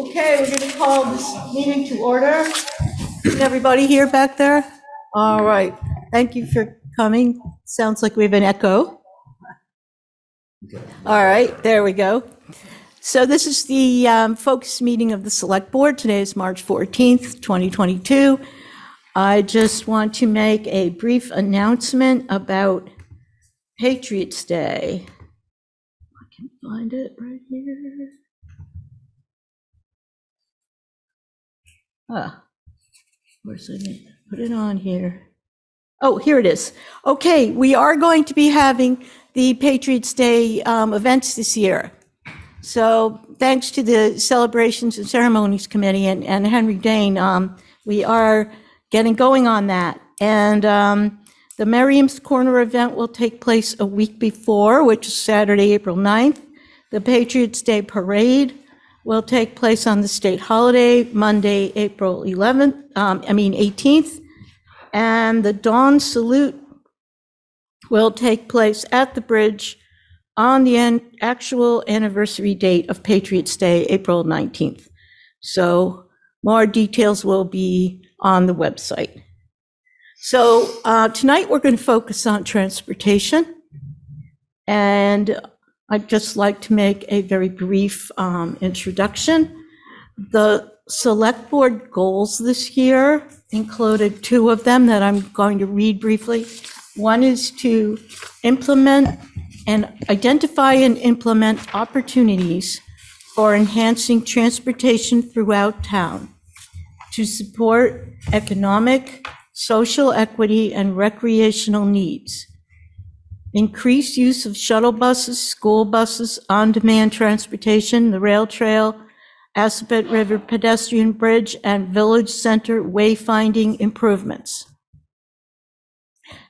Okay, we're going to call this meeting to order. Everybody here back there? All right, thank you for coming. Sounds like we have an echo. All right, there we go. So this is the um, focus meeting of the Select Board. Today is March 14th, 2022. I just want to make a brief announcement about Patriots' Day. Find it right here. Ah, where's it? Put it on here. Oh, here it is. Okay, we are going to be having the Patriots' Day um, events this year. So thanks to the Celebrations and Ceremonies Committee and, and Henry Dane, um, we are getting going on that. And um, the Merriam's Corner event will take place a week before, which is Saturday, April 9th. The Patriots' Day Parade will take place on the state holiday, Monday, April 11th, um, I mean 18th. And the Dawn Salute will take place at the bridge on the an- actual anniversary date of Patriots' Day, April 19th. So more details will be on the website. So uh, tonight, we're going to focus on transportation. And I'd just like to make a very brief um, introduction. The select board goals this year included two of them that I'm going to read briefly. One is to implement and identify and implement opportunities for enhancing transportation throughout town to support economic, social equity, and recreational needs increased use of shuttle buses, school buses, on-demand transportation, the rail trail, Assabet River pedestrian bridge, and village center wayfinding improvements.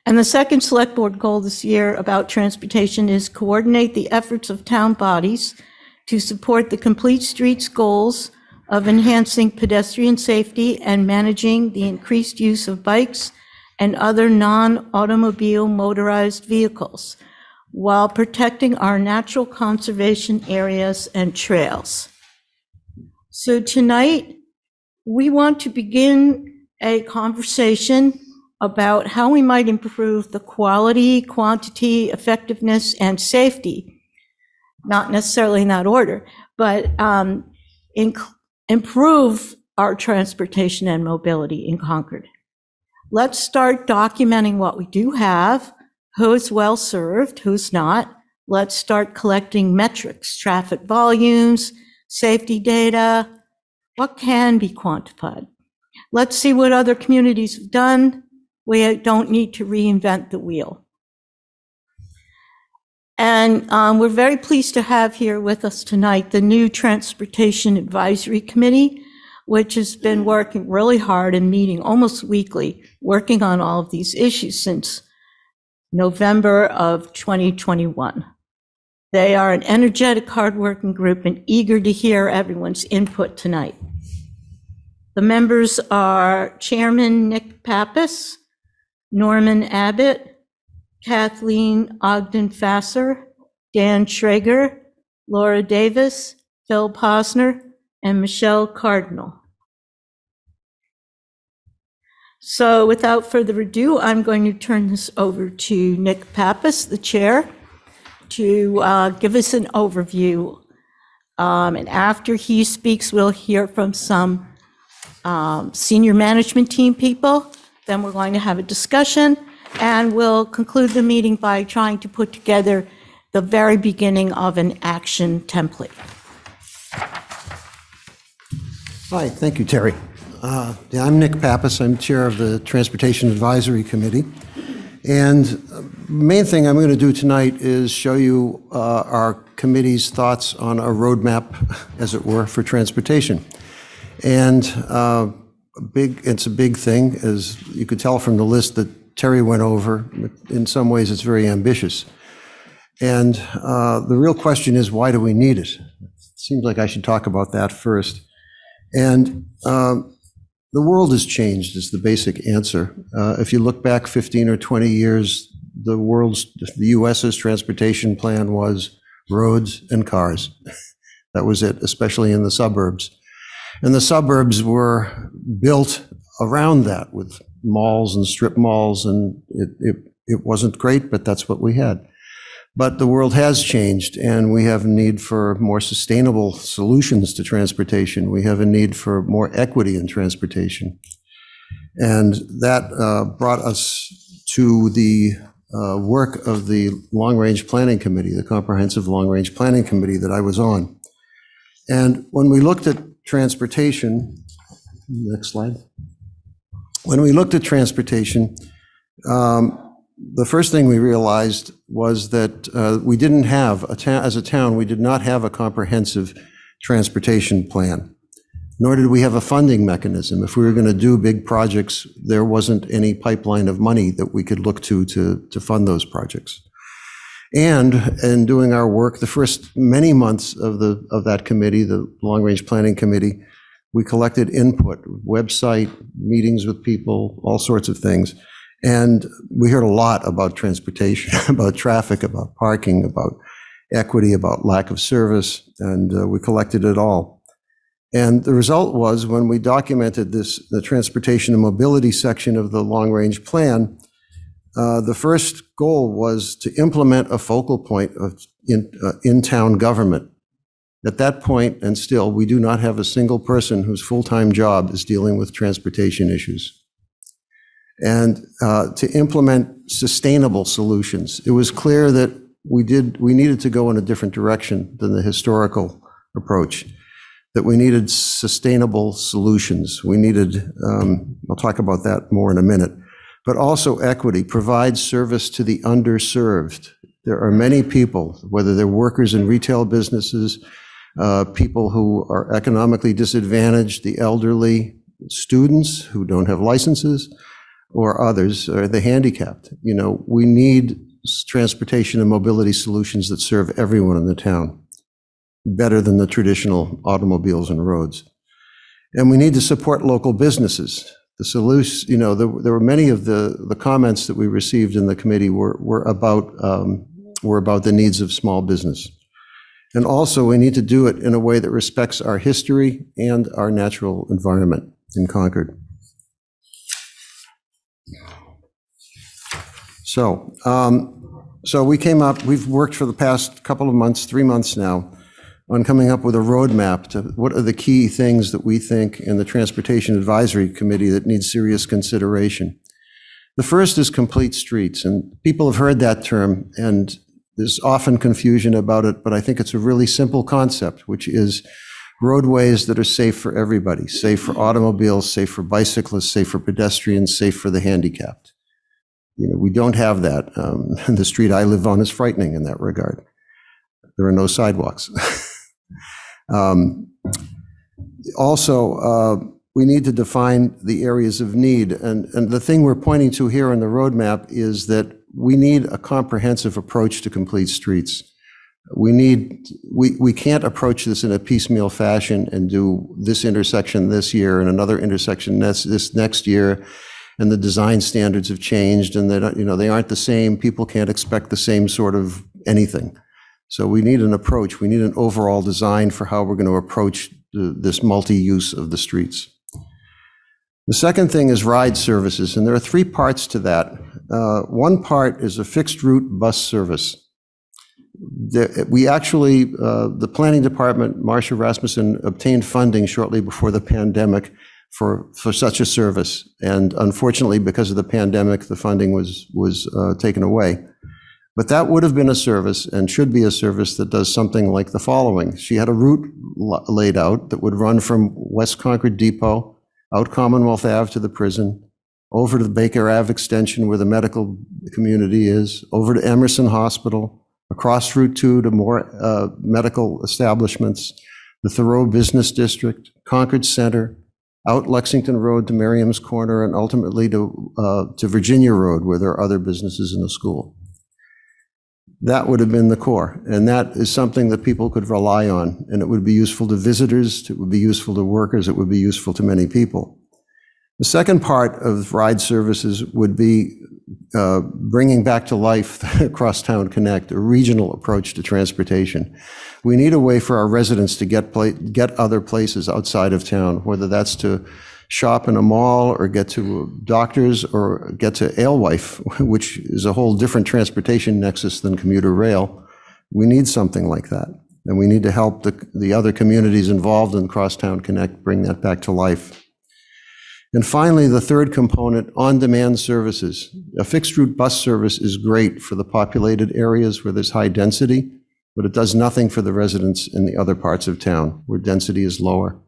And the second select board goal this year about transportation is coordinate the efforts of town bodies to support the complete streets goals of enhancing pedestrian safety and managing the increased use of bikes and other non-automobile motorized vehicles while protecting our natural conservation areas and trails. So tonight, we want to begin a conversation about how we might improve the quality, quantity, effectiveness, and safety, not necessarily in that order, but um, improve our transportation and mobility in Concord. Let's start documenting what we do have, who's well served, who's not. Let's start collecting metrics, traffic volumes, safety data, what can be quantified. Let's see what other communities have done. We don't need to reinvent the wheel. And um, we're very pleased to have here with us tonight the new Transportation Advisory Committee, which has been working really hard and meeting almost weekly, working on all of these issues since November of 2021. They are an energetic, hardworking group and eager to hear everyone's input tonight. The members are Chairman Nick Pappas, Norman Abbott, Kathleen Ogden Fasser, Dan Schrager, Laura Davis, Phil Posner, and Michelle Cardinal. So without further ado, I'm going to turn this over to Nick Pappas, the chair, to uh, give us an overview. Um, And after he speaks, we'll hear from some um, senior management team people. Then we're going to have a discussion, and we'll conclude the meeting by trying to put together the very beginning of an action template. Hi, thank you, Terry. Uh, yeah, I'm Nick Pappas. I'm Chair of the Transportation Advisory Committee. And uh, main thing I'm going to do tonight is show you uh, our committee's thoughts on a roadmap, as it were, for transportation. And uh, big, it's a big thing, as you could tell from the list that Terry went over. In some ways, it's very ambitious. And uh, the real question is, why do we need it? Seems like I should talk about that first. And um, the world has changed, is the basic answer. Uh, if you look back 15 or 20 years, the world's, the US's transportation plan was roads and cars. That was it, especially in the suburbs. And the suburbs were built around that with malls and strip malls, and it, it, it wasn't great, but that's what we had. But the world has changed, and we have a need for more sustainable solutions to transportation. We have a need for more equity in transportation. And that uh, brought us to the uh, work of the Long Range Planning Committee, the Comprehensive Long Range Planning Committee that I was on. And when we looked at transportation, next slide. When we looked at transportation, um, the first thing we realized was that uh, we didn't have, a as a town, we did not have a comprehensive transportation plan, nor did we have a funding mechanism. If we were going to do big projects, there wasn't any pipeline of money that we could look to to, to fund those projects. And in doing our work, the first many months of the of that committee, the Long Range Planning Committee, we collected input, website, meetings with people, all sorts of things. And we heard a lot about transportation, about traffic, about parking, about equity, about lack of service, and uh, we collected it all. And the result was when we documented this, the transportation and mobility section of the long range plan, uh, the first goal was to implement a focal point of in, uh, in-town government. At that point, and still, we do not have a single person whose full-time job is dealing with transportation issues. And uh, to implement sustainable solutions, it was clear that we did we needed to go in a different direction than the historical approach. That we needed sustainable solutions. We needed. Um, I'll talk about that more in a minute but also equity, provides service to the underserved. There are many people, whether they're workers in retail businesses, uh, people who are economically disadvantaged, the elderly, students who don't have licenses, or others, or the handicapped. You know, we need transportation and mobility solutions that serve everyone in the town better than the traditional automobiles and roads. And we need to support local businesses the solution, you know, there, there, were many of the, the comments that we received in the committee were, were about um, were about the needs of small business. And also, we need to do it in a way that respects our history and our natural environment in Concord. So, um, so we came up, we've worked for the past couple of months, three months now, on coming up with a roadmap to what are the key things that we think in the Transportation Advisory Committee that need serious consideration. The first is complete streets, and people have heard that term, and there's often confusion about it, but I think it's a really simple concept, which is roadways that are safe for everybody, safe for automobiles, safe for bicyclists, safe for pedestrians, safe for the handicapped. You know, we don't have that. Um, the street I live on is frightening in that regard. There are no sidewalks. Um, also, uh, we need to define the areas of need. And, and the thing we're pointing to here in the roadmap is that we need a comprehensive approach to complete streets. We need, we, we can't approach this in a piecemeal fashion and do this intersection this year and another intersection this, this next year. And the design standards have changed and that, you know, they aren't the same. People can't expect the same sort of anything. So we need an approach. We need an overall design for how we're going to approach the, this multi-use of the streets. The second thing is ride services, and there are three parts to that. Uh, one part is a fixed route bus service. We actually, uh, the planning department, Marcia Rasmussen, obtained funding shortly before the pandemic for, for such a service. And unfortunately, because of the pandemic, the funding was, was uh, taken away. But that would have been a service and should be a service that does something like the following. She had a route laid out that would run from West Concord Depot, out Commonwealth Ave to the prison, over to the Baker Ave extension where the medical community is, over to Emerson Hospital, across Route 2 to more uh, medical establishments, the Thoreau Business District, Concord Center, out Lexington Road to Merriam's Corner, and ultimately to, uh, to Virginia Road where there are other businesses in the school. That would have been the core. And that is something that people could rely on. And it would be useful to visitors, it would be useful to workers, it would be useful to many people. The second part of ride services would be uh, bringing back to life the Crosstown Connect, a regional approach to transportation. We need a way for our residents to get, get other places outside of town, whether that's to shop in a mall or get to doctors or get to Alewife, which is a whole different transportation nexus than commuter rail. We need something like that. And we need to help the, the other communities involved in Crosstown Connect bring that back to life. And finally, the third component, on-demand services. A fixed-route bus service is great for the populated areas where there's high density, but it does nothing for the residents in the other parts of town where density is lower.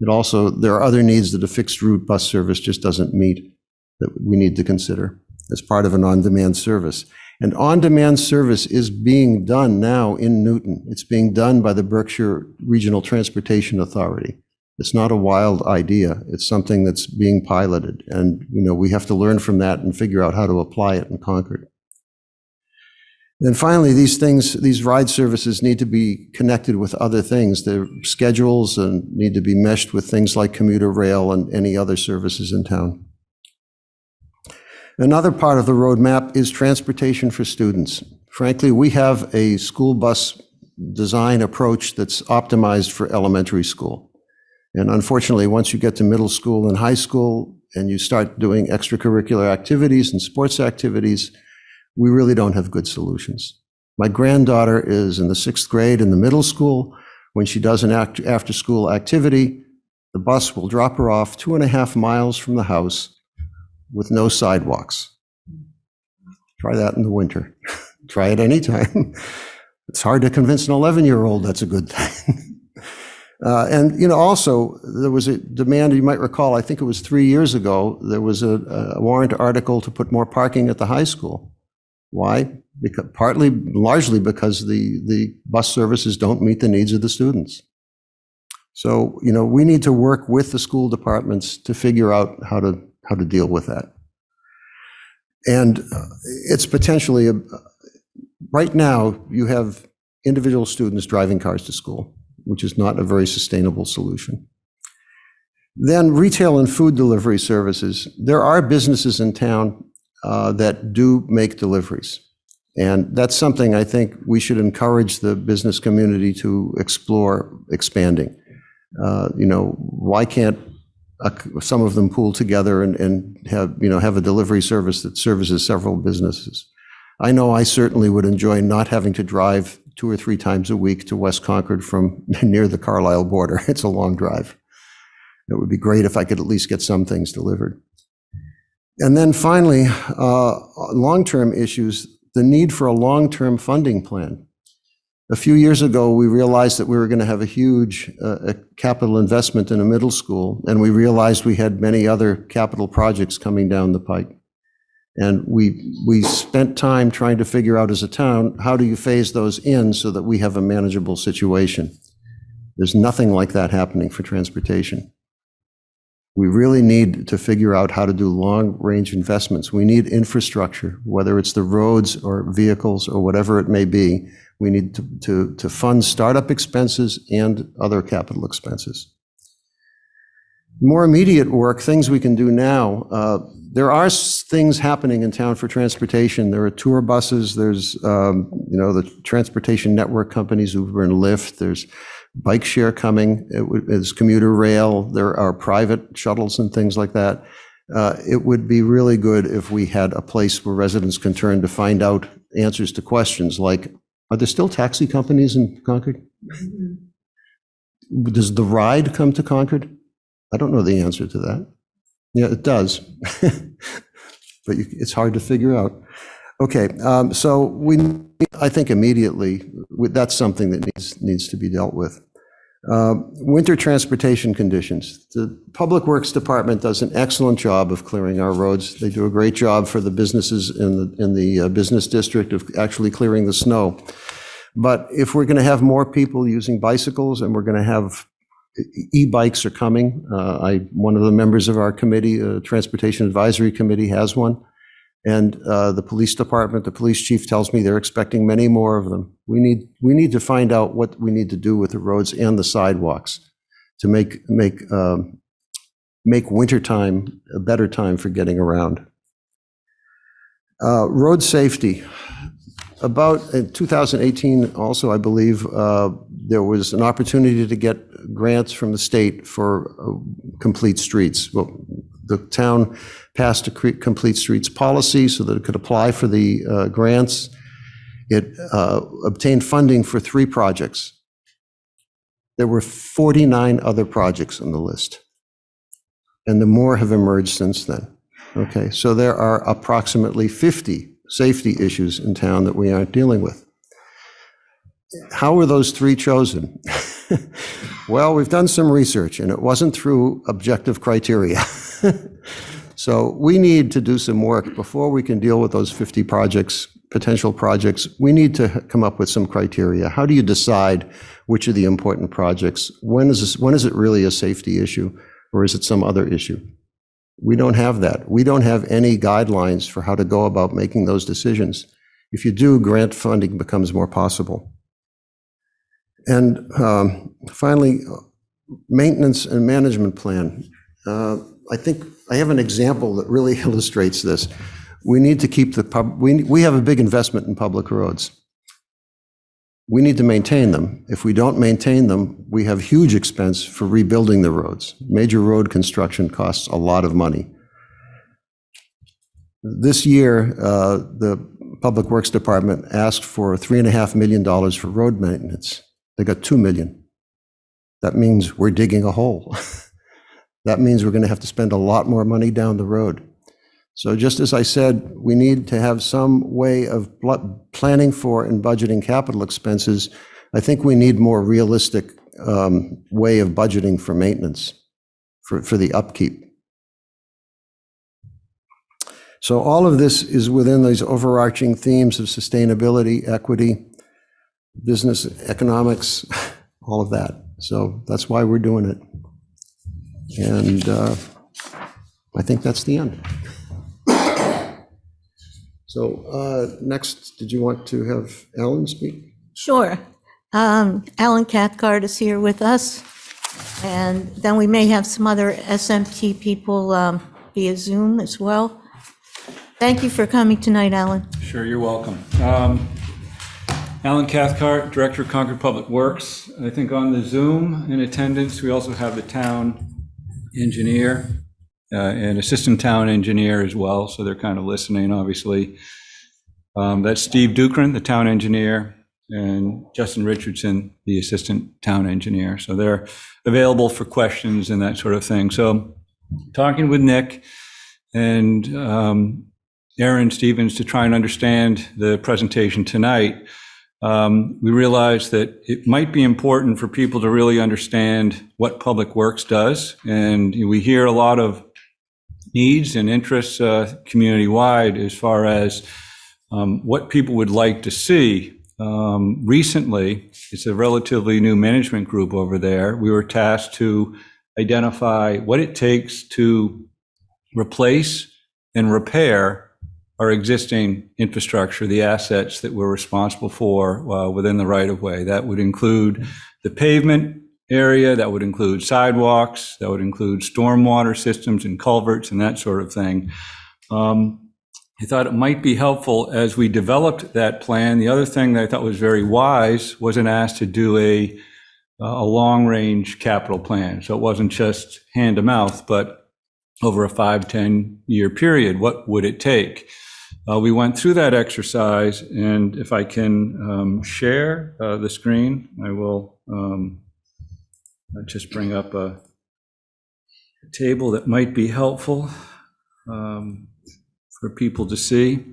It also, there are other needs that a fixed-route bus service just doesn't meet that we need to consider as part of an on-demand service. And on-demand service is being done now in Newton. It's being done by the Berkshire Regional Transportation Authority. It's not a wild idea. It's something that's being piloted. And, you know, we have to learn from that and figure out how to apply it in Concord. And finally, these things, these ride services need to be connected with other things. Their schedules and need to be meshed with things like commuter rail and any other services in town. Another part of the roadmap is transportation for students. Frankly, we have a school bus design approach that's optimized for elementary school. And unfortunately, once you get to middle school and high school and you start doing extracurricular activities and sports activities, we really don't have good solutions. My granddaughter is in the sixth grade in the middle school. When she does an act- after school activity, the bus will drop her off two and a half miles from the house with no sidewalks. Try that in the winter. Try it anytime. It's hard to convince an 11 year old that's a good thing. Uh, and you know, also there was a demand. You might recall. I think it was three years ago. There was a, a warrant article to put more parking at the high school. Why? Because partly, largely because the the bus services don't meet the needs of the students. So you know, we need to work with the school departments to figure out how to how to deal with that. And uh, it's potentially a, right now you have individual students driving cars to school which is not a very sustainable solution. Then retail and food delivery services. There are businesses in town uh, that do make deliveries. And that's something I think we should encourage the business community to explore expanding. Uh, you know, why can't uh, some of them pool together and, and have, you know, have a delivery service that services several businesses? I know I certainly would enjoy not having to drive two or three times a week to West Concord from near the Carlisle border. It's a long drive. It would be great if I could at least get some things delivered. And then finally, uh, long-term issues, the need for a long-term funding plan. A few years ago, we realized that we were going to have a huge uh, capital investment in a middle school, and we realized we had many other capital projects coming down the pike. And we, we spent time trying to figure out as a town, how do you phase those in so that we have a manageable situation? There's nothing like that happening for transportation. We really need to figure out how to do long-range investments. We need infrastructure, whether it's the roads or vehicles or whatever it may be. We need to, to, to fund startup expenses and other capital expenses. More immediate work, things we can do now. Uh, there are things happening in town for transportation. There are tour buses. There's, um, you know, the transportation network companies, Uber and Lyft. There's bike share coming. There's commuter rail. There are private shuttles and things like that. Uh, it would be really good if we had a place where residents can turn to find out answers to questions like, are there still taxi companies in Concord? Does the ride come to Concord? I don't know the answer to that. Yeah, it does. but you, it's hard to figure out. Okay, um, so we, I think immediately, that's something that needs, needs to be dealt with. Uh, winter transportation conditions. The Public Works Department does an excellent job of clearing our roads. They do a great job for the businesses in the, in the uh, business district of actually clearing the snow. But if we're going to have more people using bicycles and we're going to have e-bikes are coming. Uh, I, one of the members of our committee, uh, Transportation Advisory Committee, has one. And uh, the police department, the police chief tells me they're expecting many more of them. We need, we need to find out what we need to do with the roads and the sidewalks to make, make um, make wintertime a better time for getting around. Uh, Road safety. About in 2018 also, I believe, uh, there was an opportunity to get grants from the state for uh, complete streets. Well, the town passed a complete streets policy so that it could apply for the uh, grants. It uh, obtained funding for three projects. There were 49 other projects on the list, and the more have emerged since then. Okay, so there are approximately 50 safety issues in town that we aren't dealing with. How were those three chosen? Well, we've done some research, and it wasn't through objective criteria. So we need to do some work before we can deal with those 50 projects, potential projects. We need to come up with some criteria. How do you decide which are the important projects? When is this, when is it really a safety issue, or is it some other issue? We don't have that. We don't have any guidelines for how to go about making those decisions. If you do, grant funding becomes more possible. And um, finally, maintenance and management plan. Uh, I think I have an example that really illustrates this. We need to keep the, pub. we, we have a big investment in public roads. We need to maintain them. If we don't maintain them, we have huge expense for rebuilding the roads. Major road construction costs a lot of money. This year, uh, the Public Works Department asked for $3.5 million for road maintenance. They got 2 million. That means we're digging a hole. That means we're going to have to spend a lot more money down the road. So just as I said, we need to have some way of planning for and budgeting capital expenses. I think we need more realistic um, way of budgeting for maintenance, for, for the upkeep. So all of this is within these overarching themes of sustainability, equity, business economics, all of that. So that's why we're doing it. And uh, I think that's the end. So uh, next, did you want to have Alan speak? Sure. Um, Alan Cathcart is here with us. And then we may have some other SMT people um, via Zoom as well. Thank you for coming tonight, Alan. Sure, you're welcome. Um, Alan Cathcart, Director of Concord Public Works. I think on the Zoom in attendance, we also have the town engineer uh, and assistant town engineer as well, so they're kind of listening, obviously. Um, That's Steve Dookran, the town engineer, and Justin Richardson, the assistant town engineer. So they're available for questions and that sort of thing. So talking with Nick and um, Erin Stevens to try and understand the presentation tonight, um, we realized that it might be important for people to really understand what Public Works does. And we hear a lot of needs and interests uh, community-wide as far as um, what people would like to see. Um, recently, it's a relatively new management group over there. We were tasked to identify what it takes to replace and repair our existing infrastructure, the assets that we're responsible for uh, within the right of way. That would include the pavement area, that would include sidewalks, that would include stormwater systems and culverts and that sort of thing. Um, I thought it might be helpful as we developed that plan. The other thing that I thought was very wise wasn't asked to do a a long range capital plan. So it wasn't just hand to mouth, but over a five, 10 year period, what would it take? Uh, we went through that exercise, and if I can um, share uh, the screen, I will um, just bring up a table that might be helpful um, for people to see.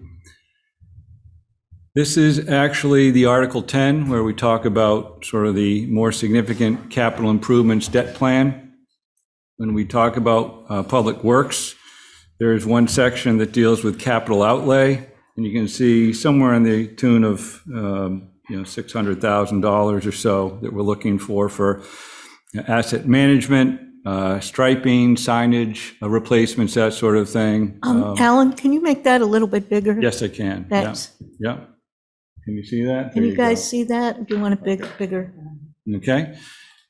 This is actually the Article 10, where we talk about sort of the more significant capital improvements debt plan. When we talk about uh, public works, there's one section that deals with capital outlay, and you can see somewhere in the tune of, um, you know, $600,000 or so that we're looking for, for asset management, uh, striping, signage, uh, replacements, that sort of thing. Um, Alan, can you make that a little bit bigger? Yes, I can. Yeah, Thanks. Yeah. Can you see that? Can There you go. guys see that? Do you want it big, bigger? Okay.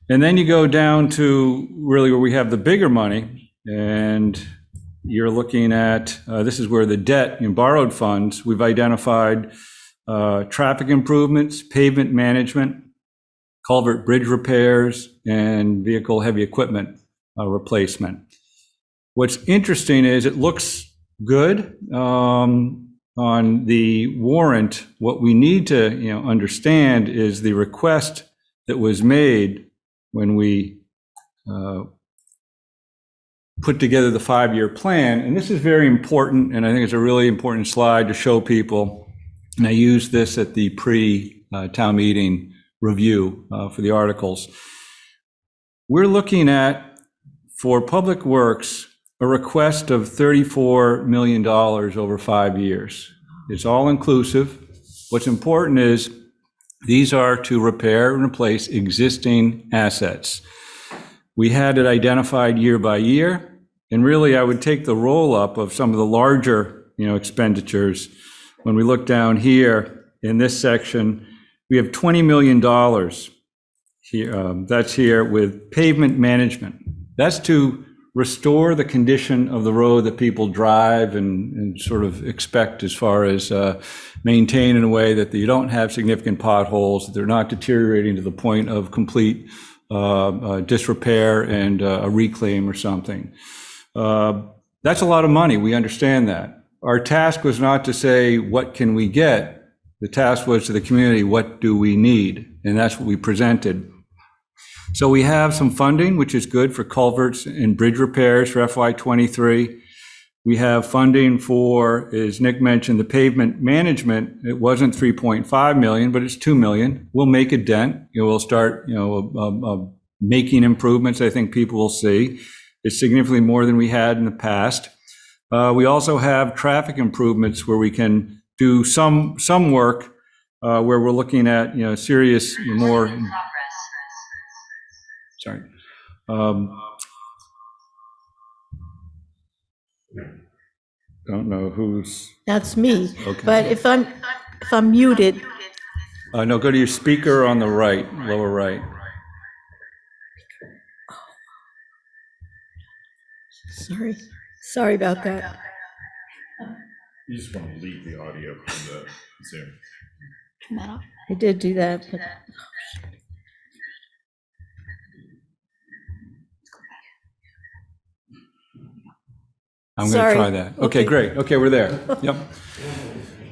And then you go down to really where we have the bigger money, And you're looking at, uh, this is where the debt and borrowed funds, we've identified uh, traffic improvements, pavement management, culvert bridge repairs, and vehicle heavy equipment uh, replacement. What's interesting is it looks good um, on the warrant. What we need to, you know, understand is the request that was made when we uh, put together the five-year plan. And this is very important, and I think it's a really important slide to show people. And I used this at the pre-town meeting review uh, for the articles. We're looking at, for Public Works, a request of $34 million over five years. It's all inclusive. What's important is these are to repair and replace existing assets. We had it identified year by year, and really, I would take the roll-up of some of the larger, you know, expenditures. When we look down here in this section, we have $20 million here, um, that's here with pavement management. That's to restore the condition of the road that people drive and, and sort of expect as far as uh, maintain in a way that you don't have significant potholes, that they're not deteriorating to the point of complete uh, uh, disrepair and uh, a reclaim or something. Uh, that's a lot of money. We understand that. Our task was not to say, what can we get? The task was to the community, what do we need? And that's what we presented. So we have some funding, which is good for culverts and bridge repairs for FY '23. We have funding for, as Nick mentioned, the pavement management. It wasn't 3.5 million, but it's 2 million. We'll make a dent. You know, We'll start, you know, uh, uh, making improvements. I think people will see. It's significantly more than we had in the past. Uh, We also have traffic improvements where we can do some, some work uh, where we're looking at, you know, serious, more sorry. Um, Don't know who's, That's me. Okay. But if I'm, if I'm muted, uh, no, go to your speaker on the right, lower right. Sorry, sorry about that. You just want to leave the audio from the Zoom. I did do that, but I'm going to Sorry. try that. Okay, Okay. great. Okay, we're there. Yep.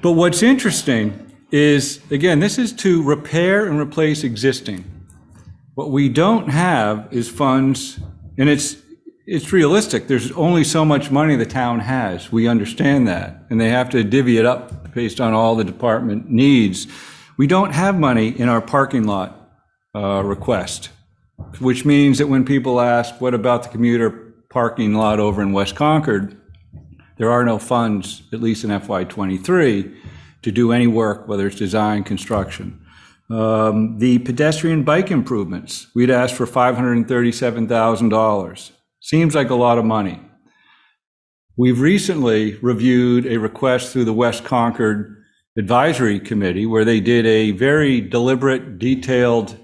But what's interesting is, again, this is to repair and replace existing. What we don't have is funds, and it's, it's realistic. There's only so much money the town has. We understand that. And they have to divvy it up based on all the department needs. We don't have money in our parking lot uh, request, which means that when people ask, what about the commuter parking lot over in West Concord? There are no funds, at least in FY '23, to do any work, whether it's design, construction. Um, The pedestrian bike improvements, we'd asked for $537,000. Seems like a lot of money. We've recently reviewed a request through the West Concord Advisory Committee where they did a very deliberate, detailed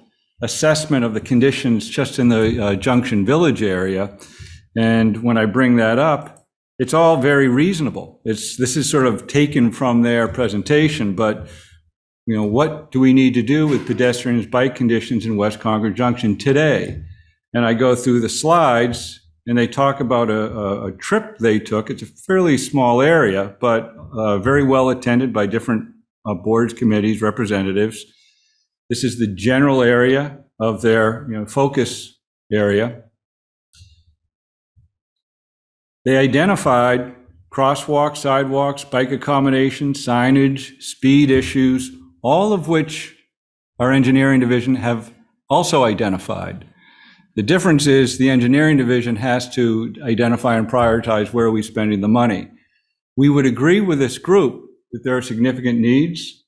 assessment of the conditions just in the uh, Junction Village area. And when I bring that up, it's all very reasonable. It's, this is sort of taken from their presentation, but, you know, what do we need to do with pedestrians' bike conditions in West Concord Junction today? And I go through the slides, and they talk about a, a, trip they took. It's a fairly small area, but uh, very well attended by different uh, boards, committees, representatives. This is the general area of their, you know, focus area. They identified crosswalks, sidewalks, bike accommodations, signage, speed issues, all of which our engineering division have also identified. The difference is the engineering division has to identify and prioritize where are we spending the money. We would agree with this group that there are significant needs.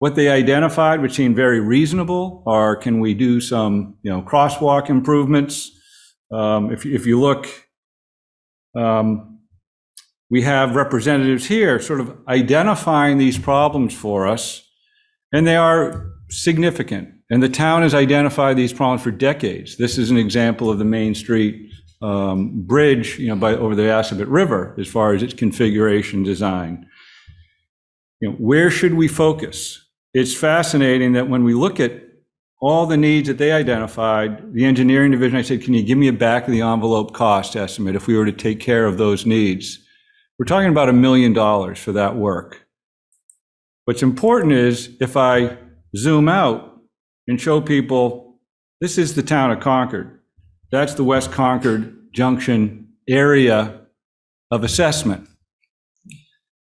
What they identified, which seemed very reasonable, are can we do some, you know, crosswalk improvements? Um, if, if you look, um, we have representatives here sort of identifying these problems for us, and they are significant. And the town has identified these problems for decades. This is an example of the Main Street um, bridge, you know, by, over the Assabet River as far as its configuration design. You know, where should we focus? It's fascinating that when we look at all the needs that they identified, the engineering division, I said, can you give me a back of the envelope cost estimate if we were to take care of those needs? We're talking about a million dollars for that work. What's important is if I zoom out and show people, this is the town of Concord. That's the West Concord Junction area of assessment.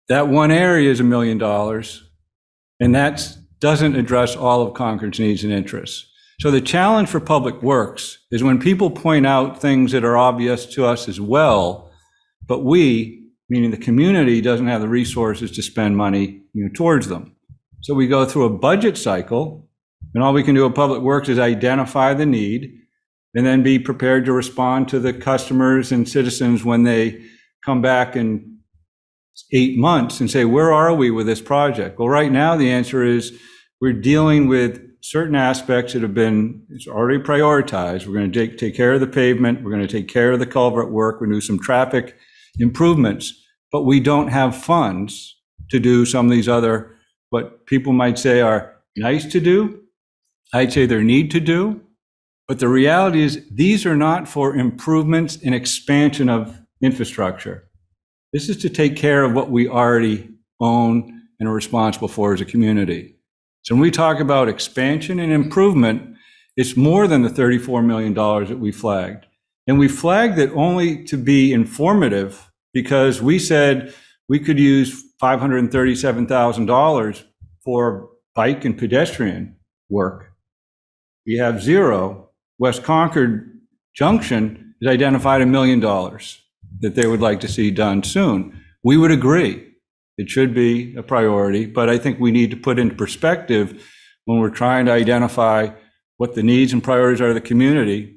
That one area is a million dollars, and that doesn't address all of Concord's needs and interests. So the challenge for Public Works is when people point out things that are obvious to us as well, but we, meaning the community, doesn't have the resources to spend money you know, towards them. So we go through a budget cycle, and all we can do at Public Works is identify the need and then be prepared to respond to the customers and citizens when they come back in eight months and say, where are we with this project? Well, right now, the answer is we're dealing with certain aspects that have been, it's already prioritized. We're going to take, take care of the pavement. We're going to take care of the culvert work. We're going to do some traffic improvements, but we don't have funds to do some of these other, what people might say are nice to do. I'd say they're need to do. But the reality is, these are not for improvements and expansion of infrastructure. This is to take care of what we already own and are responsible for as a community. So when we talk about expansion and improvement, it's more than the $34 million that we flagged. And we flagged it only to be informative because we said we could use $537,000 for bike and pedestrian work. We have zero. West Concord Junction has identified a million dollars that they would like to see done soon. We would agree. It should be a priority, but I think we need to put into perspective when we're trying to identify what the needs and priorities are of the community,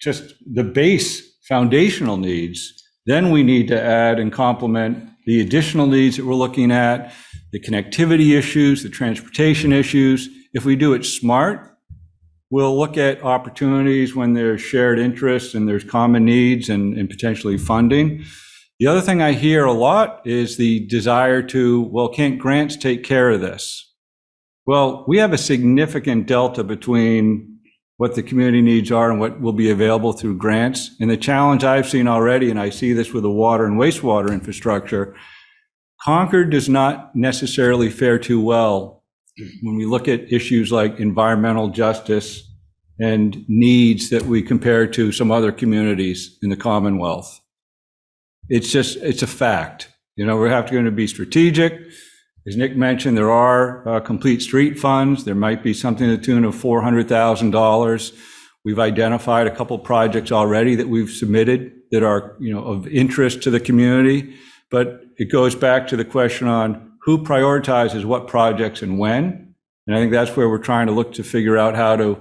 just the base foundational needs. Then we need to add and complement the additional needs that we're looking at, the connectivity issues, the transportation issues. If we do it smart, we'll look at opportunities when there's shared interests and there's common needs and, and potentially funding. The other thing I hear a lot is the desire to, well, can't grants take care of this? Well, we have a significant delta between what the community needs are and what will be available through grants. And the challenge I've seen already, and I see this with the water and wastewater infrastructure, Concord does not necessarily fare too well when we look at issues like environmental justice and needs that we compare to some other communities in the Commonwealth. It's just, it's a fact. You know, we have to going to be strategic. As Nick mentioned, there are uh, complete street funds. There might be something to the tune of $400,000. We've identified a couple projects already that we've submitted that are, you know, of interest to the community. But it goes back to the question on who prioritizes what projects and when. And I think that's where we're trying to look to figure out how to,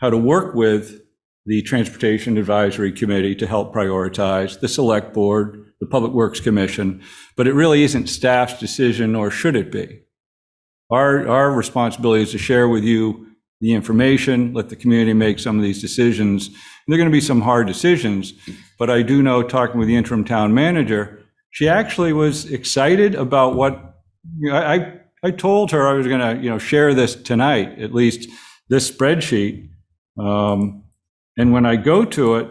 how to work with the Transportation Advisory Committee to help prioritize, the Select Board, the Public Works Commission, but it really isn't staff's decision, nor should it be. Our, our responsibility is to share with you the information, let the community make some of these decisions. And there are going to be some hard decisions, but I do know, talking with the interim town manager, she actually was excited about what, you know, I, I told her I was going to, you know, share this tonight, at least this spreadsheet. Um, and when I go to it,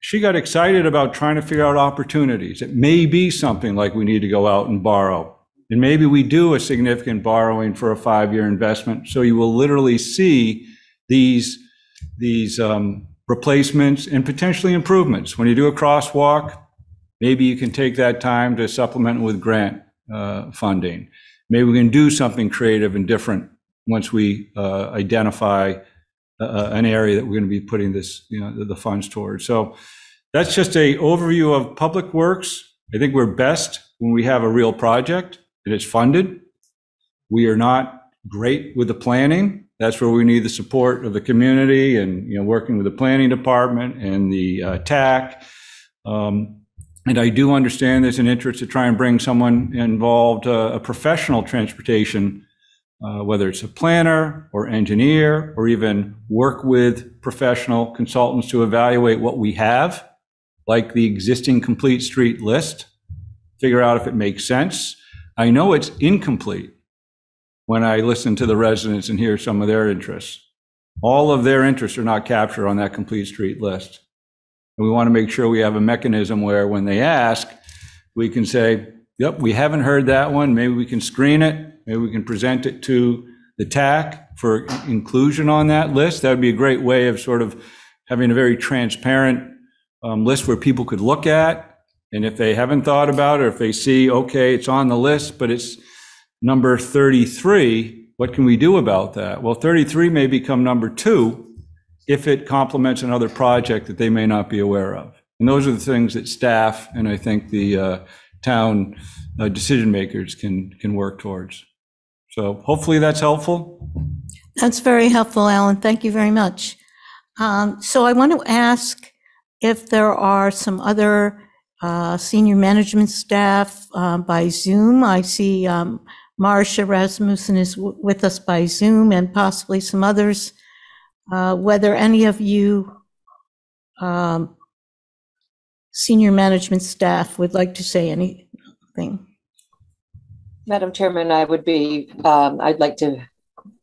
she got excited about trying to figure out opportunities. It may be something like we need to go out and borrow. And maybe we do a significant borrowing for a five-year investment. So you will literally see these, these um, replacements and potentially improvements. When you do a crosswalk, maybe you can take that time to supplement with grant uh, funding. Maybe we can do something creative and different once we uh, identify uh, an area that we're going to be putting this, you know, the, the funds towards. So that's just a overview of public works. I think we're best when we have a real project and it's funded. We are not great with the planning. That's where we need the support of the community and, you know, working with the planning department and the uh, TAC. Um, and I do understand there's an interest to try and bring someone involved, uh, a professional transportation uh, whether it's a planner or engineer, or even work with professional consultants to evaluate what we have, like the existing complete street list, figure out if it makes sense. I know it's incomplete when I listen to the residents and hear some of their interests. All of their interests are not captured on that complete street list. And we want to make sure we have a mechanism where when they ask, we can say, yep, we haven't heard that one. Maybe we can screen it. Maybe we can present it to the TAC for inclusion on that list. That would be a great way of sort of having a very transparent um, list where people could look at. And if they haven't thought about it, or if they see, okay, it's on the list, but it's number 33, what can we do about that? Well, 33 may become number two if it complements another project that they may not be aware of. And those are the things that staff and I think the uh, town uh, decision makers can, can work towards. So hopefully that's helpful. That's very helpful, Alan. Thank you very much. Um, So I want to ask if there are some other uh, senior management staff uh, by Zoom. I see um, Marcia Rasmussen is with us by Zoom and possibly some others. Uh, Whether any of you um, senior management staff would like to say anything. Madam Chairman, I would be, um, I'd like to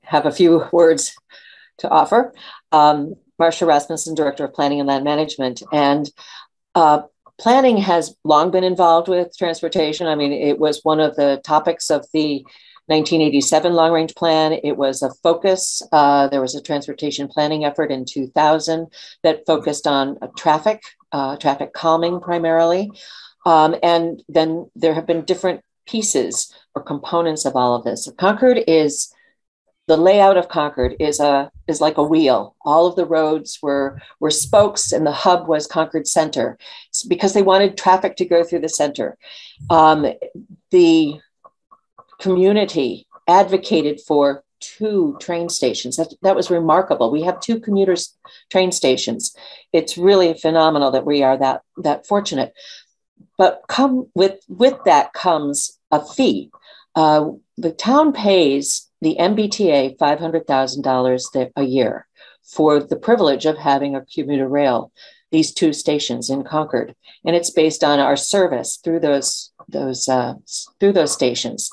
have a few words to offer. Um, Marcia Rasmussen, Director of Planning and Land Management. And uh, planning has long been involved with transportation. I mean, it was one of the topics of the 1987 long range plan. It was a focus. Uh, there was a transportation planning effort in 2000 that focused on uh, traffic, uh, traffic calming primarily. Um, and then there have been different pieces or components of all of this. Concord is the layout of Concord is a is like a wheel. All of the roads were were spokes, and the hub was Concord Center, it's because they wanted traffic to go through the center. Um, the community advocated for two train stations. That, that was remarkable. We have two commuters train stations. It's really phenomenal that we are that that fortunate. But come with with that comes a fee. Uh, the town pays the MBTA $500,000 a year for the privilege of having a commuter rail, these two stations in Concord. And it's based on our service through those, those, uh, through those stations.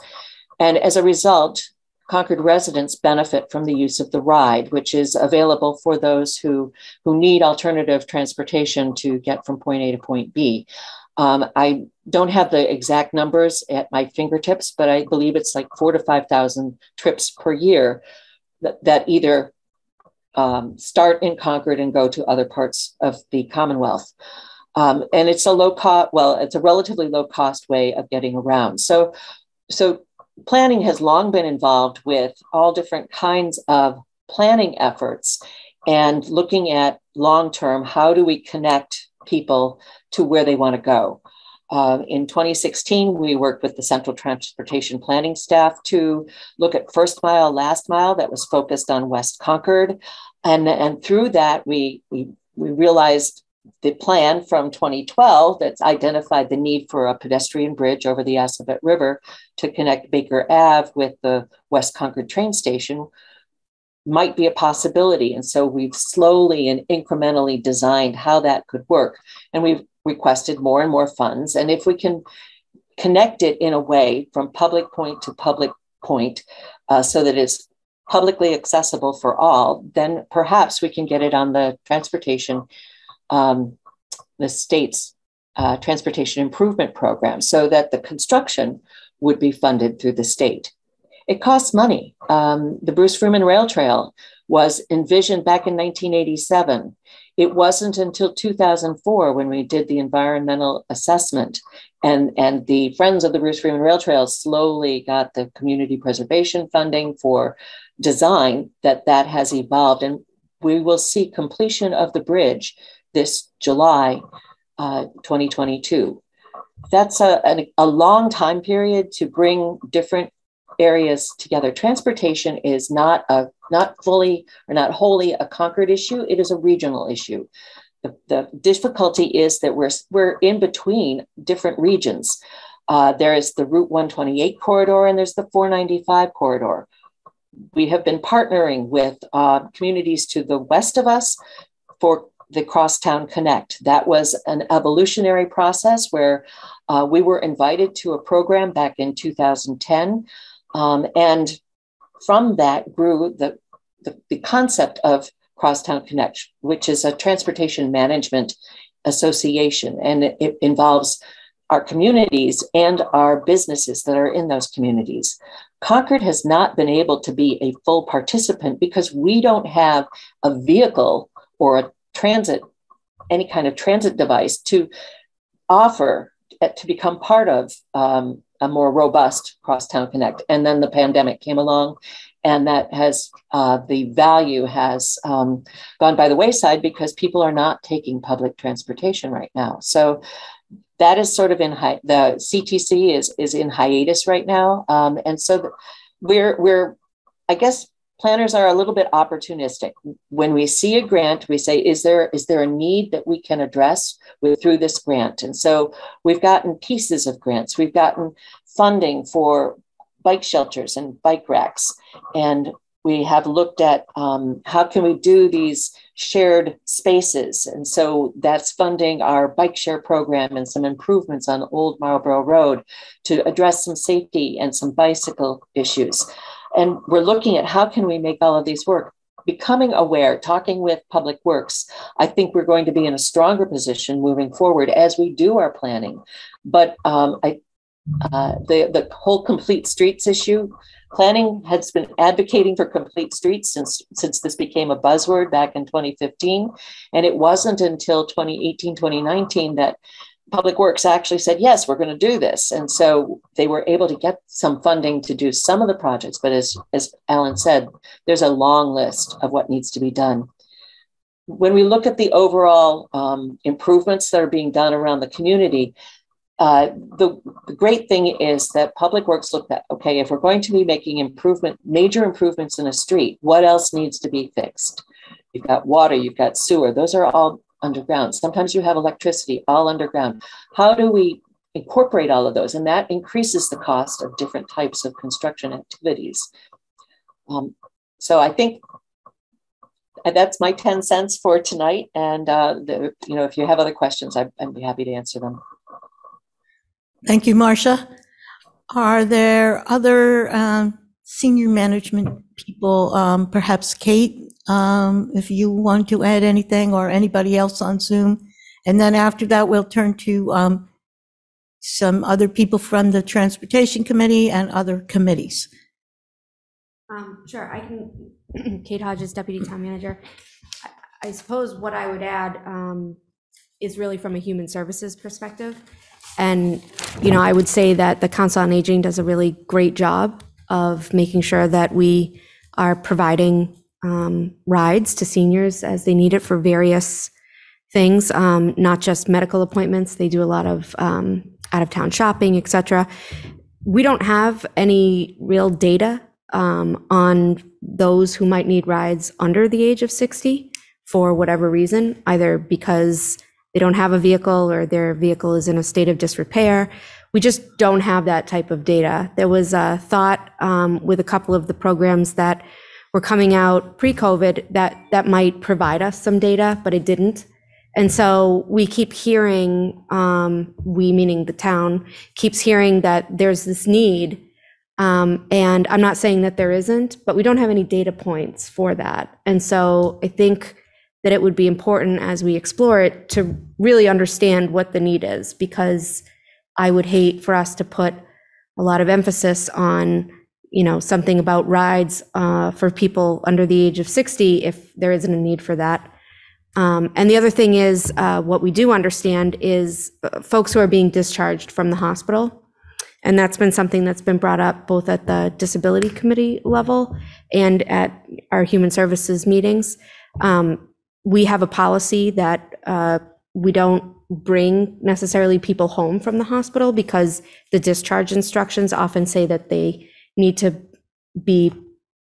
And as a result, Concord residents benefit from the use of the ride, which is available for those who, who need alternative transportation to get from point A to point B. Um, I don't have the exact numbers at my fingertips, but I believe it's like four to 5,000 trips per year that, that either um, start in Concord and go to other parts of the Commonwealth. Um, and it's a low cost, well, it's a relatively low cost way of getting around. So, so planning has long been involved with all different kinds of planning efforts and looking at long term, how do we connect people to where they want to go. Uh, in 2016, we worked with the Central Transportation Planning staff to look at first mile, last mile that was focused on West Concord. And, and through that, we, we, we realized the plan from 2012 that's identified the need for a pedestrian bridge over the Assabet River to connect Baker Ave with the West Concord train station might be a possibility. And so we've slowly and incrementally designed how that could work. And we've requested more and more funds. And if we can connect it in a way from public point to public point uh, so that it's publicly accessible for all, then perhaps we can get it on the transportation, um, the state's uh, transportation improvement program so that the construction would be funded through the state. It costs money. Um, the Bruce Freeman Rail Trail was envisioned back in 1987 it wasn't until 2004 when we did the environmental assessment and, and the Friends of the Bruce Freeman Rail Trail slowly got the community preservation funding for design that that has evolved. And we will see completion of the bridge this July uh, 2022. That's a, a, a long time period to bring different areas together. Transportation is not a not fully or not wholly a Concord issue. It is a regional issue. The, the difficulty is that we're we're in between different regions. Uh, there is the Route 128 corridor and there's the 495 corridor. we have been partnering with uh, communities to the west of us for the Crosstown Connect. That was an evolutionary process where uh, we were invited to a program back in 2010. Um, and from that grew the, the, the concept of Crosstown Connect, which is a transportation management association. And it, it involves our communities and our businesses that are in those communities. Concord has not been able to be a full participant because we don't have a vehicle or a transit, any kind of transit device to offer uh, to become part of um, a more robust crosstown connect. And then the pandemic came along, and that has uh, the value has um, gone by the wayside because people are not taking public transportation right now. So that is sort of in hi- the CTC is is in hiatus right now, um, and so we're we're I guess planners are a little bit opportunistic. When we see a grant, we say, is there is there a need that we can address with through this grant? And so we've gotten pieces of grants. We've gotten funding for bike shelters and bike racks, and we have looked at um, how can we do these shared spaces and so that's funding our bike share program and some improvements on old marlborough road to address some safety and some bicycle issues and we're looking at how can we make all of these work becoming aware talking with public works i think we're going to be in a stronger position moving forward as we do our planning but um, I, uh, the, the whole complete streets issue Planning has been advocating for complete streets since, since this became a buzzword back in 2015. And it wasn't until 2018, 2019 that Public Works actually said, yes, we're going to do this. And so they were able to get some funding to do some of the projects. But as, as Alan said, there's a long list of what needs to be done. When we look at the overall um, improvements that are being done around the community, uh, the, the, great thing is that public works looked at okay if we're going to be making improvement major improvements in a street what else needs to be fixed you've got water you've got sewer those are all underground. Sometimes you have electricity all underground. How do we incorporate all of those? And that increases the cost of different types of construction activities. Um, so i think that's my 10 cents for tonight. And uh, the, you know if you have other questions I'd, I'd be happy to answer them. Thank you, Marcia. Are there other um, senior management people, um, perhaps Kate, um, if you want to add anything, or anybody else on Zoom? And then after that, we'll turn to um, some other people from the Transportation Committee and other committees. Um, Sure, I can, Kate Hodges, Deputy Town Manager. I- I suppose what I would add um, is really from a human services perspective. And, you know, I would say that the Council on Aging does a really great job of making sure that we are providing um, rides to seniors as they need it for various things, um, not just medical appointments. They do a lot of um, out of town shopping, et cetera. We don't have any real data um, on those who might need rides under the age of 60 for whatever reason, either because they don't have a vehicle or their vehicle is in a state of disrepair. We just don't have that type of data. There was a thought um, with a couple of the programs that were coming out pre-COVID that that might provide us some data, but it didn't. And so we keep hearing, um, we meaning the town, keeps hearing that there's this need. Um, and I'm not saying that there isn't, but we don't have any data points for that. And so I think that it would be important as we explore it to really understand what the need is because I would hate for us to put a lot of emphasis on you know something about rides uh, for people under the age of 60 if there isn't a need for that. Um, and the other thing is uh, what we do understand is uh, folks who are being discharged from the hospital. And that's been something that's been brought up both at the disability committee level and at our human services meetings. Um, we have a policy that uh, we don't bring necessarily people home from the hospital because the discharge instructions often say that they need to be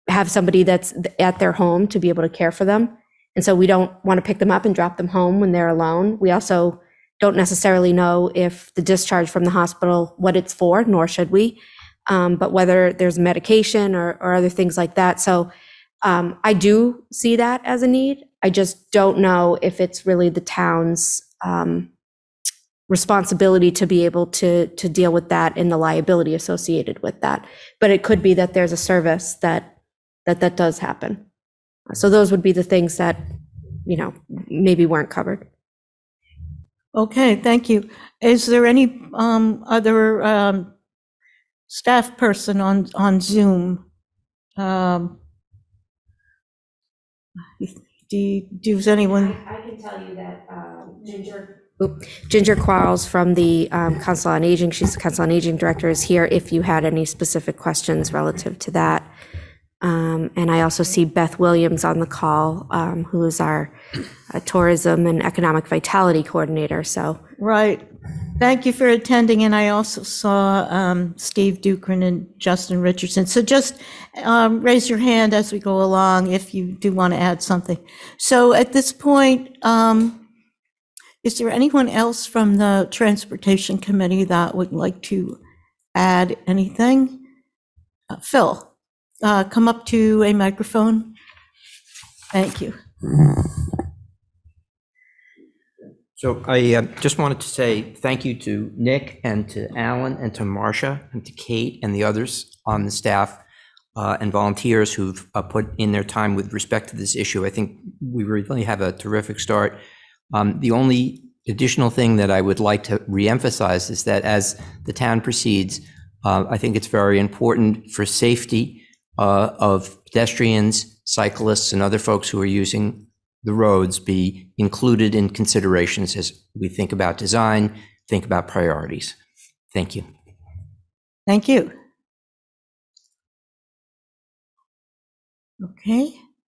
have somebody that's at their home to be able to care for them. And so we don't want to pick them up and drop them home when they're alone. We also don't necessarily know if the discharge from the hospital, what it's for, nor should we. um, but whether there's medication or, or other things like that. So um, I do see that as a need. I just don't know if it's really the town's um, responsibility to be able to to deal with that and the liability associated with that. But it could be that there's a service that that that does happen. So those would be the things that you know maybe weren't covered. Okay, thank you. Is there any um, other um, staff person on, on Zoom? Um, Do, you- does anyone, I can tell you that Ginger. Ginger Quarles from the um, Council on Aging, she's the Council on Aging Director, is here if you had any specific questions relative to that. Um, And I also see Beth Williams on the call, um, who is our uh, Tourism and Economic Vitality Coordinator, so. right, thank you for attending, and I also saw um, Steve Dookran and Justin Richardson. So just um, raise your hand as we go along if you do want to add something. So at this point, um, is there anyone else from the Transportation Committee that would like to add anything? Uh, Phil, uh, come up to a microphone. Thank you. So I uh, just wanted to say thank you to Nick and to Alan and to Marcia and to Kate and the others on the staff uh, and volunteers who've uh, put in their time with respect to this issue. I think we really have a terrific start. Um, The only additional thing that I would like to reemphasize is that as the town proceeds, uh, I think it's very important for safety uh, of pedestrians, cyclists, and other folks who are using the roads be included in considerations as we think about design, think about priorities. Thank you. Thank you. Okay,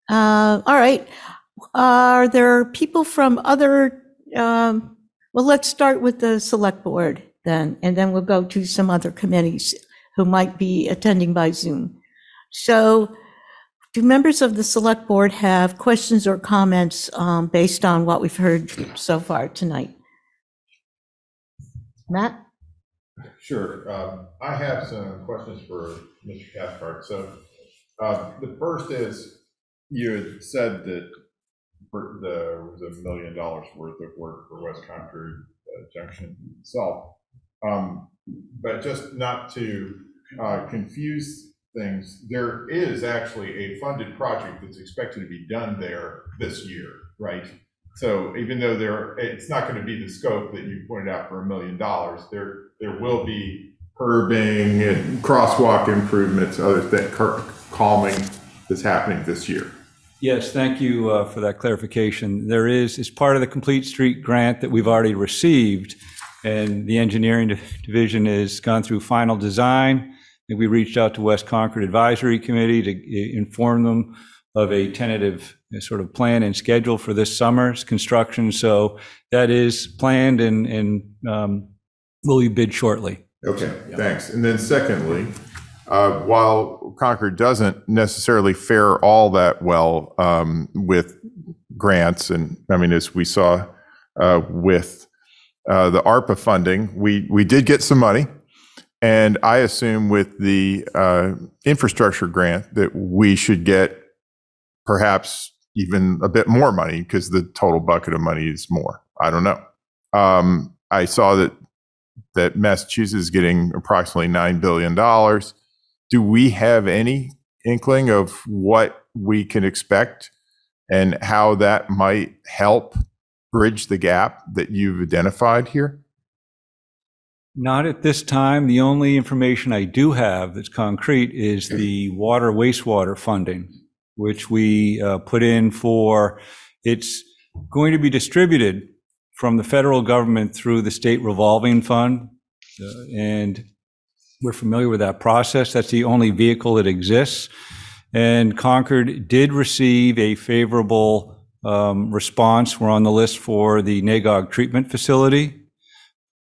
uh, all right. Are there people from other, um, well, let's start with the select board then, and then we'll go to some other committees who might be attending by Zoom. So do members of the select board have questions or comments um, based on what we've heard so far tonight? Matt? Sure. Um, I have some questions for Mr. Cathcart. So uh, the first is, you had said that the, was a million dollars worth of work for West Concord uh, Junction itself. Um, But just not to uh, confuse things, there is actually a funded project that's expected to be done there this year, right? So even though there, it's not going to be the scope that you pointed out for a million dollars, there, there will be curbing and crosswalk improvements, other thing, cur- calming that's happening this year. Yes, thank you uh, for that clarification. There is, as part of the Complete Street grant that we've already received, and the engineering division has gone through final design. And we reached out to West Concord Advisory Committee to inform them of a tentative uh, sort of plan and schedule for this summer's construction. So that is planned and, and um, will be bid shortly. Okay, thanks. And then secondly, uh, while Concord doesn't necessarily fare all that well um, with grants, and I mean, as we saw uh, with uh, the ARPA funding, we, we did get some money. And I assume with the uh, infrastructure grant that we should get perhaps even a bit more money because the total bucket of money is more. I don't know. Um, I saw that that Massachusetts is getting approximately $9 billion. Do we have any inkling of what we can expect and how that might help bridge the gap that you've identified here? Not at this time. The only information I do have that's concrete is the water wastewater funding, which we uh, put in for, it's going to be distributed from the federal government through the state revolving fund. Uh, And we're familiar with that process. That's the only vehicle that exists. And Concord did receive a favorable um, response. We're on the list for the NAGOG treatment facility.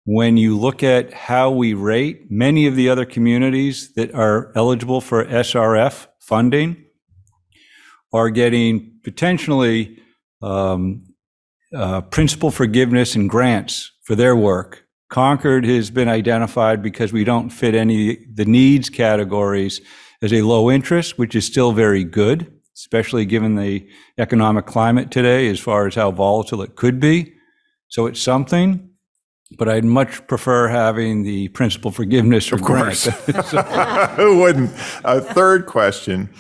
When you look at how we rate, many of the other communities that are eligible for SRF funding are getting potentially um, uh, principal forgiveness and grants for their work. Concord has been identified because we don't fit any, the needs categories as a low interest, which is still very good, especially given the economic climate today as far as how volatile it could be. So it's something, but I'd much prefer having the principal forgiveness or grant. Who wouldn't? A third question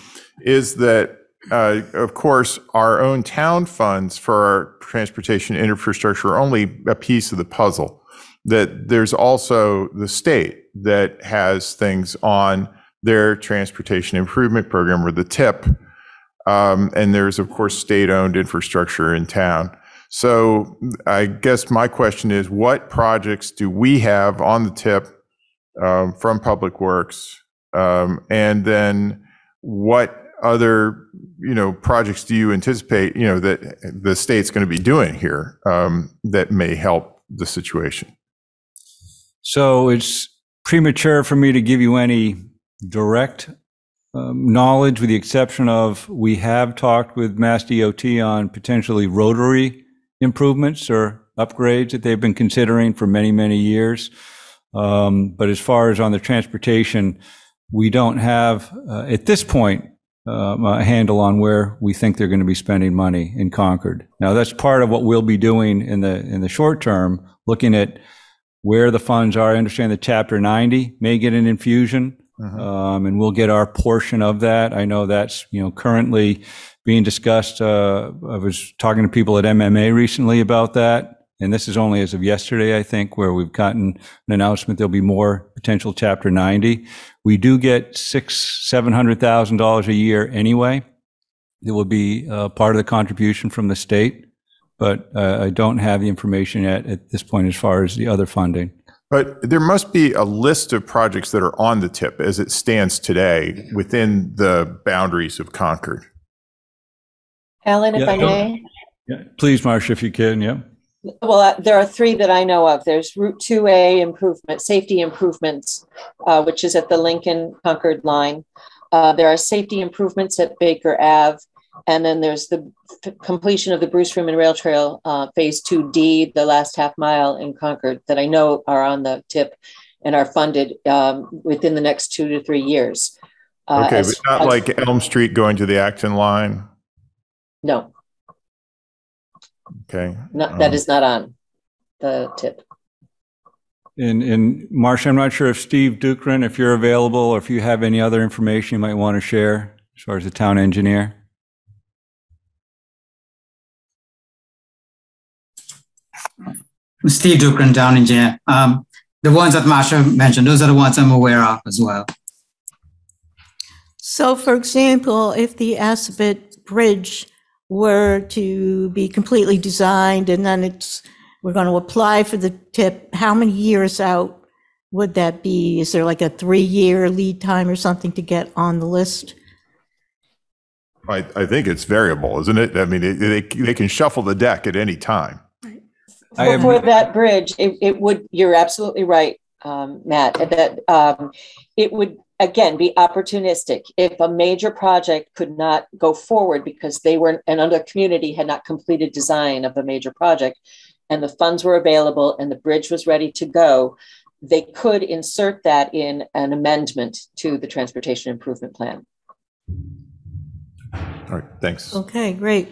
is that, uh, of course, our own town funds for our transportation infrastructure are only a piece of the puzzle. That there's also the state that has things on their transportation improvement program or the TIP. Um, and there's, of course, state-owned infrastructure in town. So I guess my question is, what projects do we have on the tip um, from Public Works? Um, And then what other, you know, projects do you anticipate, you know, that the state's going to be doing here um, that may help the situation? So it's premature for me to give you any direct um, knowledge, with the exception of we have talked with Mass DOT on potentially rotary improvements or upgrades that they've been considering for many, many years. Um, But as far as on the transportation, we don't have, uh, at this point, um, a handle on where we think they're going to be spending money in Concord. Now, that's part of what we'll be doing in the, in the short term, looking at where the funds are. I understand that Chapter 90 may get an infusion, um, and we'll get our portion of that. I know that's, you know, currently being discussed. Uh, I was talking to people at MMA recently about that, and this is only as of yesterday, I think, where we've gotten an announcement there'll be more potential Chapter 90. We do get six, seven hundred thousand dollars a year anyway. It will be uh, part of the contribution from the state, but uh, I don't have the information yet at this point as far as the other funding. But there must be a list of projects that are on the tip as it stands today within the boundaries of Concord. Alan, if Yeah, I may? Yeah, Please, Marcia, if you can, yeah. Well, uh, there are three that I know of. There's Route 2A improvement, safety improvements, uh, which is at the Lincoln Concord line. Uh, There are safety improvements at Baker Ave. And then there's the f- completion of the Bruce Freeman Rail Trail, uh, Phase 2D, the last half mile in Concord, that I know are on the tip and are funded um, within the next two to three years. Uh, Okay, as- but not as- like Elm Street going to the Acton line? No, Okay. not, that Um, is not on the tip. And, and Marcia, I'm not sure if Steve Dookran, if you're available, or if you have any other information you might want to share as far as the town engineer. Steve Dookran, town engineer. Um, the ones that Marcia mentioned, those are the ones I'm aware of as well. So for example, if the Assabet Bridge were to be completely designed and then it's, we're going to apply for the tip, how many years out would that be? Is there like a three-year lead time or something to get on the list? I, I think it's variable, isn't it? I mean, they, they, they can shuffle the deck at any time. I For am- that bridge, it, it would, you're absolutely right, um, Matt, that, um, it would, again, be opportunistic. If a major project could not go forward because they weren't, another community had not completed design of the major project and the funds were available and the bridge was ready to go, they could insert that in an amendment to the transportation improvement plan. All right, thanks. Okay, great.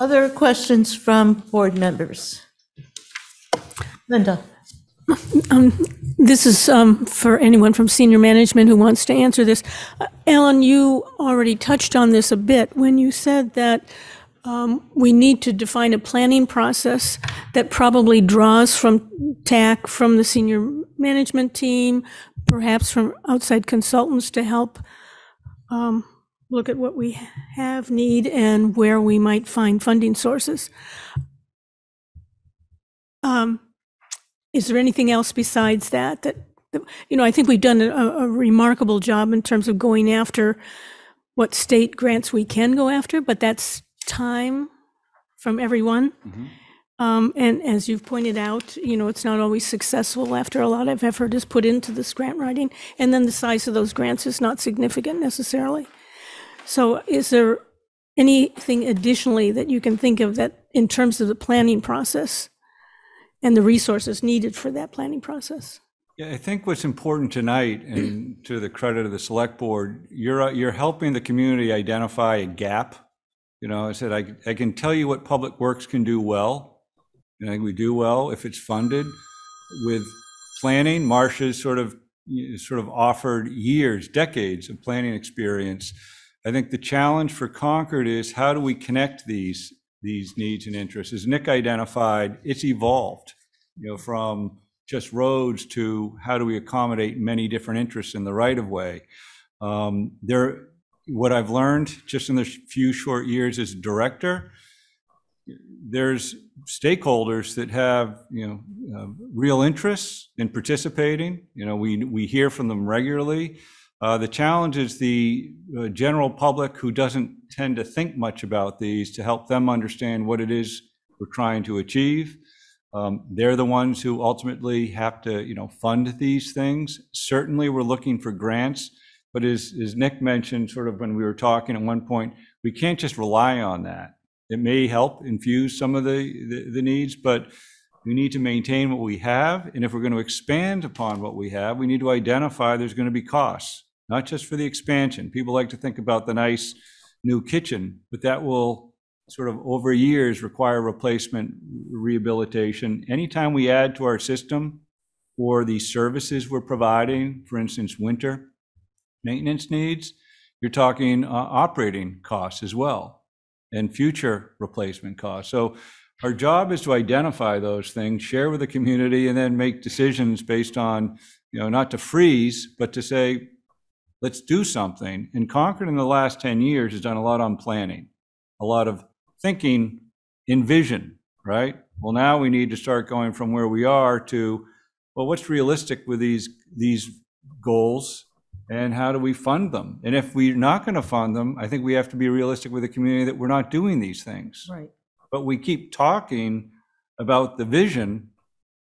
Other questions from board members? Linda? This is um, for anyone from senior management who wants to answer this. Uh, Alan, you already touched on this a bit when you said that um, we need to define a planning process that probably draws from TAC, from the senior management team, perhaps from outside consultants to help um, look at what we have, need, and where we might find funding sources. Um, is there anything else besides that that, that- you know, I think we've done a, a remarkable job in terms of going after what state grants we can go after, but that's time from everyone. Um, and as you've pointed out, you know, it's not always successful after a lot of effort is put into this grant writing. And then the size of those grants is not significant necessarily. So is there anything additionally that you can think of that in terms of the planning process and the resources needed for that planning process. Yeah, I think what's important tonight, and to the credit of the select board, you're, uh, you're helping the community identify a gap. You know, I said, I, I can tell you what Public Works can do well, and I think we do well if it's funded. With planning, Marcia's sort of, sort of offered years, decades of planning experience. I think the challenge for Concord is how do we connect these, these needs and interests? As Nick identified, it's evolved, you know, from just roads to how do we accommodate many different interests in the right of way. Um, there, what I've learned just in the few short years as director, there's stakeholders that have, you know, uh, real interests in participating. You know, we, we hear from them regularly. Uh, the challenge is the uh, general public who doesn't tend to think much about these to help them understand what it is we're trying to achieve. Um, They're the ones who ultimately have to, you know, fund these things. Certainly, we're looking for grants, but as, as Nick mentioned, sort of when we were talking at one point, we can't just rely on that. It may help infuse some of the, the, the needs, but we need to maintain what we have. And if we're going to expand upon what we have, we need to identify there's going to be costs, not just for the expansion. People like to think about the nice new kitchen, but that will sort of over years require replacement, rehabilitation. Anytime we add to our system or the services we're providing, for instance, winter maintenance needs, you're talking uh, operating costs as well and future replacement costs. So our job is to identify those things, share with the community, and then make decisions based on, you know, not to freeze, but to say, let's do something. And Concord in the last 10 years has done a lot on planning, a lot of thinking in vision, right? Well, now we need to start going from where we are to, well, what's realistic with these, these goals? And how do we fund them? And if we're not going to fund them, I think we have to be realistic with the community that we're not doing these things. Right. But we keep talking about the vision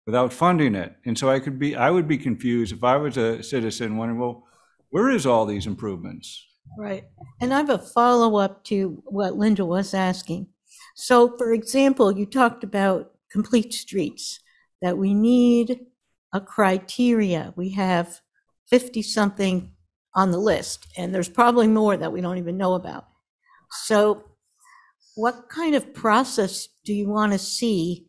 without funding it. And so I could be, I would be confused if I was a citizen wondering, well, where is all these improvements? Right. And I have a follow-up to what Linda was asking. So, for example, you talked about complete streets, that we need a criteria. We have 50-something on the list, and there's probably more that we don't even know about. So what kind of process do you want to see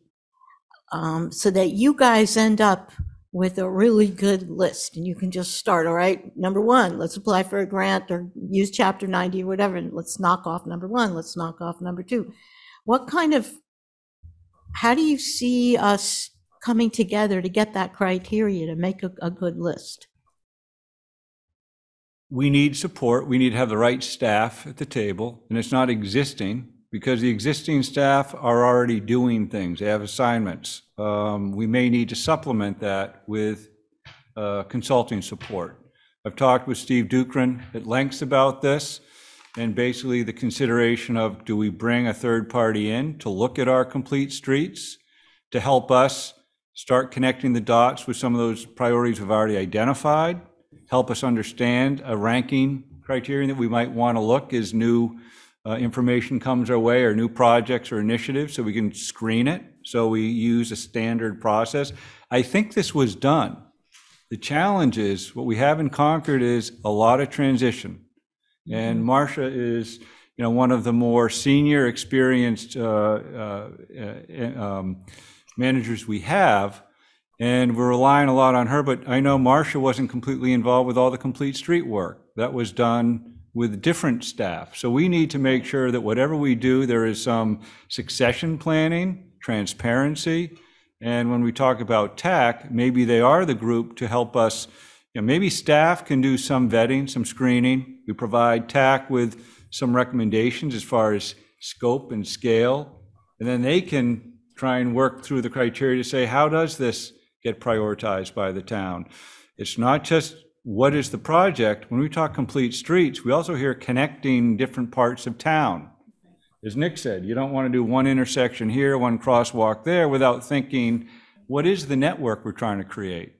um, so that you guys end up with a really good list and you can just start, all right, number one, let's apply for a grant or use chapter 90 or whatever, and let's knock off number one, let's knock off number two. What kind of, how do you see us coming together to get that criteria to make a, a good list? we need support. We need to have the right staff at the table, and it's not existing because the existing staff are already doing things. They have assignments. Um, we may need to supplement that with uh, consulting support. I've talked with Steve Dookran at length about this, and basically the consideration of do we bring a third party in to look at our complete streets to help us start connecting the dots with some of those priorities we've already identified help us understand a ranking criterion that we might want to look as new information comes our way or new projects or initiatives so we can screen it. So we use a standard process. I think this was done. The challenge is what we haven't conquered is a lot of transition. And Marcia is, you know, one of the more senior, experienced uh, uh, uh, um, managers we have. And we're relying a lot on her, but I know Marcia wasn't completely involved with all the complete street work. That was done with different staff. So we need to make sure that whatever we do, there is some succession planning, transparency. And when we talk about TAC, maybe they are the group to help us. You know, maybe staff can do some vetting, some screening. We provide TAC with some recommendations as far as scope and scale. And then they can try and work through the criteria to say, how does this get prioritized by the town. It's not just what is the project. When we talk complete streets, we also hear connecting different parts of town. As Nick said, you don't want to do one intersection here, one crosswalk there without thinking, what is the network we're trying to create?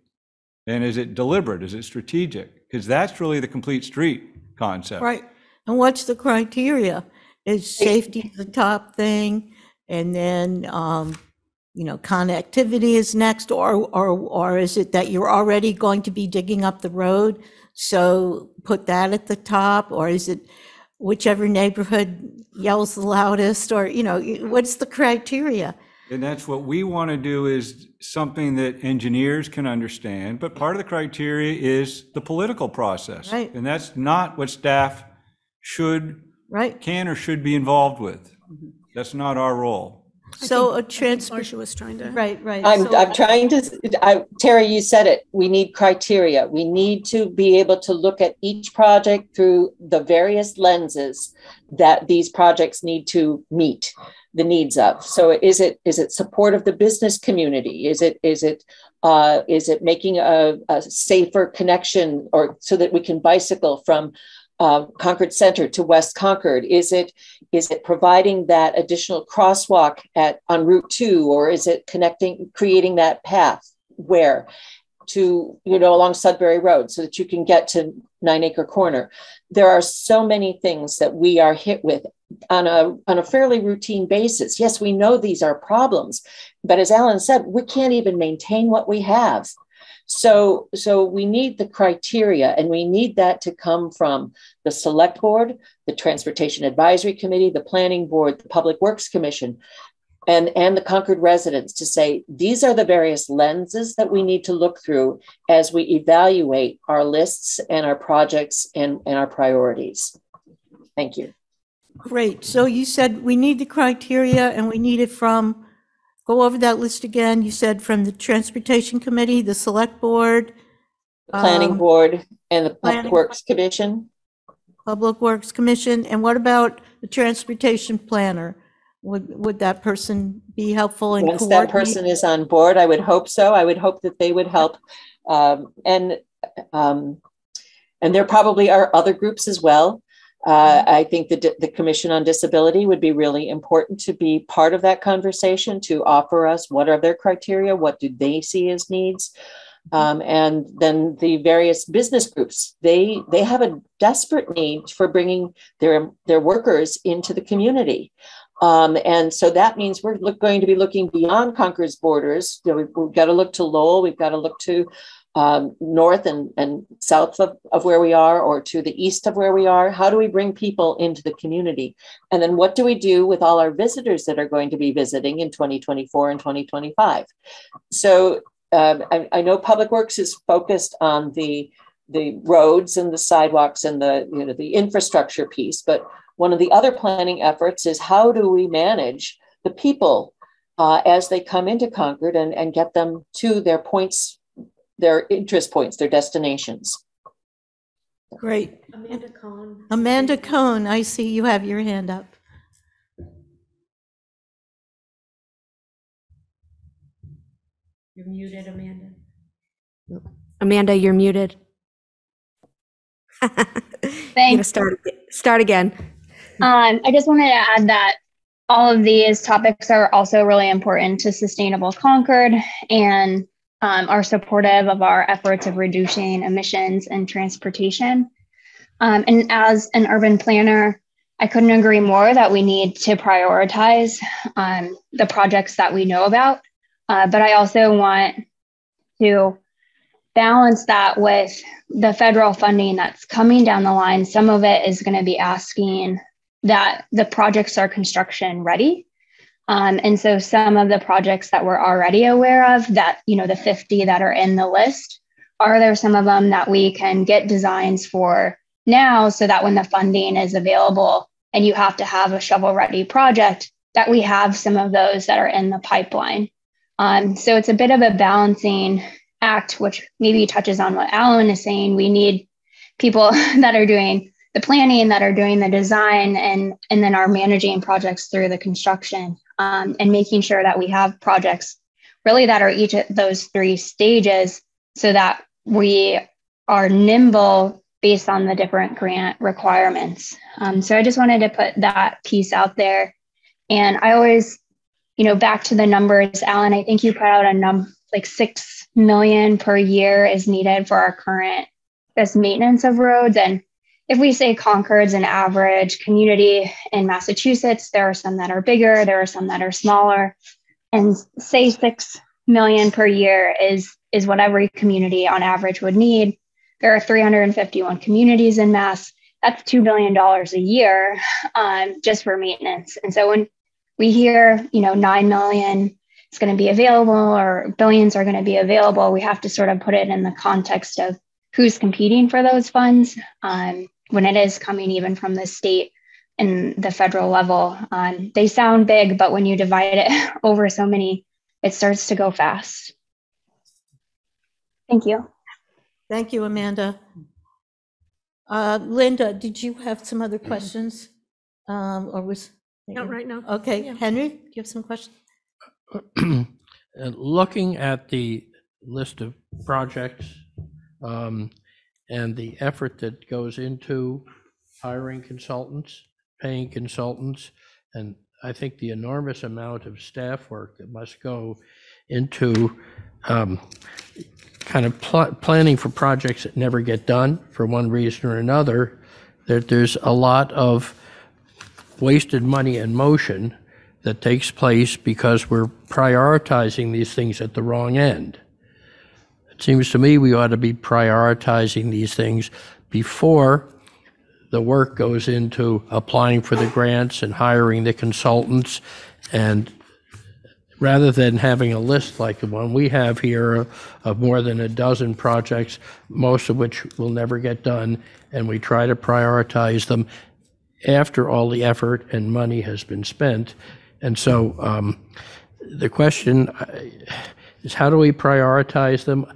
And is it deliberate? Is it strategic? Because that's really the complete street concept. Right. And what's the criteria? Is safety the top thing? And then um, you know, connectivity is next, or, or, or is it that you're already going to be digging up the road? So put that at the top, or is it whichever neighborhood yells the loudest, or, you know, what's the criteria? And that's what we want to do is something that engineers can understand, but part of the criteria is the political process. Right. And that's not what staff should, Right? can or should be involved with. Mm-hmm. That's not our role. So a trans, Marcia was trying to. right, right. I'm, So- I'm trying to, I, Terry, you said it. We need criteria. We need to be able to look at each project through the various lenses that these projects need to meet the needs of. So is it, is it support of the business community? Is it, is it, uh, is it making a, a safer connection or so that we can bicycle from uh, Concord Center to West Concord? Is it is it providing that additional crosswalk at on Route Two, or is it connecting, creating that path where to you know along Sudbury Road so that you can get to Nine Acre Corner? There are so many things that we are hit with on a on a fairly routine basis. Yes, we know these are problems, but as Alan said, we can't even maintain what we have. So, so we need the criteria and we need that to come from the select board, the transportation advisory committee, the planning board, the public works commission, and, and the Concord residents to say, these are the various lenses that we need to look through as we evaluate our lists and our projects and, and our priorities. Thank you. Great. So you said we need the criteria and we need it from, go over that list again. You said from the Transportation Committee, the Select Board, The planning Um, board and the planning- public works commission. Public Works Commission, and what about the Transportation Planner? Would, would that person be helpful in Once that coordinating? person is on board, I would hope so. I would hope that they would help. Um, and um, and there probably are other groups as well. Uh, I think the, the Commission on Disability would be really important to be part of that conversation to offer us what are their criteria, what do they see as needs, um, and then the various business groups. They they have a desperate need for bringing their their workers into the community. Um, and so that means we're look, going to be looking beyond Concord's borders. You know, we've, we've got to look to Lowell, we've got to look to um, north and, and south of, of where we are, or to the east of where we are. How do we bring people into the community? And then what do we do with all our visitors that are going to be visiting in 2024 and 2025? So um, I, I know Public Works is focused on the the roads and the sidewalks and the you know the infrastructure piece, but one of the other planning efforts is how do we manage the people uh, as they come into Concord and, and get them to their points, their interest points, their destinations. Great. Amanda Cohn. Amanda Cohn, I see you have your hand up. You're muted, Amanda. Amanda, you're muted. You gotta Thanks. start, start again. Um, I just wanted to add that all of these topics are also really important to Sustainable Concord and um, are supportive of our efforts of reducing emissions and transportation. Um, and as an urban planner, I couldn't agree more that we need to prioritize um, the projects that we know about. Uh, but I also want to balance that with the federal funding that's coming down the line. Some of it is going to be asking that the projects are construction ready. Um, and so some of the projects that we're already aware of that, you know, the 50 that are in the list, are there some of them that we can get designs for now so that when the funding is available and you have to have a shovel ready project, that we have some of those that are in the pipeline. Um, so it's a bit of a balancing act, which maybe touches on what Alan is saying. We need people that are doing the planning, that are doing the design, and and then are managing projects through the construction, um, and making sure that we have projects really that are each of those three stages, so that we are nimble based on the different grant requirements. Um, so I just wanted to put that piece out there, and I always, you know, back to the numbers, Alan. I think you put out a num like six million per year is needed for our current this maintenance of roads. And if we say Concord's an average community in Massachusetts, there are some that are bigger, there are some that are smaller. and say 6 million per year is is what every community on average would need. There are 351 communities in Mass. That's $2 billion a year um, just for maintenance. And so when we hear, you know, 9 million is going to be available or billions are going to be available, we have to sort of put it in the context of who's competing for those funds um, when it is coming even from the state and the federal level. Um, they sound big, but when you divide it over so many, it starts to go fast. Thank you. Thank you, Amanda. Uh, Linda, did you have some other questions? Um, Or was? Not right now. Okay, Yeah. Henry, do you have some questions? Looking at the list of projects um, and the effort that goes into hiring consultants, paying consultants, and I think the enormous amount of staff work that must go into um, kind of pl- planning for projects that never get done for one reason or another, that there's a lot of wasted money and motion that takes place because we're prioritizing these things at the wrong end. It seems to me we ought to be prioritizing these things before the work goes into applying for the grants and hiring the consultants and rather than having a list like the one we have here of more than a dozen projects, most of which will never get done, and we try to prioritize them after all the effort and money has been spent. And so um, the question is how do we prioritize them?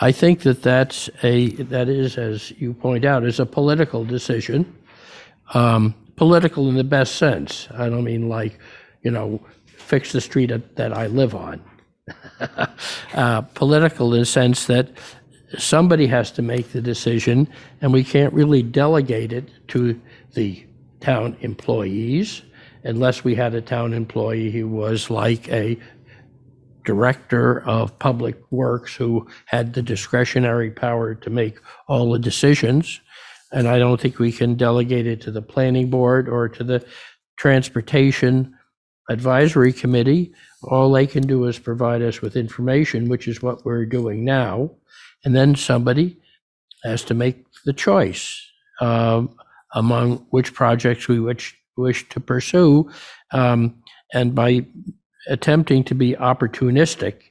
I think that that's a, that is, as you point out, is a political decision. Um, Political in the best sense. I don't mean like, you know, fix the street that I live on. Uh, Political in the sense that somebody has to make the decision, and we can't really delegate it to the town employees unless we had a town employee who was like a director of public works who had the discretionary power to make all the decisions. And I don't think we can delegate it to the planning board or to the transportation advisory committee. All they can do is provide us with information, which is what we're doing now. And then somebody has to make the choice um, among which projects we wish, wish to pursue. Um, and by attempting to be opportunistic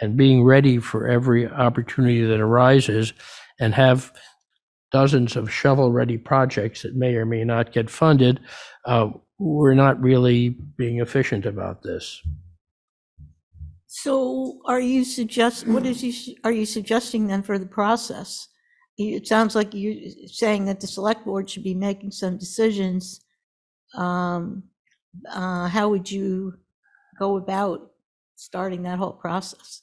and being ready for every opportunity that arises and have dozens of shovel-ready projects that may or may not get funded, uh, we're not really being efficient about this. So are you suggest, what is you, are you suggesting then for the process? It sounds like you're saying that the select board should be making some decisions. Um, uh, How would you go about starting that whole process?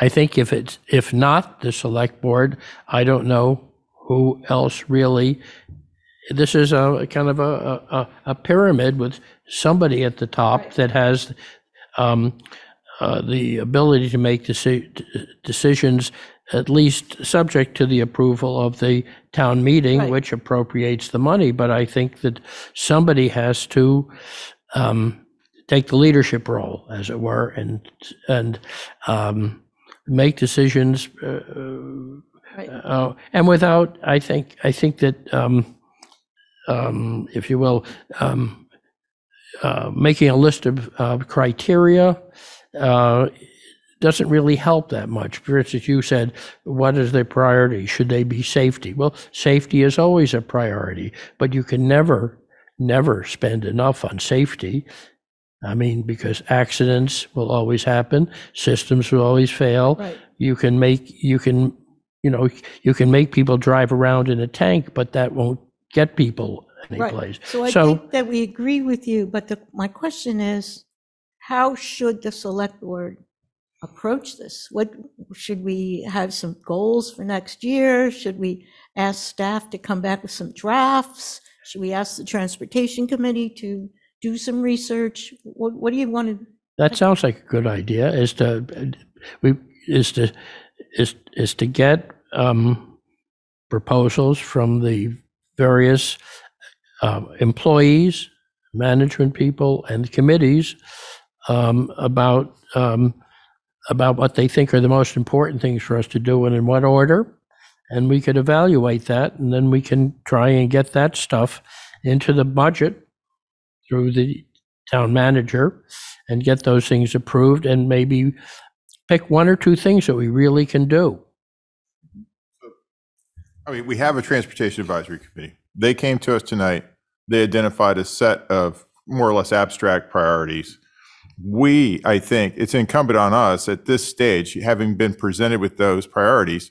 I think if it's, if not the select board, I don't know who else really. This is a kind of a, a, a pyramid with somebody at the top that has um, uh, the ability to make deci- decisions, at least subject to the approval of the town meeting, Right. which appropriates the money. But I think that somebody has to um, take the leadership role, as it were, and and um, make decisions. Uh, Right. uh, and without, I think, I think that, um, um, if you will, um, uh, making a list of uh, criteria uh, doesn't really help that much. For instance, you said, what is their priority? Should they be safety? Well, safety is always a priority, but you can never, never spend enough on safety. I mean, because accidents will always happen, systems will always fail. Right. You can make, you can, you know, you can make people drive around in a tank, but that won't get people anyplace. Right. So I So, think that we agree with you, but the, my question is, how should the select board approach this? What, should we have some goals for next year? Should we ask staff to come back with some drafts? Should we ask the transportation committee to do some research? What, what do you want to, that sounds like a good idea, is to, we, is to, is, is to get um, proposals from the various um, employees, management people, and committees um, about, um, about what they think are the most important things for us to do and in what order. And we could evaluate that, and then we can try and get that stuff into the budget through the town manager and get those things approved and maybe pick one or two things that we really can do. I mean, we have a Transportation Advisory Committee. They came to us tonight. They identified a set of more or less abstract priorities. We, I think, it's incumbent on us at this stage, having been presented with those priorities,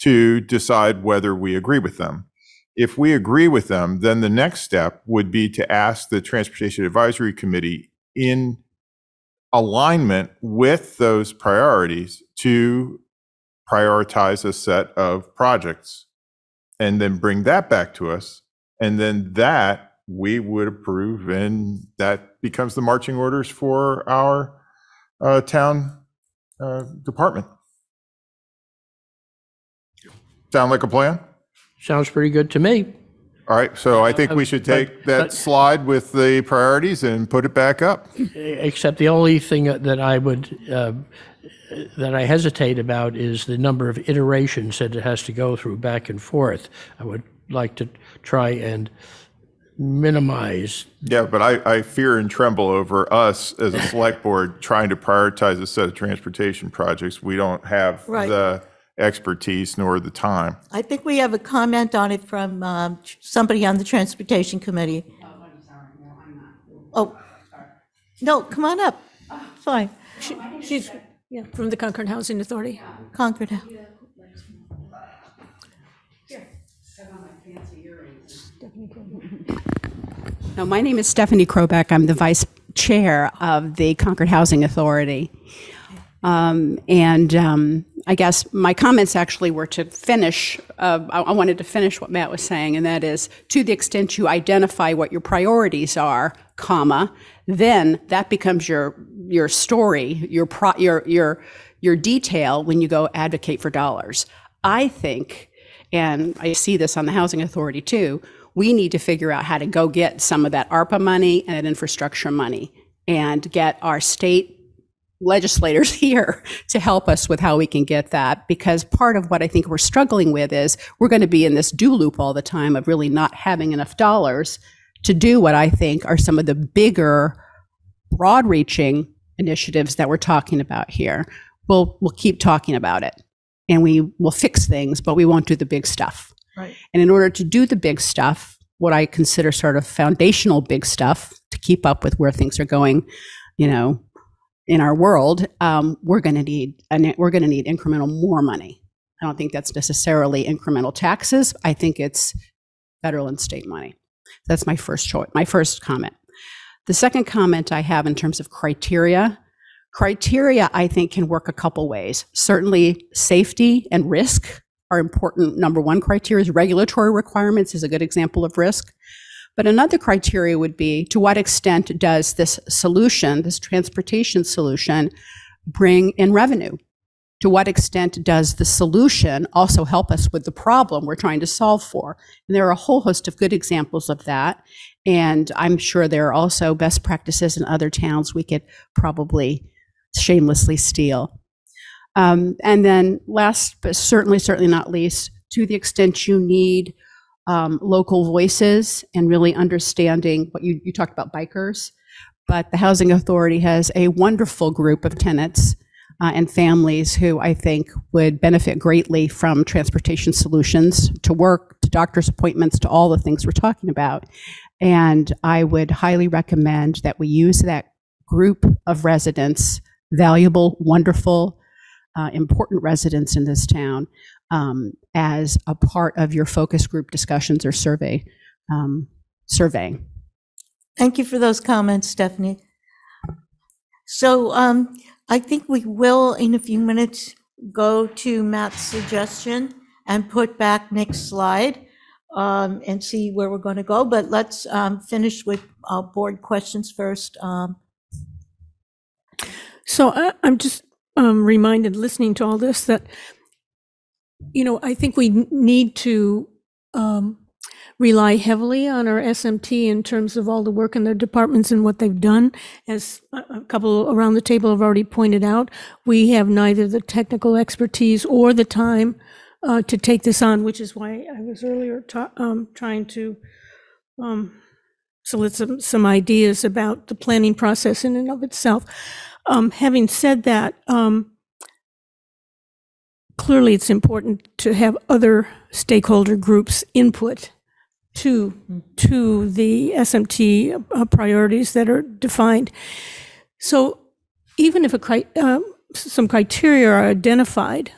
to decide whether we agree with them. If we agree with them, then the next step would be to ask the Transportation Advisory Committee in alignment with those priorities to prioritize a set of projects and then bring that back to us. And then that we would approve, and that becomes the marching orders for our uh, town uh, department. Sound like a plan? Sounds pretty good to me. All right, so I think we should But- take that but- slide with the priorities and put it back up. Except the only thing that I would, uh, that I hesitate about is the number of iterations that it has to go through back and forth. I would like to try and minimize, Yeah, but I, I fear and tremble over us as a select board trying to prioritize a set of transportation projects. We don't have Right. the expertise nor the time. I think we have a comment on it from um, somebody on the Transportation Committee. Oh, no, come on up. Fine. She- She's, yeah, from the Concord Housing Authority. Concord. No, my name is Stephanie Krobeck. I'm the vice chair of the Concord Housing Authority. Um, and um, I guess my comments actually were to finish, uh, I, wanted to finish what Matt was saying, and that is to the extent you identify what your priorities are, comma, then that becomes your your story, your pro, your your your detail when you go advocate for dollars. I think, and I see this on the Housing Authority too, we need to figure out how to go get some of that ARPA money and that infrastructure money and get our state legislators here to help us with how we can get that because part of what I think we're struggling with is we're going to be in this do loop all the time of really not having enough dollars to do what I think are some of the bigger broad reaching initiatives that we're talking about here. We'll we'll keep talking about it and we will fix things but we won't do the big stuff. Right. And in order to do the big stuff, what I consider sort of foundational big stuff to keep up with where things are going, you know, in our world, um, we're going to need we're going to need incremental more money. I don't think that's necessarily incremental taxes. I think it's federal and state money. That's my first choice. My first comment. The second comment I have in terms of criteria, criteria I think can work a couple ways. Certainly, safety and risk are important. Number one criteria is regulatory requirements is a good example of risk. But another criteria would be to what extent does this solution, this transportation solution, bring in revenue? To what extent does the solution also help us with the problem we're trying to solve for? And there are a whole host of good examples of that. And I'm sure there are also best practices in other towns we could probably shamelessly steal. Um, and then last, but certainly, certainly not least, to the extent you need um, local voices and really understanding what you, you talked about bikers, but the Housing Authority has a wonderful group of tenants uh, and families who I think would benefit greatly from transportation solutions to work, to doctor's appointments, to all the things we're talking about. And I would highly recommend that we use that group of residents, valuable, wonderful, uh, important residents in this town, um, as a part of your focus group discussions or survey um, surveying. Thank you for those comments, Stephanie. So um, I think we will, in a few minutes, go to Matt's suggestion and put back next slide um, and see where we're going to go. But let's um, finish with uh, board questions first. Um, So I, I'm just um, reminded, listening to all this, that, you know, I think we need to um, rely heavily on our SMT in terms of all the work in their departments and what they've done. As a couple around the table have already pointed out, we have neither the technical expertise or the time uh, to take this on, which is why I was earlier um, trying to um, solicit some, some ideas about the planning process in and of itself. Um, Having said that, um, clearly it's important to have other stakeholder groups input to, to the SMT uh, priorities that are defined. So even if a, um, some criteria are identified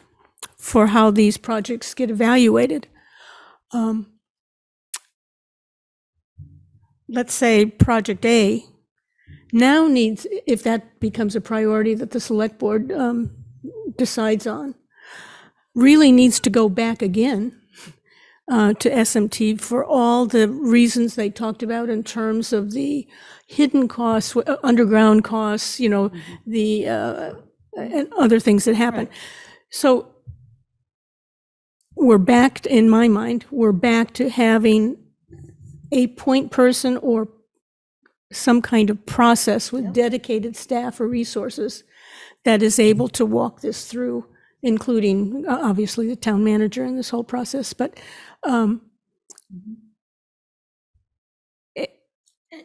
for how these projects get evaluated, um, let's say Project A now needs, if that becomes a priority that the select board um, decides on, really needs to go back again uh, to SMT for all the reasons they talked about in terms of the hidden costs, uh, underground costs, you know, the, uh, and other things that happen. So we're back, in my mind, we're back to having a point person or some kind of process with dedicated staff or resources that is able to walk this through, including uh, obviously the town manager in this whole process, but um,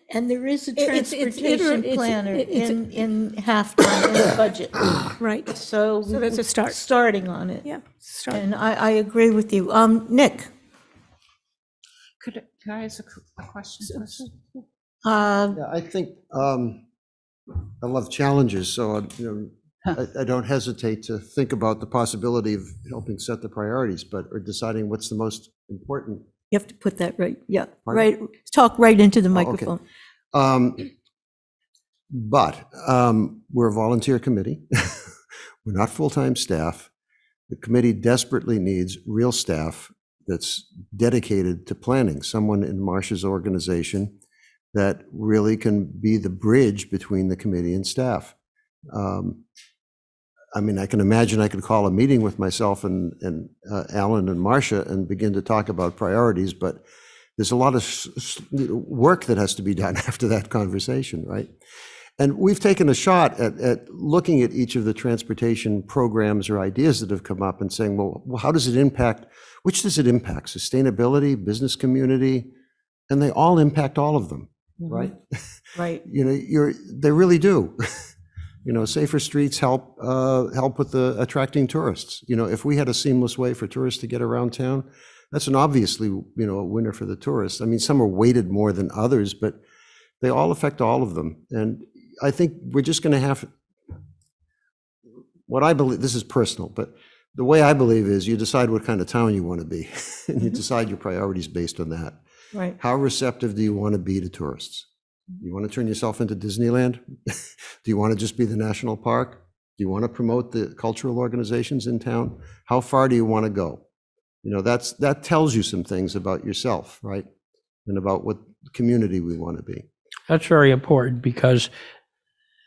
And there is a It's- it's iter- transportation it's- planner it's- in, in half-time in the budget. right. So. So that's a start. Starting on it. Yeah, start. And I, I agree with you. Um, Nick? Could, I- could I ask a qu- a question first? Uh, Yeah, I think, um, I love challenges, so, uh, you know, I, I don't hesitate to think about the possibility of helping set the priorities, but, or deciding what's the most important. You have to put that right, yeah, Pardon? right, talk right into the Oh, okay. microphone. Um, But um, we're a volunteer committee. We're not full-time staff. The committee desperately needs real staff that's dedicated to planning, someone in Marcia's organization that really can be the bridge between the committee and staff. Um, I mean, I can imagine I could call a meeting with myself and, and uh, Alan and Marcia and begin to talk about priorities, but there's a lot of work that has to be done after that conversation, right? And we've taken a shot at, at looking at each of the transportation programs or ideas that have come up and saying, well, well, how does it impact, which does it impact? Sustainability, business community? And they all impact all of them, right? Right. You know, you're, they really do. You know, safer streets help, uh, help with the attracting tourists. You know, if we had a seamless way for tourists to get around town, that's an obviously, you know, a winner for the tourists. I mean, some are weighted more than others, but they all affect all of them. And I think we're just going to have, what I believe, this is personal, but the way I believe is you decide what kind of town you want to be, and you decide your priorities based on that. Right. How receptive do you want to be to tourists? You want to turn yourself into Disneyland? Do you want to just be the national park? Do you want to promote the cultural organizations in town? How far do you want to go? You know, that's, that tells you some things about yourself, right? And about what community we want to be. That's very important because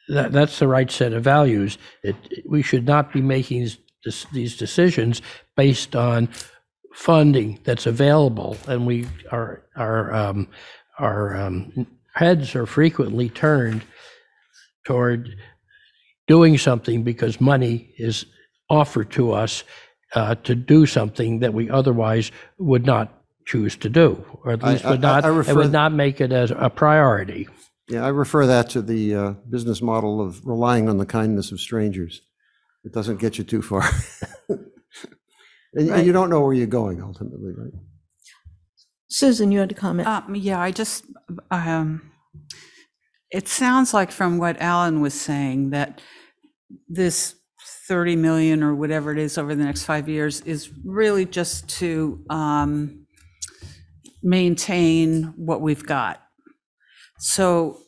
that, that's the right set of values. It, we should not be making these- decisions based on funding that's available. And we, are our, um, our um, heads are frequently turned toward doing something because money is offered to us uh, to do something that we otherwise would not choose to do, or at least I- would not, I and refer- would not make it as a priority. Yeah, I refer that to the uh, business model of relying on the kindness of strangers. It doesn't get you too far. And and you don't know where you're going ultimately, right? Susan, you had a comment? Um, yeah, I just, um, it sounds like from what Alan was saying, that this 30 million or whatever it is over the next five years is really just to, um, maintain what we've got. So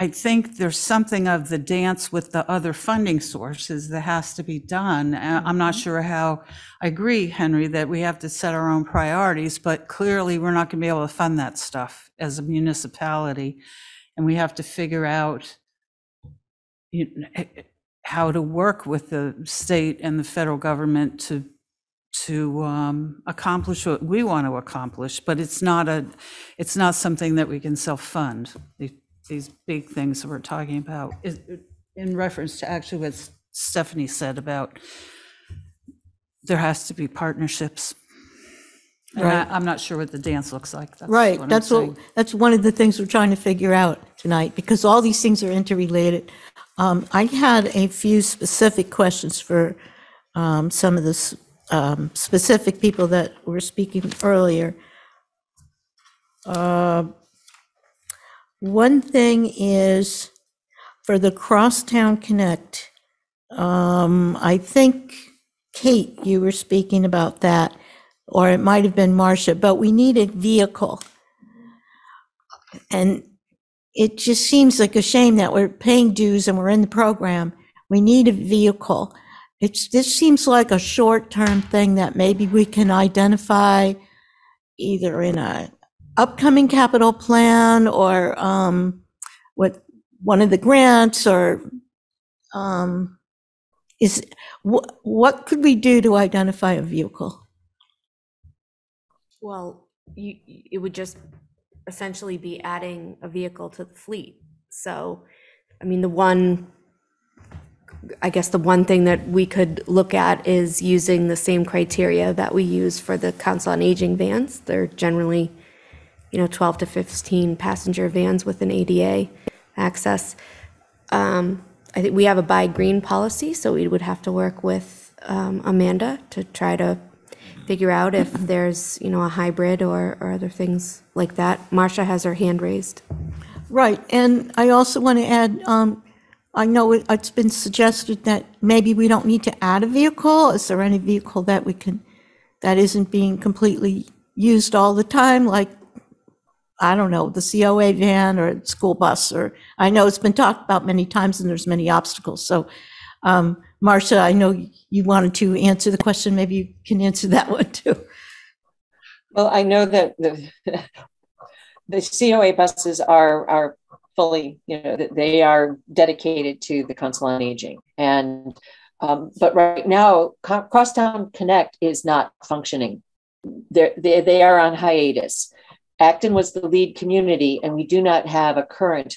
I think there's something of the dance with the other funding sources that has to be done. Uh, I'm not sure how, I agree, Henry, that we have to set our own priorities, but clearly we're not going to be able to fund that stuff as a municipality. And we have to figure out you know, how to work with the state and the federal government to to um, accomplish what we want to accomplish, but it's not a, it's not something that we can self-fund. The- These big things that we're talking about, is- in reference to actually what Stephanie said about there has to be partnerships. And I- Right. I'm not sure what the dance looks like. That's Right, I'm that's what, saying. that's one of the things we're trying to figure out tonight, because all these things are interrelated. Um, I had a few specific questions for um, some of the s- um, specific people that were speaking earlier. Uh, One thing is, for the Crosstown Connect, um, I think, Kate, you were speaking about that, or it might have been Marcia, but we need a vehicle. And it just seems like a shame that we're paying dues and we're in the program. We need a vehicle. It's, this seems like a short-term thing that maybe we can identify either in a upcoming capital plan or um, with one of the grants or um, is, what, what could we do to identify a vehicle? Well, you, it would just essentially be adding a vehicle to the fleet. So, I mean, the one, I guess the one thing that we could look at is using the same criteria that we use for the Council on Aging vans. They're generally, you know, 12 to 15 passenger vans with an ADA access. Um, I think we have a buy green policy, so we would have to work with um, Amanda to try to figure out if there's, you know, a hybrid or, or other things like that. Marcia has her hand raised. Right, and I also want to add, um, I know it- it's been suggested that maybe we don't need to add a vehicle. Is there any vehicle that we can, that isn't being completely used all the time, like, I don't know, the COA van or school bus, or, I know it's been talked about many times and there's many obstacles. So, um, Marcia, I know you wanted to answer the question, maybe you can answer that one too. Well, I know that the, the COA buses are, are fully, you know, they are dedicated to the Council on Aging. And, um, but right now, Crosstown Connect is not functioning. They're, they, they are on hiatus. Acton was the lead community and we do not have a current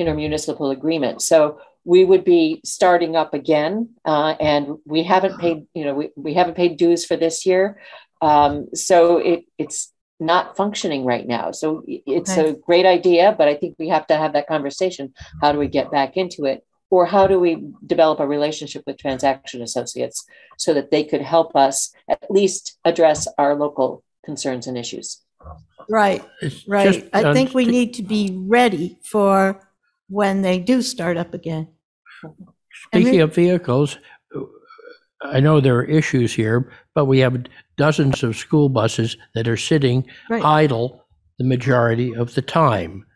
intermunicipal agreement. So we would be starting up again, uh, and we haven't paid, you know, we, we haven't paid dues for this year. Um, so it, it's not functioning right now. So it's a great idea, but I think we have to have that conversation. How do we get back into it? Or how do we develop a relationship with TransAction Associates so that they could help us at least address our local concerns and issues? Right, It's right. just, I uh, think we need to be ready for when they do start up again. Speaking of vehicles, I know there are issues here, but we have dozens of school buses that are sitting Right. idle the majority of the time.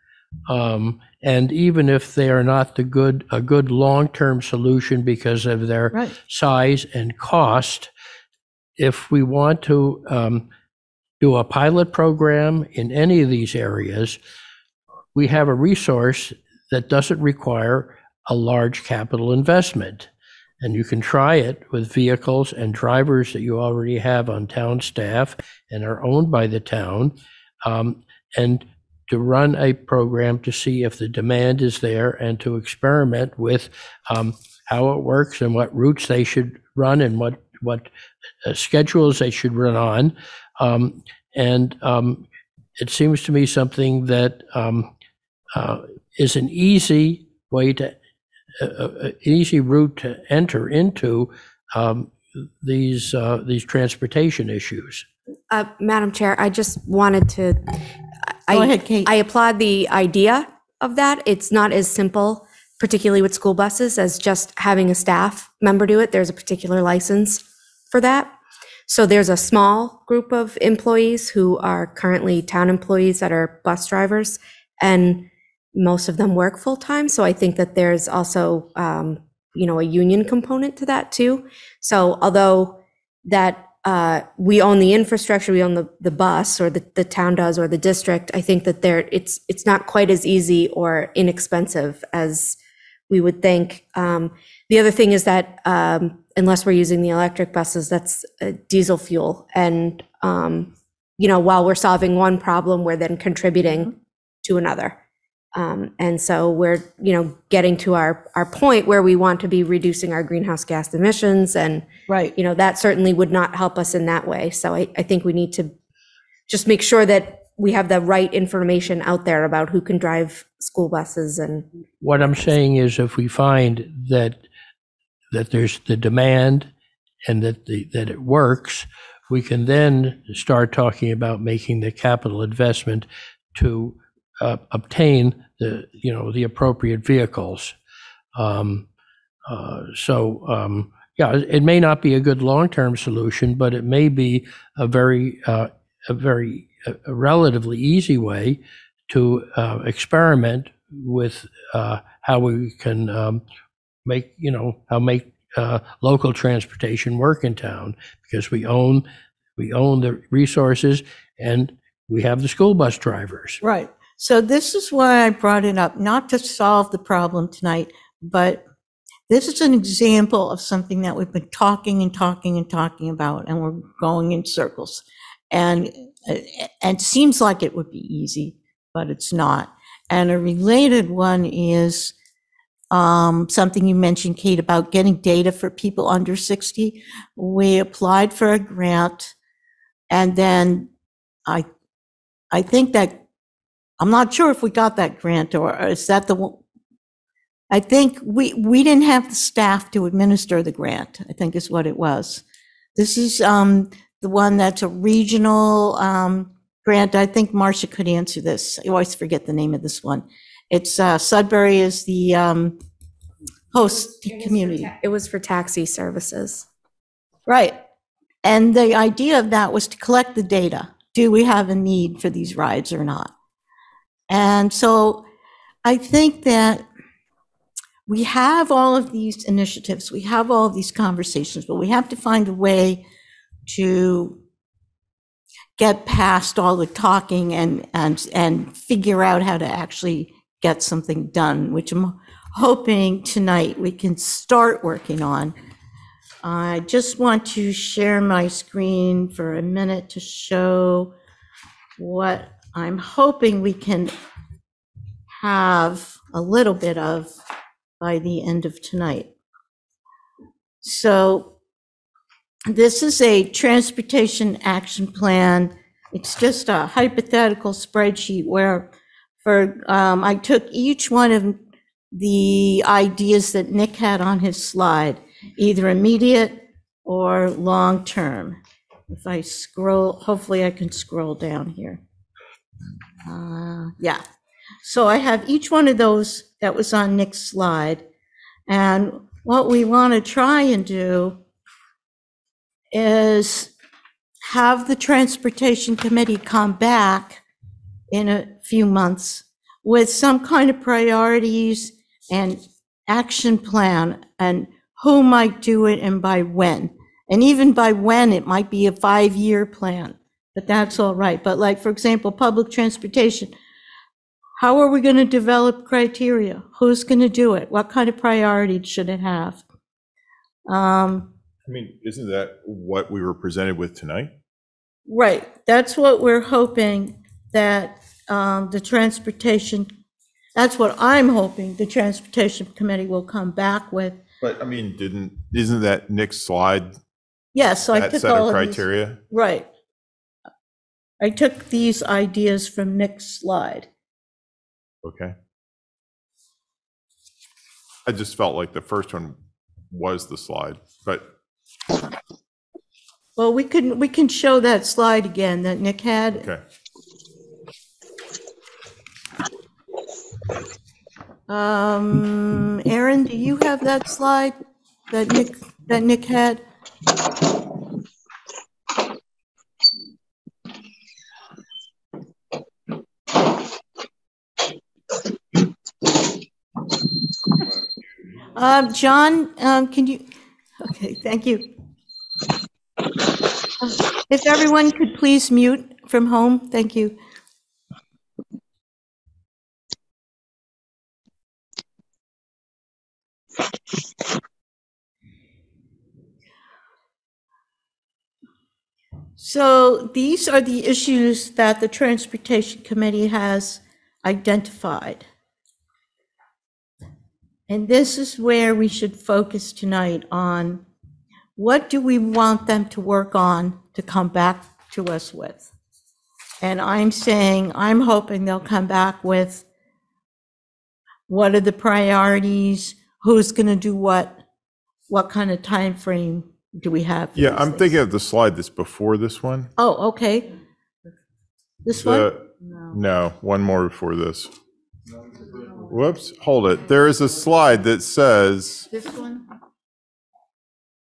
Um, And even if they are not the good, a good long-term solution because of their Right. size and cost, if we want to um, do a pilot program in any of these areas, we have a resource that doesn't require a large capital investment. And you can try it with vehicles and drivers that you already have on town staff and are owned by the town. um, And to run a program to see if the demand is there and to experiment with um, how it works and what routes they should run and what, what uh, schedules they should run on. Um, And um, it seems to me something that um, uh, is an easy way to, uh, uh, an easy route to enter into um, these, uh, these transportation issues. Uh, Madam Chair, I just wanted to. I- Go ahead, Kate. I applaud the idea of that. It's not as simple, particularly with school buses, as just having a staff member do it. There's a particular license for that. So there's a small group of employees who are currently town employees that are bus drivers, and most of them work full-time. So I think that there's also, um, you know, a union component to that too. So although that uh, we own the infrastructure, we own the, the bus, or the, the town does, or the district, I think that there, it's, it's not quite as easy or inexpensive as we would think. Um, The other thing is that um, unless we're using the electric buses, that's uh, diesel fuel. And, um, you know, while we're solving one problem, we're then contributing to another. Um, And so we're, you know, getting to our, our point where we want to be reducing our greenhouse gas emissions. And, Right. you know, that certainly would not help us in that way. So I, I think we need to just make sure that we have the right information out there about who can drive school buses and, What I'm saying is if we find that, that there's the demand and that the, that it works, we can then start talking about making the capital investment to uh, obtain the, you know, the appropriate vehicles. Um, uh, So, um, yeah, it may not be a good long-term solution, but it may be a very, uh, a very, a relatively easy way to uh, experiment with uh, how we can um, make, you know, how make uh, local transportation work in town because we own, we own the resources and we have the school bus drivers. Right. So this is why I brought it up, not to solve the problem tonight, but this is an example of something that we've been talking and talking and talking about, and we're going in circles. And, uh, and it seems like it would be easy, but it's not. And a related one is um, something you mentioned, Kate, about getting data for people under 60. We applied for a grant, and then I, I think that I'm not sure if we got that grant or is that the one? I think we, we didn't have the staff to administer the grant, I think is what it was. This is um, the one that's a regional um, grant. I think Marcia could answer this. I always forget the name of this one. It's uh, Sudbury is the um, host community. it was for taxi services. Right. And the idea of that was to collect the data. Do we have a need for these rides or not? And so I think that we have all of these initiatives, we have all of these conversations, but we have to find a way to get past all the talking and, and, and figure out how to actually get something done, which I'm hoping tonight we can start working on. I just want to share my screen for a minute to show what I'm hoping we can have a little bit of by the end of tonight. So this is a transportation action plan. It's just a hypothetical spreadsheet where for, um, I took each one of the ideas that Nick had on his slide, either immediate or long-term. If I scroll, hopefully I can scroll down here. Uh, Yeah. So I have each one of those that was on Nick's slide. And what we want to try and do is have the Transportation Committee come back in a few months with some kind of priorities and action plan and who might do it and by when. And even by when, it might be a five-year plan, but that's all right. But like, for example, public transportation, how are we going to develop criteria? Who's going to do it? What kind of priorities should it have? Um, I mean, isn't that what we were presented with tonight? Right, that's what we're hoping that um, the transportation, that's what I'm hoping the Transportation Committee will come back with. But I mean, didn't, isn't that Nick's slide, Yes, so I that took set all of of these. criteria? Right. I took these ideas from Nick's slide. Okay. I just felt like the first one was the slide, but Well, we can, we can show that slide again that Nick had. okay. Um, Erin, do you have that slide that Nick, that Nick had? Um, John, um, can you, okay, thank you. If everyone could please mute from home, thank you. So these are the issues that the Transportation Committee has identified. And this is where we should focus tonight on what do we want them to work on to come back to us with? And I'm saying, I'm hoping they'll come back with what are the priorities, who's going to do what, what kind of time frame do we have? for Yeah, these I'm things? thinking of the slide that's before this one. Oh, okay. This one? The- No, one more before this. Whoops, hold it. There is a slide that says, This one?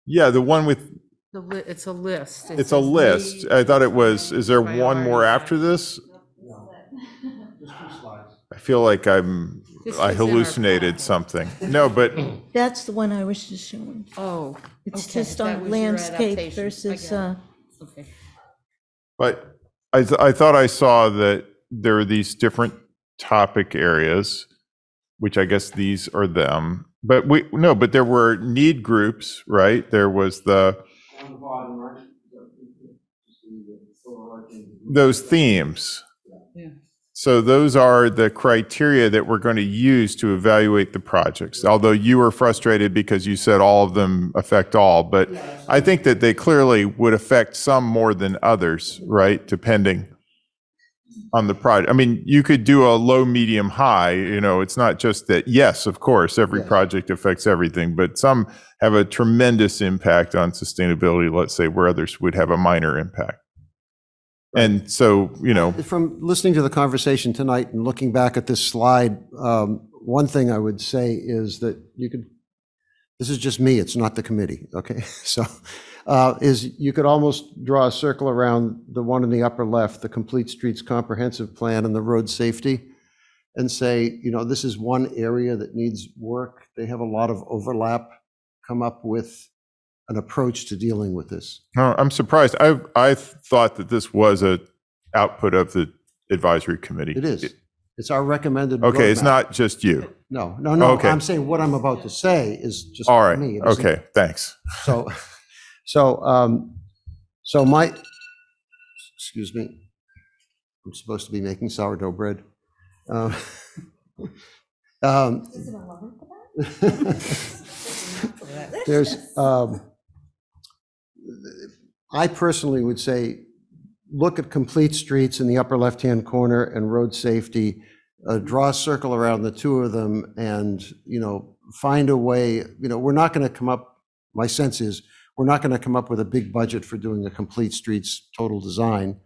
yeah, the one with, The li- It's a list. It it's a says list. lead, I thought it was, is there one more after this? I feel like I'm, This I was in our hallucinated something. No, but That's the one I was just showing. Oh. It's okay, just that on was your landscape adaptation. I versus, get it. uh, Okay. But I, th- I thought I saw that there are these different topic areas, which I guess these are them. But we, no, but there were need groups, right? There was the, those themes. So those are the criteria that we're going to use to evaluate the projects. Although you were frustrated because you said all of them affect all, but I think that they clearly would affect some more than others, right? Depending on the project. I mean, you could do a low, medium, high, you know, it's not just that, yes, of course, every project affects everything, but some have a tremendous impact on sustainability, let's say, where others would have a minor impact. And so, you know, From listening to the conversation tonight and looking back at this slide, um, one thing I would say is that you could, this is just me, it's not the committee, okay? So, uh, is you could almost draw a circle around the one in the upper left, the Complete Streets Comprehensive Plan and the road safety, and say, you know, this is one area that needs work. They have a lot of overlap. Come up with an approach to dealing with this. No, I'm surprised. I, I thought that this was a output of the advisory committee. It is. It's our recommended. Okay, it's not just you. No, no, no. Okay. I'm saying what I'm about to say is just All right, me. It isn't- okay, thanks. So, so, um, so my, excuse me, I'm supposed to be making sourdough bread. Um, um, There's, um, I personally would say, look at complete streets in the upper left-hand corner and road safety, uh, draw a circle around the two of them and, you know, find a way, you know, we're not going to come up, my sense is, we're not going to come up with a big budget for doing a complete streets total design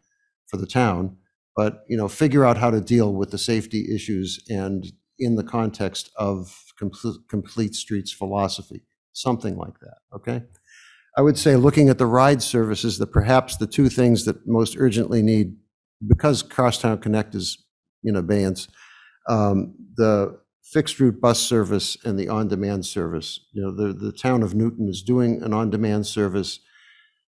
for the town, but, you know, figure out how to deal with the safety issues and in the context of complete, complete streets philosophy, something like that, okay? I would say, looking at the ride services, that perhaps the two things that most urgently need, because Crosstown Connect is in abeyance, um, the fixed route bus service and the on-demand service. You know, the, the town of Newton is doing an on-demand service.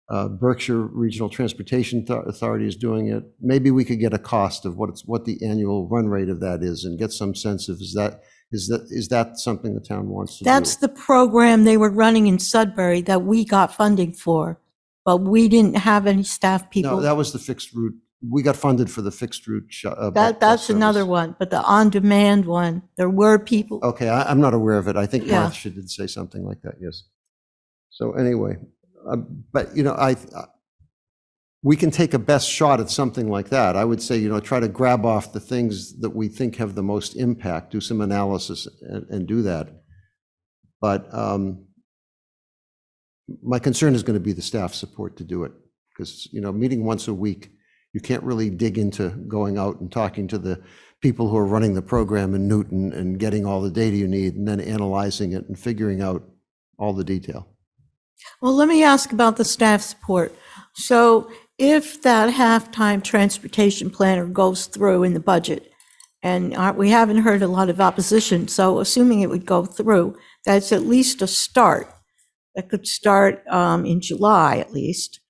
Uh, Berkshire Regional Transportation Authority is doing it. Maybe we could get a cost of what it's, what the annual run rate of that is and get some sense of, is that, is that, is that something the town wants to do? That's the program they were running in Sudbury that we got funding for, but we didn't have any staff people. No, people. that was the fixed route. We got funded for the fixed route. sh- uh, That, bus that's another one, but the on-demand one, there were people. Okay, I, I'm not aware of it. I think Yeah. Marcia did say something like that, yes. So anyway, uh, but, you know, I, I- we can take a best shot at something like that. I would say, you know, try to grab off the things that we think have the most impact, do some analysis and, and do that. But um, my concern is going to be the staff support to do it. Because, you know, meeting once a week, you can't really dig into going out and talking to the people who are running the program in Newton and getting all the data you need and then analyzing it and figuring out all the detail. Well, let me ask about the staff support. So if that halftime transportation planner goes through in the budget, and we haven't heard a lot of opposition, so assuming it would go through, that's at least a start. That could start um, in July at least.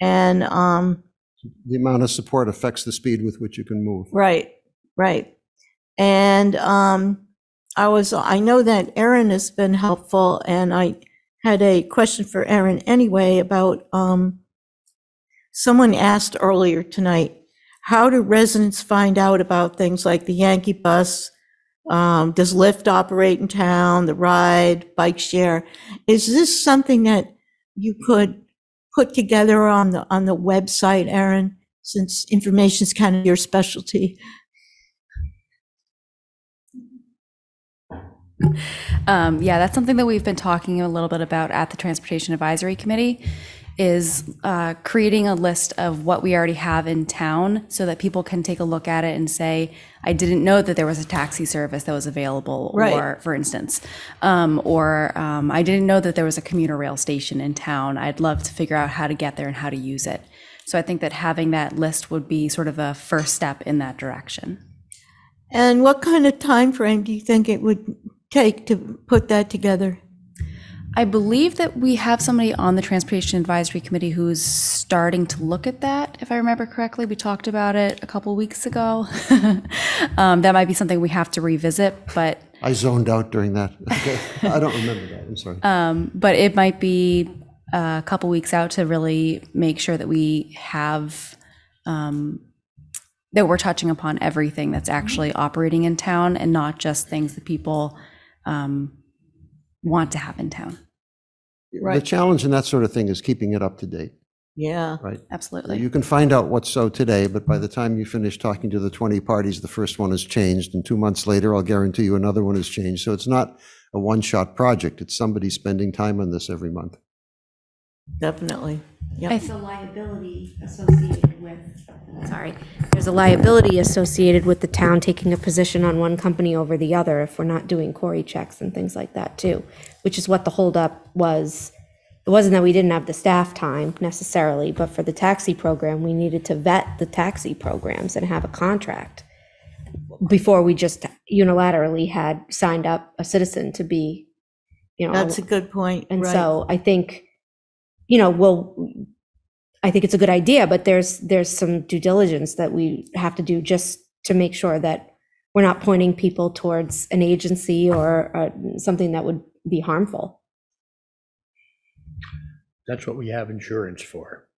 And, um, The amount of support affects the speed with which you can move. right, right. And um, I was, I know that Erin has been helpful, and I had a question for Erin anyway about um, someone asked earlier tonight, how do residents find out about things like the Yankee bus? Um, does Lyft operate in town, the ride, bike share? Is this something that you could put together on the, on the website, Erin, since information is kind of your specialty? Um, yeah, that's something that we've been talking a little bit about at the Transportation Advisory Committee is uh, creating a list of what we already have in town so that people can take a look at it and say, I didn't know that there was a taxi service that was available, Right. or for instance, um, or um, I didn't know that there was a commuter rail station in town. I'd love to figure out how to get there and how to use it. So I think that having that list would be sort of a first step in that direction. And what kind of time frame do you think it would take to put that together? I believe that we have somebody on the Transportation Advisory Committee who's starting to look at that, if I remember correctly. We talked about it a couple weeks ago. um, that might be something we have to revisit, but I zoned out during that. Okay. I don't remember that, I'm sorry. um, but it might be a couple weeks out to really make sure that we have um, that we're touching upon everything that's actually operating in town and not just things that people um, want to have in town. The challenge in that sort of thing is keeping it up to date, Yeah. right? Absolutely. You can find out what's so today, but by the time you finish talking to the 20 parties, the first one has changed, and two months later, I'll guarantee you another one has changed. So it's not a one-shot project, it's somebody spending time on this every month. Definitely. There's a liability associated with, sorry, there's a liability associated with the town taking a position on one company over the other if we're not doing CORI checks and things like that too, which is what the holdup was. It wasn't that we didn't have the staff time necessarily, but for the taxi program, we needed to vet the taxi programs and have a contract before we just unilaterally had signed up a citizen to be, you know. That's a good point. And right. so I think, you know, well, I think it's a good idea, but there's, there's some due diligence that we have to do just to make sure that we're not pointing people towards an agency or uh, something that would be harmful. That's what we have insurance for.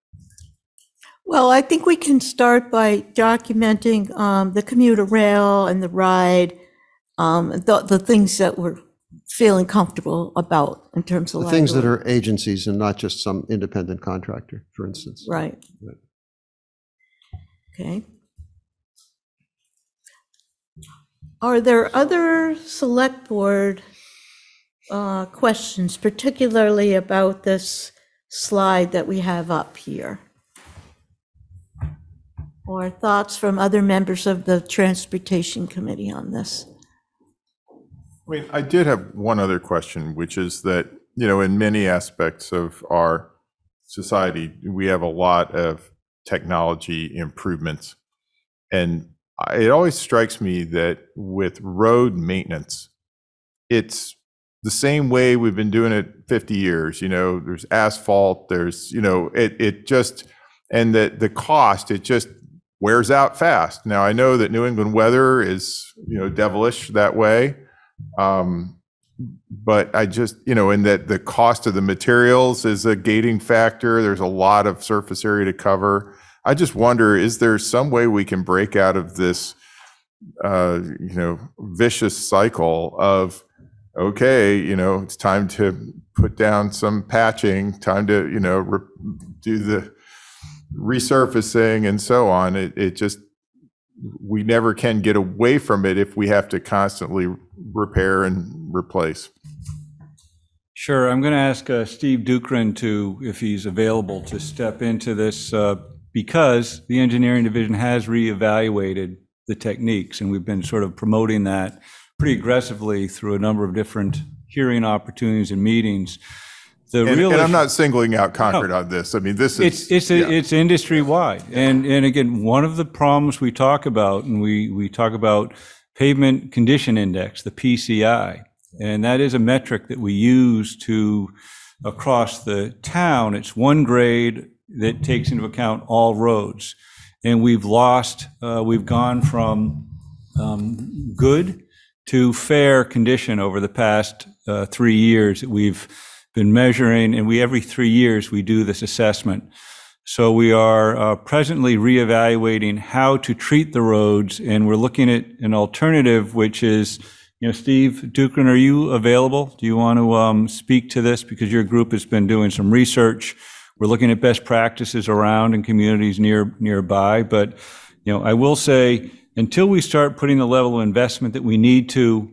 Well, I think we can start by documenting um, the commuter rail and the ride, um, the, the things that we're feeling comfortable about in terms of The things that liability. are agencies and not just some independent contractor, for instance. Right. Right. Okay. Are there other select board uh, questions, particularly about this slide that we have up here? Or thoughts from other members of the Transportation Committee on this? I mean, I did have one other question, which is that, you know, in many aspects of our society, we have a lot of technology improvements. And it always strikes me that with road maintenance, it's the same way we've been doing it 50 years, you know, there's asphalt, there's, you know, it, it just, and the, the cost, it just wears out fast. Now, I know that New England weather is, you know, devilish that way. Um, but I just, you know, and that the cost of the materials is a gating factor. There's a lot of surface area to cover. I just wonder, is there some way we can break out of this, uh, you know, vicious cycle of, okay, you know, it's time to put down some patching, time to, you know, do the resurfacing and so on. It, it just, we never can get away from it if we have to constantly repair and replace. Sure, I'm going to ask uh, Steve Dookran to, if he's available, to step into this uh, because the engineering division has reevaluated the techniques, and we've been sort of promoting that pretty aggressively through a number of different hearing opportunities and meetings. The And, real and I'm not singling out Concord on this. I mean, this is. it's it's yeah. it's industry wide, and and again, one of the problems we talk about, and we we talk about pavement condition index, the PCI, and that is a metric that we use to across the town. It's one grade that takes into account all roads, and we've lost. Uh, we've gone from um, good to fair condition over the past uh, three years that we've been measuring, and we, every three years, we do this assessment. So we are uh, presently reevaluating how to treat the roads, and we're looking at an alternative, which is, you know, Steve Dookran, are you available? Do you want to um, speak to this? Because your group has been doing some research. We're looking at best practices around in communities near nearby. But, you know, I will say, until we start putting the level of investment that we need to,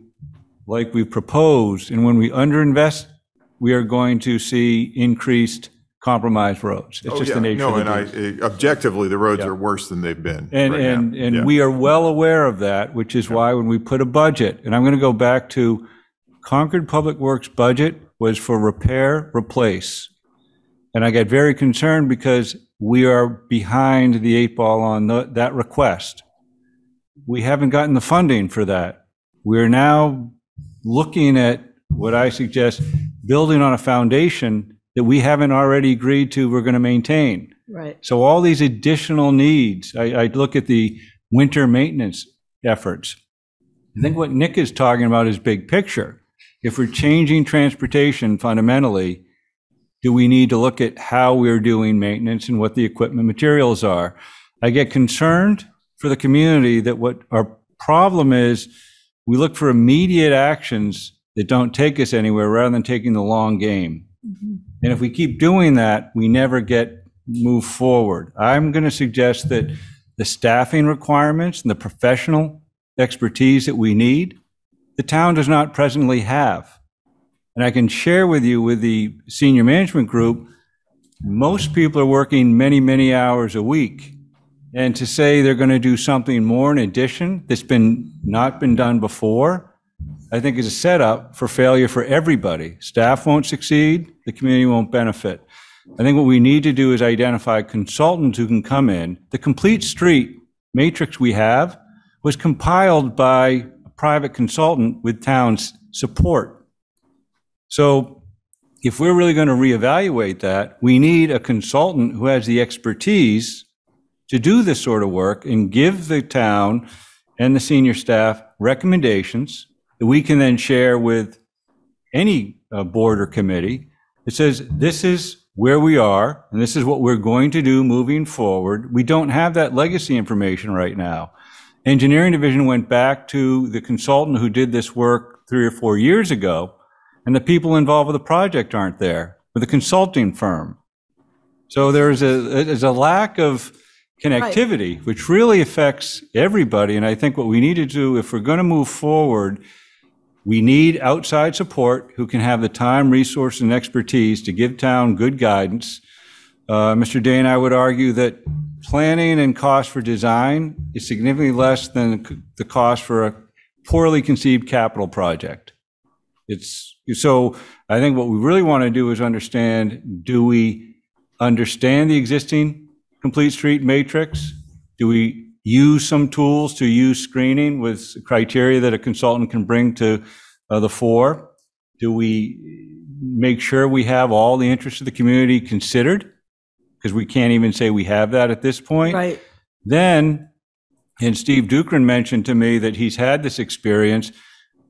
like we proposed, and when we underinvest, we are going to see increased compromised roads. It's Oh, just yeah. the nature No, of the and beast. I, objectively, the roads are worse than they've been. And, right now. and, and we are well aware of that, which is why when we put a budget, and I'm going to go back to Concord Public Works budget was for repair, replace. And I get very concerned because we are behind the eight ball on that request. We haven't gotten the funding for that. We're now looking at what I suggest, building on a foundation that we haven't already agreed to we're going to maintain. Right. So all these additional needs, I, I look at the winter maintenance efforts. I think what Nick is talking about is big picture. If we're changing transportation fundamentally, do we need to look at how we're doing maintenance and what the equipment materials are? I get concerned for the community that what our problem is, we look for immediate actions that don't take us anywhere rather than taking the long game. Mm-hmm. And if we keep doing that, we never get moved forward. I'm going to suggest that the staffing requirements and the professional expertise that we need, the town does not presently have. And I can share with you with the senior management group, most people are working many, many hours a week. And to say they're going to do something more in addition that's been, not been done before, I think is a setup for failure for everybody. Staff won't succeed, the community won't benefit. I think what we need to do is identify consultants who can come in. The complete street matrix we have was compiled by a private consultant with town's support. So if we're really going to reevaluate that, we need a consultant who has the expertise to do this sort of work and give the town and the senior staff recommendations that we can then share with any uh, board or committee It says, this is where we are, and this is what we're going to do moving forward. We don't have that legacy information right now. Engineering division went back to the consultant who did this work three or four years ago, and the people involved with the project aren't there, with the consulting firm. So there's a, there's a lack of connectivity, which really affects everybody. And I think what we need to do, if we're going to move forward, we need outside support who can have the time, resource, and expertise to give town good guidance. Uh, Mr. Day and I would argue that planning and cost for design is significantly less than the cost for a poorly conceived capital project. It's, so I think what we really want to do is understand, do we understand the existing complete street matrix? Do we use some tools to use screening with criteria that a consultant can bring to uh, the fore? Do we make sure we have all the interests of the community considered? Because we can't even say we have that at this point. Right. Then, and Steve Dookran mentioned to me that he's had this experience,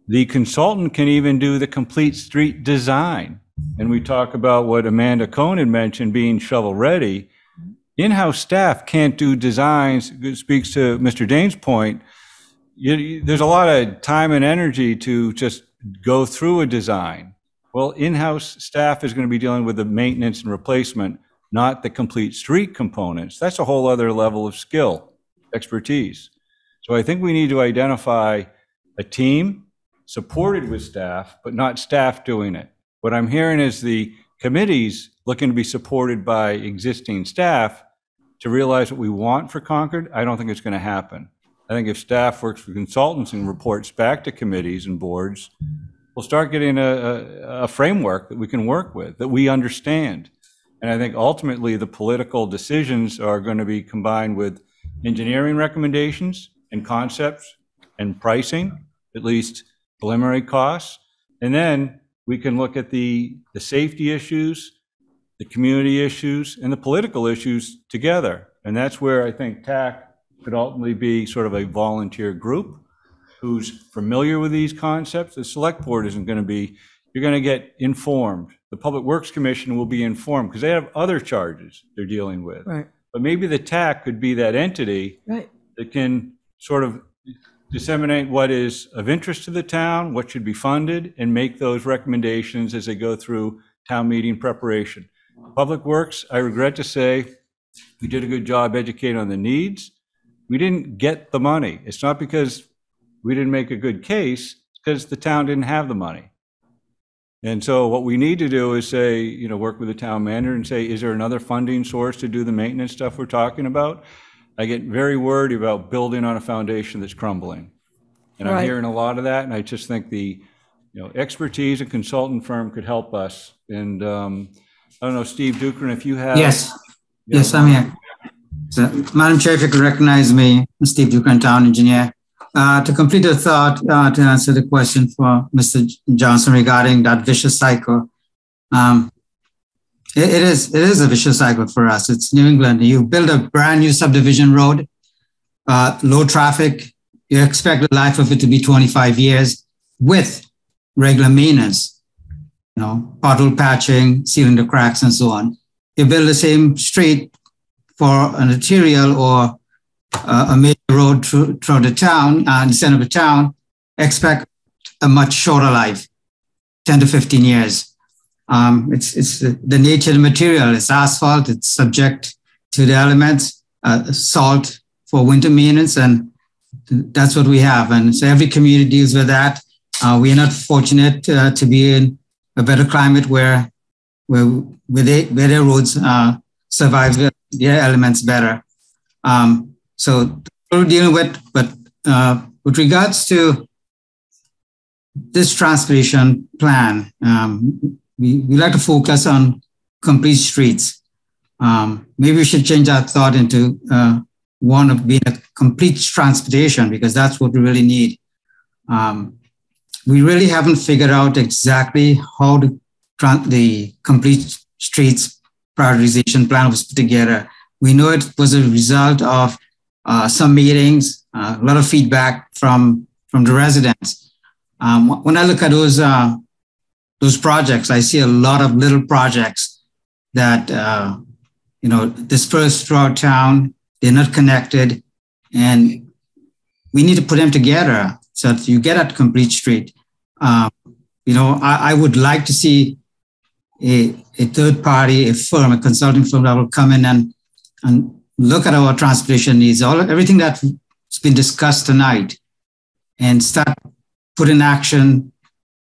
the consultant can even do the complete street design. And we talk about what Amanda Cohn had mentioned being shovel-ready. In-house staff can't do designs, it speaks to Mr. Dane's point. You- there's a lot of time and energy to just go through a design. Well, in-house staff is going to be dealing with the maintenance and replacement, not the complete street components. That's a whole other level of skill, expertise. So I think we need to identify a team supported with staff, but not staff doing it. What I'm hearing is the committees looking to be supported by existing staff to realize what we want for Concord. I don't think it's going to happen. I think if staff works with consultants and reports back to committees and boards, we'll start getting a, a, a framework that we can work with, that we understand. And I think ultimately the political decisions are going to be combined with engineering recommendations and concepts and pricing, at least preliminary costs. And then we can look at the, the safety issues, the community issues, and the political issues together. And that's where I think TAC could ultimately be sort of a volunteer group who's familiar with these concepts. The select board isn't going to be, you're going to get informed. the Public Works Commission will be informed, because they have other charges they're dealing with. Right. But maybe the TAC could be that entity Right. that can sort of disseminate what is of interest to the town, what should be funded, and make those recommendations as they go through town meeting preparation. Public Works, I regret to say, we did a good job educating on the needs. We didn't get the money. It's not because we didn't make a good case, it's because the town didn't have the money. And so what we need to do is say, you know, work with the town manager and say, is there another funding source to do the maintenance stuff we're talking about? I get very worried about building on a foundation that's crumbling. And I'm Right. hearing a lot of that, and I just think the, you know, expertise a consultant firm could help us. And um, I don't know, Steve Dookran, if you have. Yes, yes, I'm here. So, Madam Chair, if you could recognize me, Steve Dookran, Town Engineer. Uh, To complete the thought, uh, to answer the question for Mr. Johnson regarding that vicious cycle. um, It it is, it is a vicious cycle for us. It's New England. You build a brand new subdivision road, uh, low traffic, you expect the life of it to be 25 years with regular maintenance, you know, puddle patching, sealing the cracks and so on. You build the same street for an arterial or uh, a major road through, through the town and the center of the town, expect a much shorter life, 10 to 15 years. Um, it's it's the, the nature of the material. It's asphalt. It's subject to the elements, uh, salt for winter maintenance, and that's what we have. And so every community deals with that. Uh, we are not fortunate uh, to be in a better climate where where where, they, where their roads uh, survive their elements better. Um, so we're dealing with, but uh, with regards to this transportation plan, um, we, we like to focus on complete streets. Um, maybe we should change our thought into uh, one of being a complete transportation because that's what we really need. Um, we really haven't figured out exactly how the, the complete streets prioritization plan was put together. We know it was a result of uh, some meetings, uh, a lot of feedback from from the residents. Um, when I look at those uh, those projects, I see a lot of little projects that uh, you know dispersed throughout town. They're not connected, and we need to put them together so that you get at complete street. Um, you know, I, I would like to see a, a third party, a firm, a consulting firm that will come in and and look at our transportation needs, all everything that's been discussed tonight, and start putting action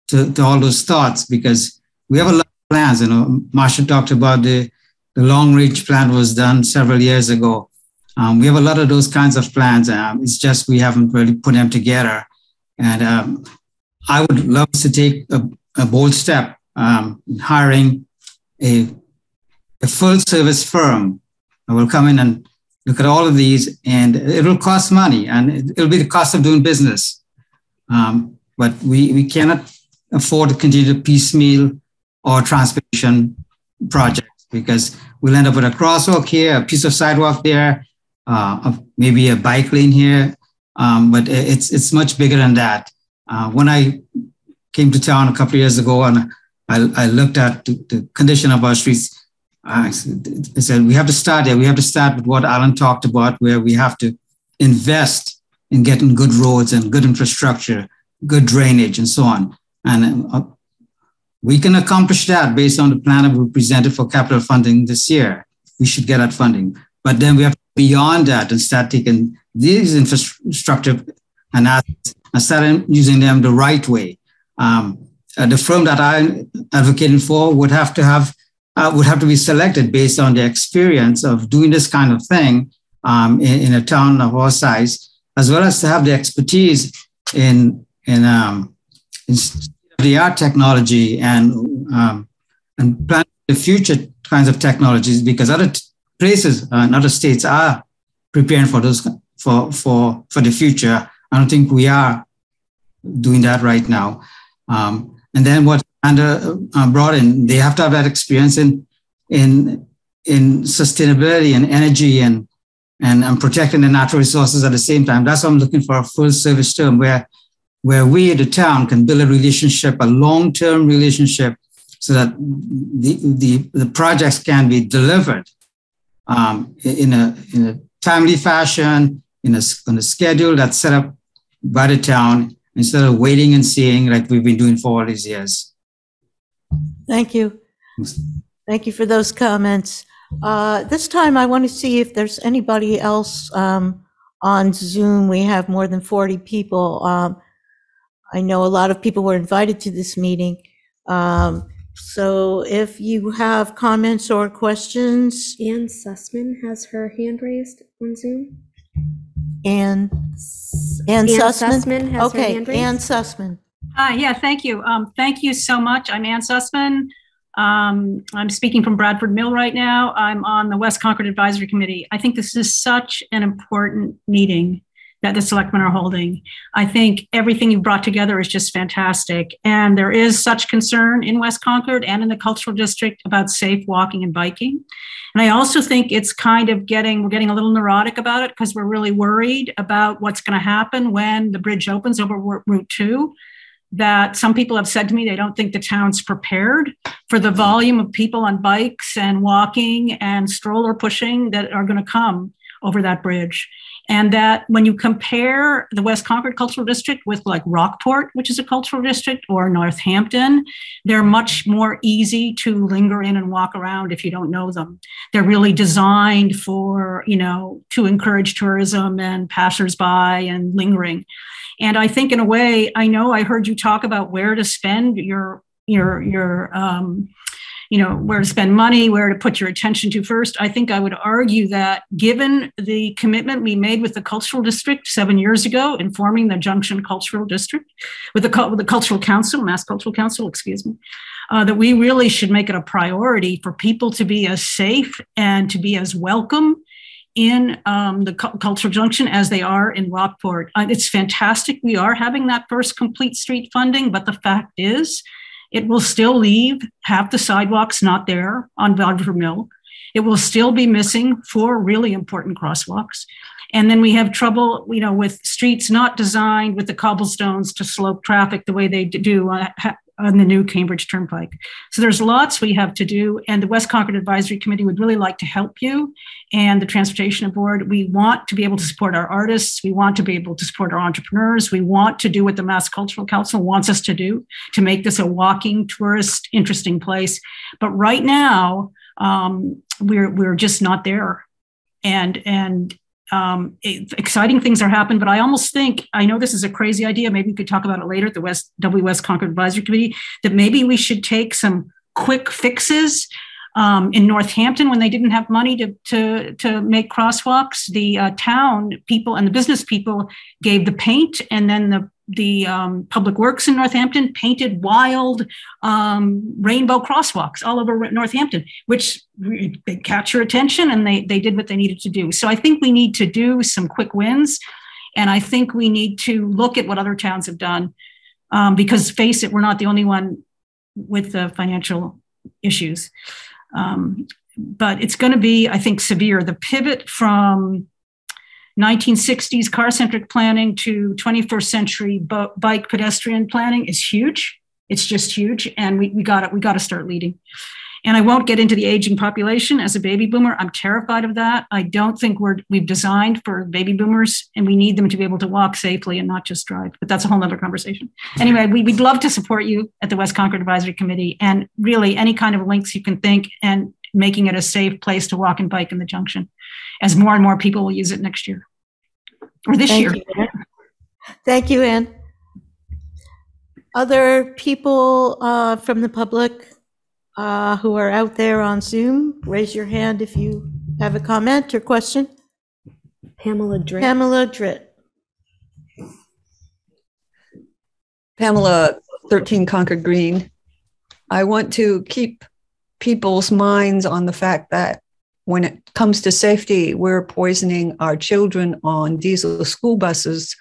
to, to all those thoughts because we have a lot of plans. You know, Marcia talked about the the long range plan was done several years ago. Um, we have a lot of those kinds of plans. Um, it's just we haven't really put them together. And um, I would love to take a, a bold step um, in hiring a, a full service firm that will come in and look at all of these, and it will cost money, and it, will be the cost of doing business. Um, but we, we cannot afford to continue to piecemeal or transportation projects because we'll end up with a crosswalk here, a piece of sidewalk there, uh, maybe a bike lane here, um, but it's it's much bigger than that. Uh, when I came to town a couple of years ago and I, I looked at the, the, condition of our streets, I said we have to start there. We have to start with what Alan talked about, where we have to invest in getting good roads and good infrastructure, good drainage, and so on. And uh, we can accomplish that based on the plan that we presented for capital funding this year. We should get that funding. But then we have to beyond that and start taking these infrastructure and assets and start using them the right way. Um, uh, the firm that I'm advocating for would have to have uh, would have to be selected based on the experience of doing this kind of thing um, in, in, a town of our size, as well as to have the expertise in in, um, in the art technology and um, and plan the future kinds of technologies because other t- places uh, and other states are preparing for those for for for the future. I don't think we are doing that right now. Um, and then what Amanda uh, brought in, they have to have that experience in in in sustainability and energy and and, and protecting the natural resources at the same time. That's why I'm looking for a full service term where where we, the town, can build a relationship, a long term relationship so that the, the, the projects can be delivered um, in, a, in a timely fashion, in a, on a schedule that's set up by the town, instead of waiting and seeing like we've been doing for all these years. Thank you. Thank you for those comments. Uh, This time, I want to see if there's anybody else um, on Zoom. We have more than 40 people. Um, I know a lot of people were invited to this meeting. Um, So if you have comments or questions, Ann Sussman has her hand raised on Zoom. Ann, Ann Ann Sussman? Sussman has her Okay, hand raised. Ann Sussman. Hi, yeah, thank you. Um, thank you so much. I'm Ann Sussman. Um, I'm speaking from Bradford Mill right now. I'm on the West Concord Advisory Committee. I think this is such an important meeting that the selectmen are holding. I think everything you've brought together is just fantastic. And there is such concern in West Concord and in the cultural district about safe walking and biking. And I also think it's kind of getting, we're getting a little neurotic about it because we're really worried about what's going to happen when the bridge opens over Route 2 that some people have said to me they don't think the town's prepared for the volume of people on bikes and walking and stroller pushing that are going to come over that bridge. And that when you compare the West Concord Cultural District with like Rockport, which is a cultural district, or Northampton, they're much more easy to linger in and walk around if you don't know them. They're really designed for, you know, to encourage tourism and passersby and lingering. And I think in a way, I know I heard you talk about where to spend your your your um, you know where to spend money where to put your attention to first. I think i would argue that given the commitment we made with the cultural district seven years ago in forming the junction cultural district with the, with the cultural council mass cultural council excuse me uh, that we really should make it a priority for people to be as safe and to be as welcome in um, the cu- cultural junction as they are in rockport. Uh, it's fantastic we are having that first complete street funding but the fact is it will still leave half the sidewalks not there on Bradford Mill. It will still be missing four really important crosswalks. And then we have trouble, you know, with streets not designed with the cobblestones to slope traffic the way they do uh, on, the new Cambridge Turnpike. So there's lots we have to do. And the West Concord Advisory Committee would really like to help you and the Transportation Board. We want to be able to support our artists. We want to be able to support our entrepreneurs. We want to do what the Mass Cultural Council wants us to do to make this a walking, tourist, interesting place. But right now, um, we're we're just not there. And and um, it, exciting things are happening, but I almost think I know this is a crazy idea. Maybe we could talk about it later at the West W West Concord Advisory Committee. That maybe we should take some quick fixes um, in Northampton when they didn't have money to to to make crosswalks. The uh, town people and the business people gave the paint, and then the the um, public works in Northampton painted wild um, rainbow crosswalks all over Northampton, which they catch your attention, and they they did what they needed to do. So I think we need to do some quick wins, and I think we need to look at what other towns have done, um, because face it, we're not the only one with the financial issues. Um, but it's going to be, I think, severe. The pivot from 1960s car centric planning to 21st century bike pedestrian planning is huge. It's just huge, and we, we got it. We got to start leading. And I won't get into the aging population as a baby boomer. I'm terrified of that. I don't think we're we've designed for baby boomers, and we need them to be able to walk safely and not just drive. But that's a whole other conversation. Anyway, we, we'd love to support you at the West Concord Advisory Committee, and really any kind of links you can think, and making it a safe place to walk and bike in the junction, as more and more people will use it next year or this Thank year. you, Thank you, Anne. Other people uh, from the public uh, who are out there on Zoom, raise your hand if you have a comment or question. Pamela Dritt. Pamela Dritt. Pamela, 13 Concord Green. I want to keep people's minds on the fact that when it comes to safety, we're poisoning our children on diesel school buses,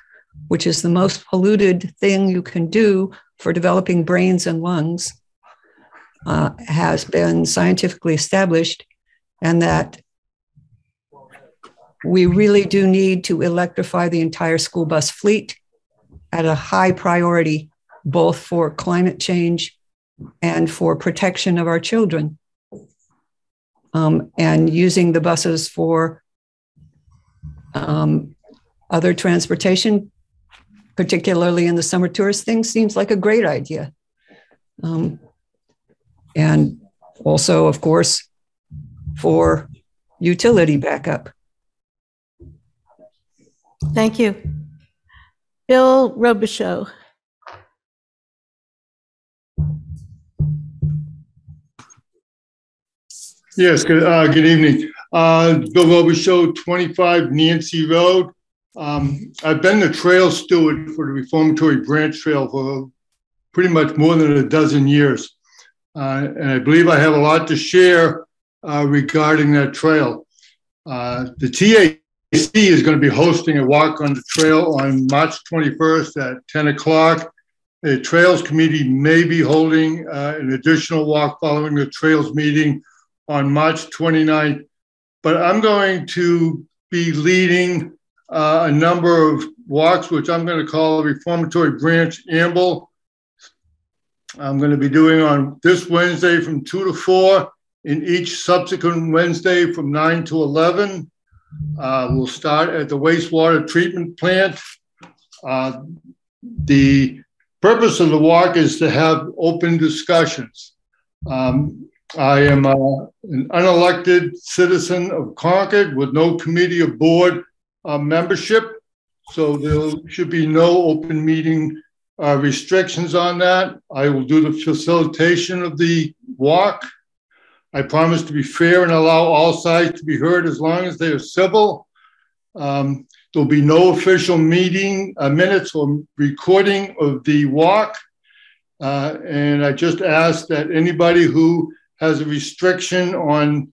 which is the most polluted thing you can do for developing brains and lungs, uh, has been scientifically established, and that we really do need to electrify the entire school bus fleet at a high priority, both for climate change and for protection of our children. Um, and using the buses for um, other transportation, particularly in the summer tourist thing, seems like a great idea. Um, and also, of course, for utility backup. Thank you. Bill Robichaux. Yes, good, uh, good evening. Uh, Bill show 25 Nancy Road. Um, I've been the trail steward for the Reformatory Branch Trail for pretty much more than a dozen years. Uh, and I believe I have a lot to share uh, regarding that trail. Uh, the TAC is going to be hosting a walk on the trail on March 21st at 10 o'clock. The Trails Committee may be holding uh, an additional walk following the Trails meeting on March 29th. But I'm going to be leading uh, a number of walks, which I'm going to call the Reformatory Branch Amble. I'm going to be doing on this Wednesday from 2 to 4, and each subsequent Wednesday from 9 to 11. Uh, we'll start at the wastewater treatment plant. Uh, the purpose of the walk is to have open discussions. Um, I am uh, an unelected citizen of Concord with no committee or board uh, membership, so there should be no open meeting uh, restrictions on that. I will do the facilitation of the walk. I promise to be fair and allow all sides to be heard as long as they are civil. Um, there'll be no official meeting uh, minutes or recording of the walk. Uh, and I just ask that anybody who has a restriction on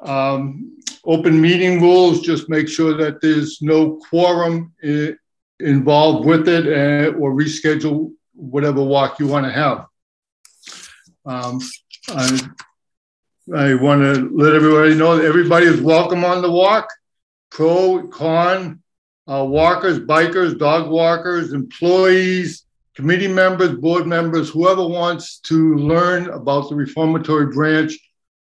um, open meeting rules, just make sure that there's no quorum I- involved with it uh, or reschedule whatever walk you want to have. Um, I, I want to let everybody know that everybody is welcome on the walk, pro, con, uh, walkers, bikers, dog walkers, employees, committee members, board members, whoever wants to learn about the reformatory branch.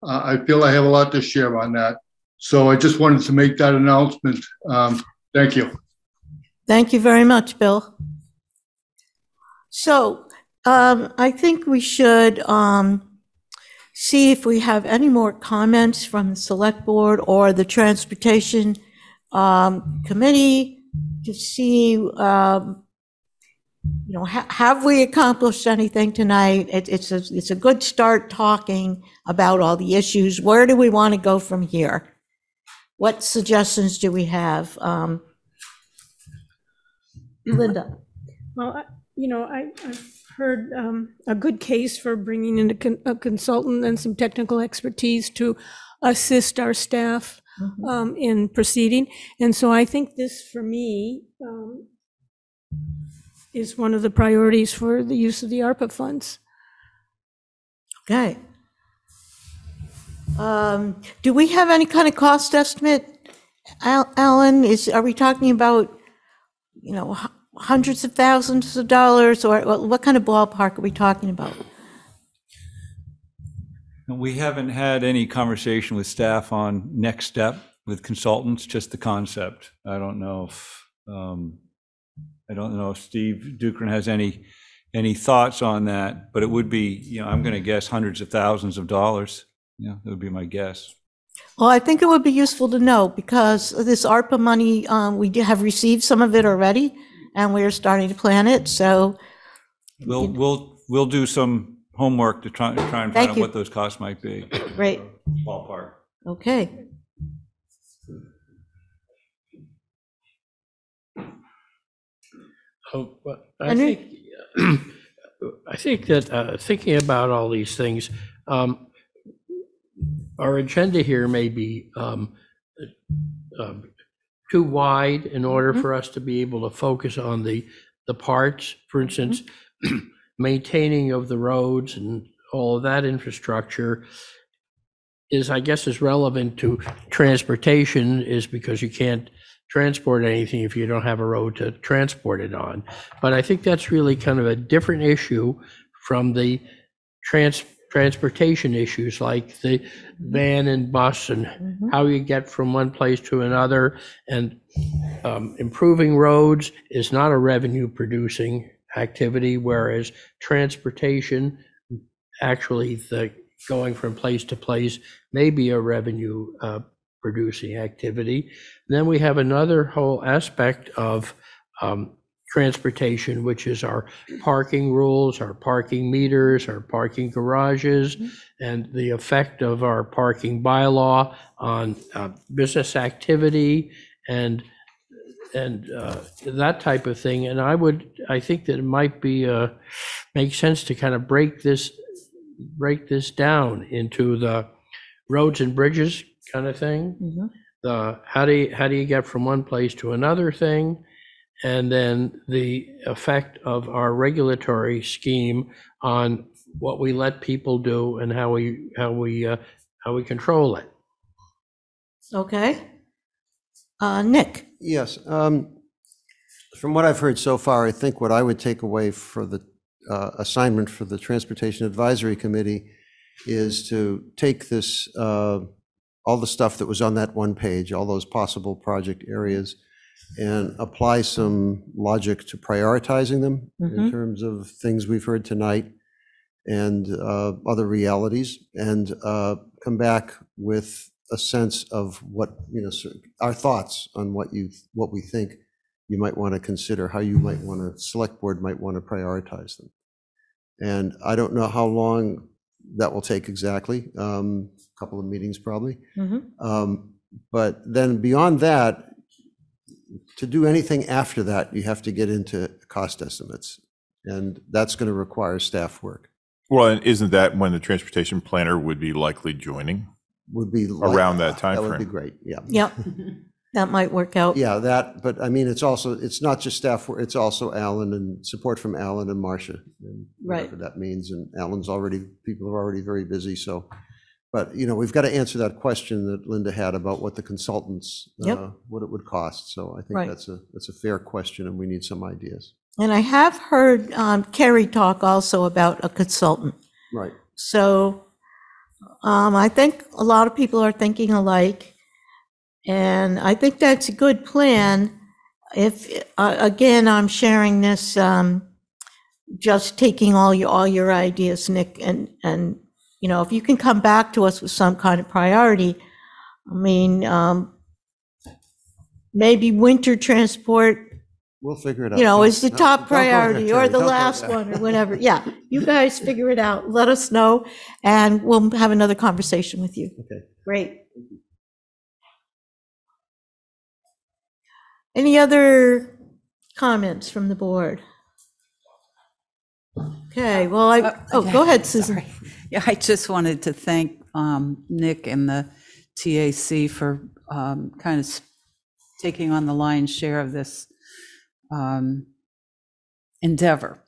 Uh, I feel I have a lot to share on that. So I just wanted to make that announcement. Um, thank you. Thank you very much, Bill. So um, I think we should um, see if we have any more comments from the select board or the transportation um, committee to see, um, you know, ha- have we accomplished anything tonight? It, it's a, it's a good start talking about all the issues. Where do we want to go from here? What suggestions do we have? Um, Linda? Well, I- you know, I, I've heard um, a good case for bringing in a con- a consultant and some technical expertise to assist our staff um, in proceeding. And so I think this, for me, um, is one of the priorities for the use of the ARPA funds. Okay. Um, Do we have any kind of cost estimate, Al- Alan? Is, are we talking about, you know, hu- hundreds of thousands of dollars, or what what kind of ballpark are we talking about? We haven't had any conversation with staff on next step with consultants, just the concept. I don't know if, um, I don't know if Steve Dookran has any, any thoughts on that, but it would be, you know, I'm going to guess hundreds of thousands of dollars. Yeah, that would be my guess. Well, I think it would be useful to know, because this ARPA money, um, we do have received some of it already, and we're starting to plan it, so, We'll, we'll, we'll do some homework to try, to try and Thank find out you. what those costs might be. great, Ballpark. okay. Oh, but I Henry? think, I think that, uh, thinking about all these things, um, our agenda here may be um, um, too wide in order Mm-hmm. for us to be able to focus on the, the parts. For instance, maintaining of the roads and all of that infrastructure is, I guess, is relevant to transportation is because you can't transport anything if you don't have a road to transport it on. But I think that's really kind of a different issue from the trans, transportation issues like the van and bus and how you get from one place to another. And um, improving roads is not a revenue producing activity, whereas transportation, actually the going from place to place may be a revenue uh, producing activity. Then we have another whole aspect of um, transportation, which is our parking rules, our parking meters, our parking garages, and the effect of our parking bylaw on uh, business activity and and uh, that type of thing. And I would, I think that it might be uh, make sense to kind of break this break this down into the roads and bridges kind of thing. The how do you, how do you get from one place to another thing, and then the effect of our regulatory scheme on what we let people do and how we how we uh, how we control it. Okay. Uh, Nick? Yes. um, From what I've heard so far, I think what I would take away for the uh, assignment for the Transportation Advisory Committee is to take this, uh, all the stuff that was on that one page, all those possible project areas, and apply some logic to prioritizing them in Mhm. terms of things we've heard tonight and uh, other realities, and uh, come back with a sense of what, you know, sort of our thoughts on what you, what we think you might want to consider, how you might want to, select board might want to prioritize them. And I don't know how long that will take exactly, um, couple of meetings probably. Mhm. Um, But then beyond that, to do anything after that, you have to get into cost estimates. And that's going to require staff work, Well, and isn't that when the transportation planner would be likely joining? would be. like- Around that time That would be timeframe. great, yeah. Yep. That might work out. Yeah, that, but I mean, it's also, it's not just staff, work, it's also Alan and support from Alan and Marcia. and Right. Whatever that means, and Alan's already, people are already very busy, so. But, you know, we've got to answer that question that Linda had about what the consultants, Yep. uh, what it would cost. So I think Right. that's a, that's a fair question, and we need some ideas. And I have heard um, Kerry talk also about a consultant. Right. So um, I think a lot of people are thinking alike. And I think that's a good plan. If, uh, again, I'm sharing this, um, just taking all your, all your ideas, Nick, and, and, you know, if you can come back to us with some kind of priority, I mean, um, maybe winter transport We'll figure it out. you know, Don't- is the no, top don't go there, priority or Terry. the Don't go last there. one or whatever. Yeah, you guys figure it out. Let us know and we'll have another conversation with you. Okay. Great. Any other comments from the board? Okay, well, I, oh, go ahead, Susan. Yeah, I just wanted to thank um, Nick and the TAC for um, kind of taking on the lion's share of this um, endeavor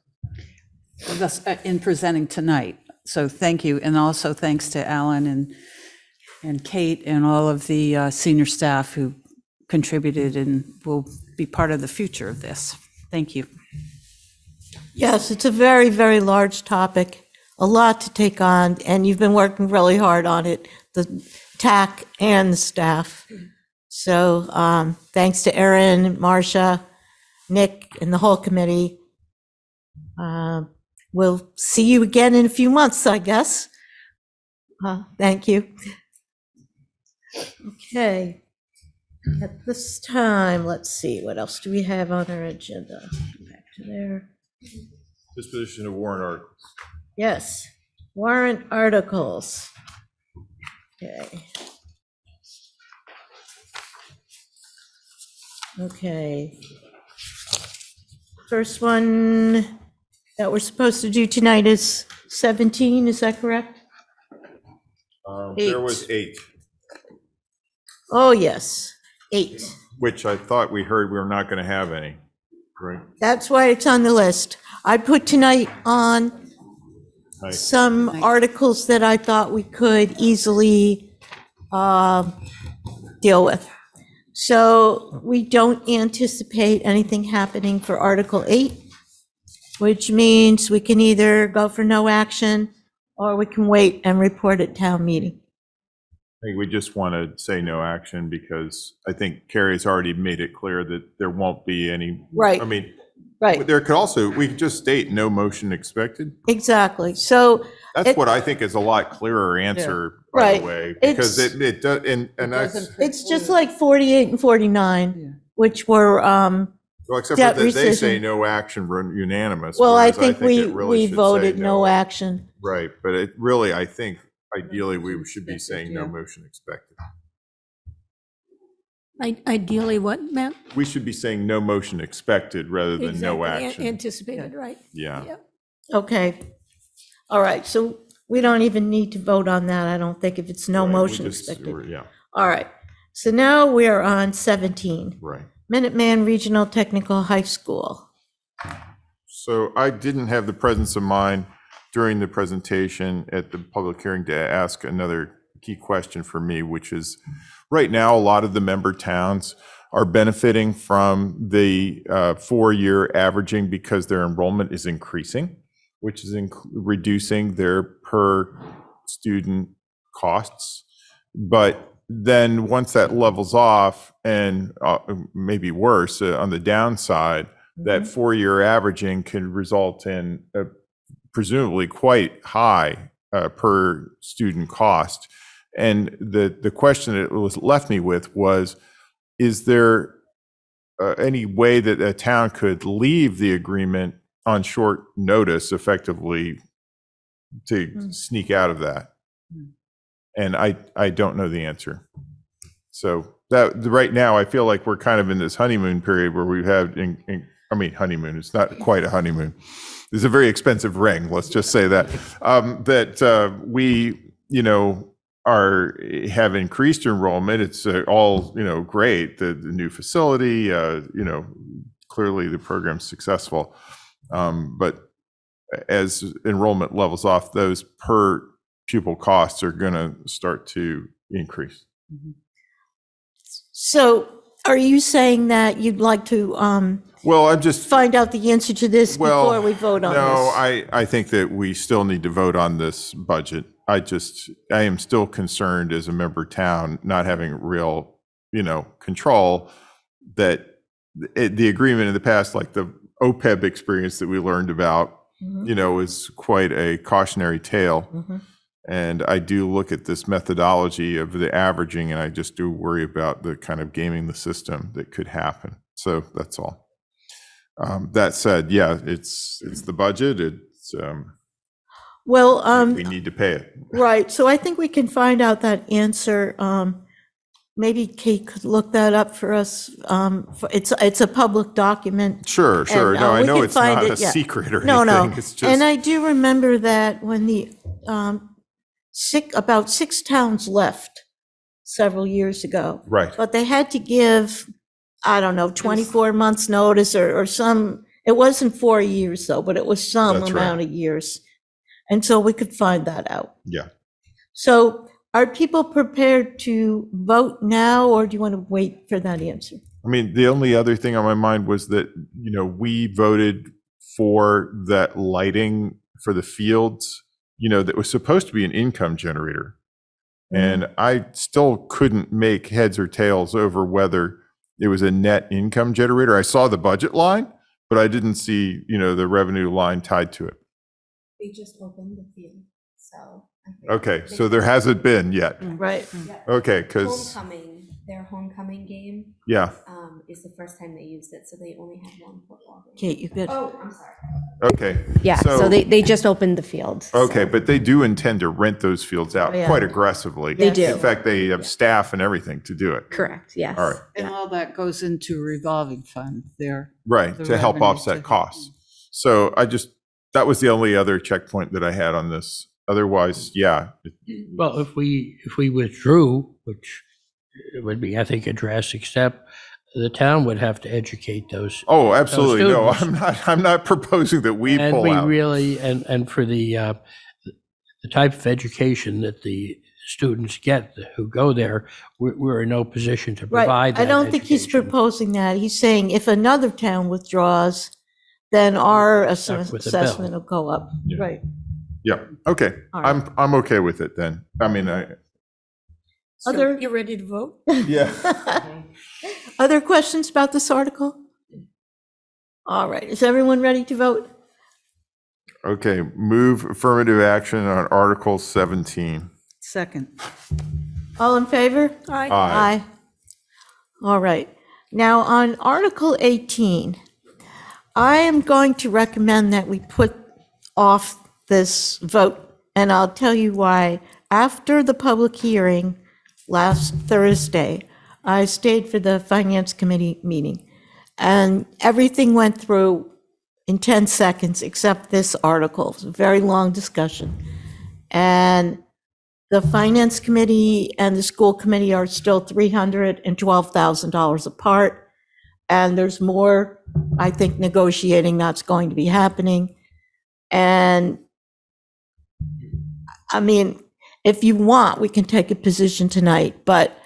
uh, in presenting tonight. So thank you. And also thanks to Alan and, and Kate and all of the uh, senior staff who contributed and will be part of the future of this. Thank you. Yes, it's a very, very large topic, a lot to take on, and you've been working really hard on it, the TAC and the staff. So um, thanks to Erin, Marcia, Nick, and the whole committee. Uh, We'll see you again in a few months, I guess. Uh, Thank you. Okay. At this time, let's see, what else do we have on our agenda? Back to there. Disposition of warrant articles. Yes, warrant articles. Okay. Okay. First one that we're supposed to do tonight is 17, is that correct? Um, There was eight, Oh, yes, eight. which I thought we heard we were not going to have any, right? That's why it's on the list. I put tonight on. Some articles that I thought we could easily um, deal with. So we don't anticipate anything happening for Article 8, which means we can either go for no action Or we can wait and report at town meeting. I think we just want to say no action because I think Kerry's already made it clear that there won't be any. Right. I mean, Right. there could also, we could just state no motion expected. Exactly. So. That's it- what I think is a lot clearer answer, by Right. the way, because It's- it, it does, and, and that's, It's just like 48 and 49, which were, um, well, except for that they say rescission. no action run unanimous. well, I whereas think we, it really we should say voted no action. Right, but it really, I think ideally we should be saying no motion expected. I- Ideally, what, Matt? We should be saying no motion expected rather than no Exactly, an- action. Anticipated, right. Yeah. Okay. All right. So we don't even need to vote on that. I don't think if it's no Right, we motion just- expected. Yeah, All right. So now we are on 17. right. Minuteman Regional Technical High School. So I didn't have the presence of mind during the presentation at the public hearing to ask another key question for me, which is, right now, a lot of the member towns are benefiting from the uh, four-year averaging because their enrollment is increasing, which is inc- reducing their per-student costs. But then, once that levels off, and uh, maybe worse, uh, on the downside, that four-year averaging can result in a presumably quite high uh, per student cost. And the, the question that it was left me with was, is there uh, any way that a town could leave the agreement on short notice effectively to sneak out of that? And I, I don't know the answer. So that, right now, I feel like we're kind of in this honeymoon period where we've had, in- in- I mean, honeymoon, it's not quite a honeymoon. It's a very expensive ring, let's just say that. Um, That uh, we, you know, are, have increased enrollment. It's uh, all, you know, great, the, the new facility, uh, you know, clearly the program's successful. Um, But as enrollment levels off, those per pupil costs are going to start to increase. So are you saying that you'd like to um, Well, I'm just. find out the answer to this Well, before we vote on No, this? No, I, I think that we still need to vote on this budget. I just, I am still concerned as a member town, not having real, you know, control, that it- the agreement in the past, like the OPEB experience that we learned about, Mhm. you know, is quite a cautionary tale. Mhm. And I do look at this methodology of the averaging, and I just do worry about the kind of gaming the system that could happen. So that's all. Um, That said, yeah, it's, it's the budget, it's, um, Well, um, we need to pay it. right, so I think we can find out that answer. um, Maybe Kate could look that up for us. um, for- It's, it's a public document. Sure, sure. and, No, uh, I know it's not it, a yeah. secret or No, no. anything. It's And I do remember that when the, um, six, about six towns left several years ago. Right. But they had to give, I don't know, 24 months' notice or, or some, it wasn't four years though, but it was some That's right. amount of years. And so we could find that out. yeah. So are people prepared to vote now, or do you want to wait for that answer? I mean, the only other thing on my mind was that, you know, we voted for that lighting for the fields, you know, that was supposed to be an income generator. Mm-hmm. And I still couldn't make heads or tails over whether it was a net income generator. I saw the budget line, but I didn't see, you know, the revenue line tied to it. They just opened the field, so. Okay, so there hasn't been yet. Right. Okay, 'cause- Homecoming, their homecoming game. Yeah. Um, is the first time they used it, so they only have one football. game. Kate, you good? Oh, I'm sorry. Okay. Yeah, so they, they just opened the field. Okay, but they do intend to rent those fields out yeah. quite aggressively. They do. In fact, they have staff and everything to do it. Correct, yes. All right, And all that goes into revolving fund there. right, the to help revenue offset costs. So I just, that was the only other checkpoint that I had on this. Otherwise, yeah, Well, if we, if we withdrew, which it would be, I think, a drastic step, the town would have to educate those. Oh, those absolutely. No. I'm not, I'm not proposing that we And pull we out. really, and, and for the, uh, the type of education that the students get who go there, we're, we're in no position to Right. provide that I don't think he's proposing that. He's saying if another town withdraws, then our ass- Stuck with the bill. assessment will go up. Right. Yeah, okay. All right. I'm, I'm okay with it then. I mean, I, Other, You ready to vote? yeah. other questions about this article? All right, is everyone ready to vote? Okay, move affirmative action on Article 17. Second. All in favor? Aye. Aye. All right. Now, on Article 18, I am going to recommend that we put off this vote, and I'll tell you why. After the public hearing last Thursday, I stayed for the Finance Committee meeting, and everything went through in 10 seconds except this article. It's a very long discussion. And the Finance Committee and the School Committee are still $312,000 apart. And there's more, I think, negotiating that's going to be happening. And I mean, if you want, we can take a position tonight, but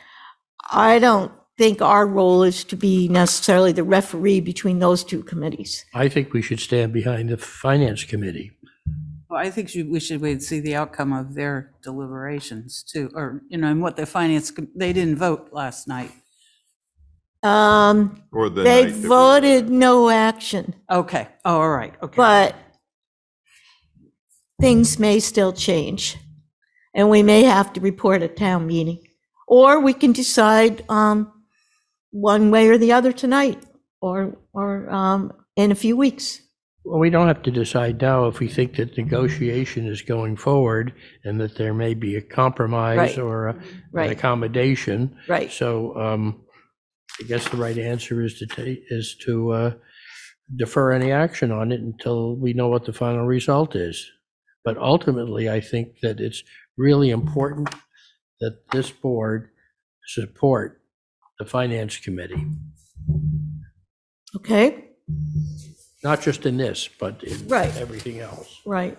I don't think our role is to be necessarily the referee between those two committees. I think we should stand behind the Finance Committee. Well, I think you- we should wait and see the outcome of their deliberations too, or, you know, and what the finance, com- they didn't vote last night. Um, Or the they night that we- voted no action. Okay, oh, all right, okay. But things may still change, and we may have to report a town meeting. Or we can decide um, one way or the other tonight, or, or um, in a few weeks. Well, we don't have to decide now if we think that negotiation is going forward and that there may be a compromise Right. or a- an Right. accommodation. Right. So um, I guess the right answer is to take, is to uh, defer any action on it until we know what the final result is. But ultimately, I think that it's really important that this board support the Finance Committee, Okay? not just in this, but in Right. everything else. Right.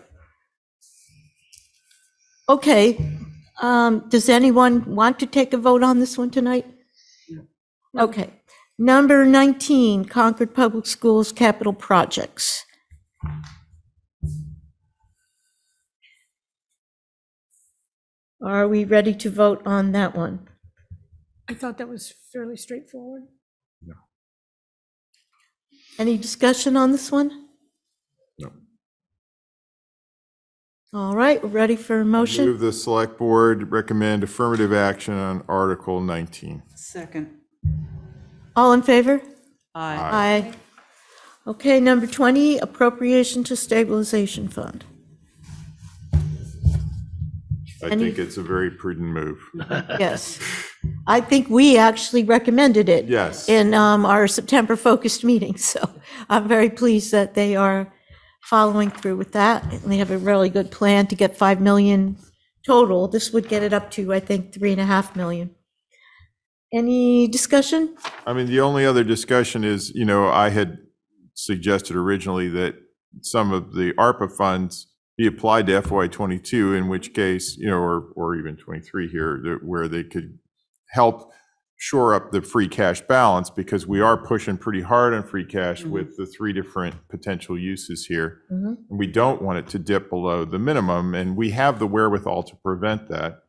Okay, um, does anyone want to take a vote on this one tonight? Okay. Number 19, Concord Public Schools capital projects. Are we ready to vote on that one? I thought that was fairly straightforward. No. Any discussion on this one? No. All right, we're ready for a motion? Move the select board recommend affirmative action on Article 19. Second. All in favor? Aye. Aye. Okay, number 20, appropriation to stabilization fund. I Any- think it's a very prudent move. Yes. I think we actually recommended it. Yes. In um, our September focused meeting, so I'm very pleased that they are following through with that. And they have a really good plan to get 5 million total. This would get it up to, I think, 3.5 million. Any discussion? I mean, the only other discussion is, you know, I had suggested originally that some of the ARPA funds be applied to FY '22, in which case, you know, or, or even '23 here, that- where they could help shore up the free cash balance, because we are pushing pretty hard on free cash with the three different potential uses here. Mhm. And We don't want it to dip below the minimum, and we have the wherewithal to prevent that,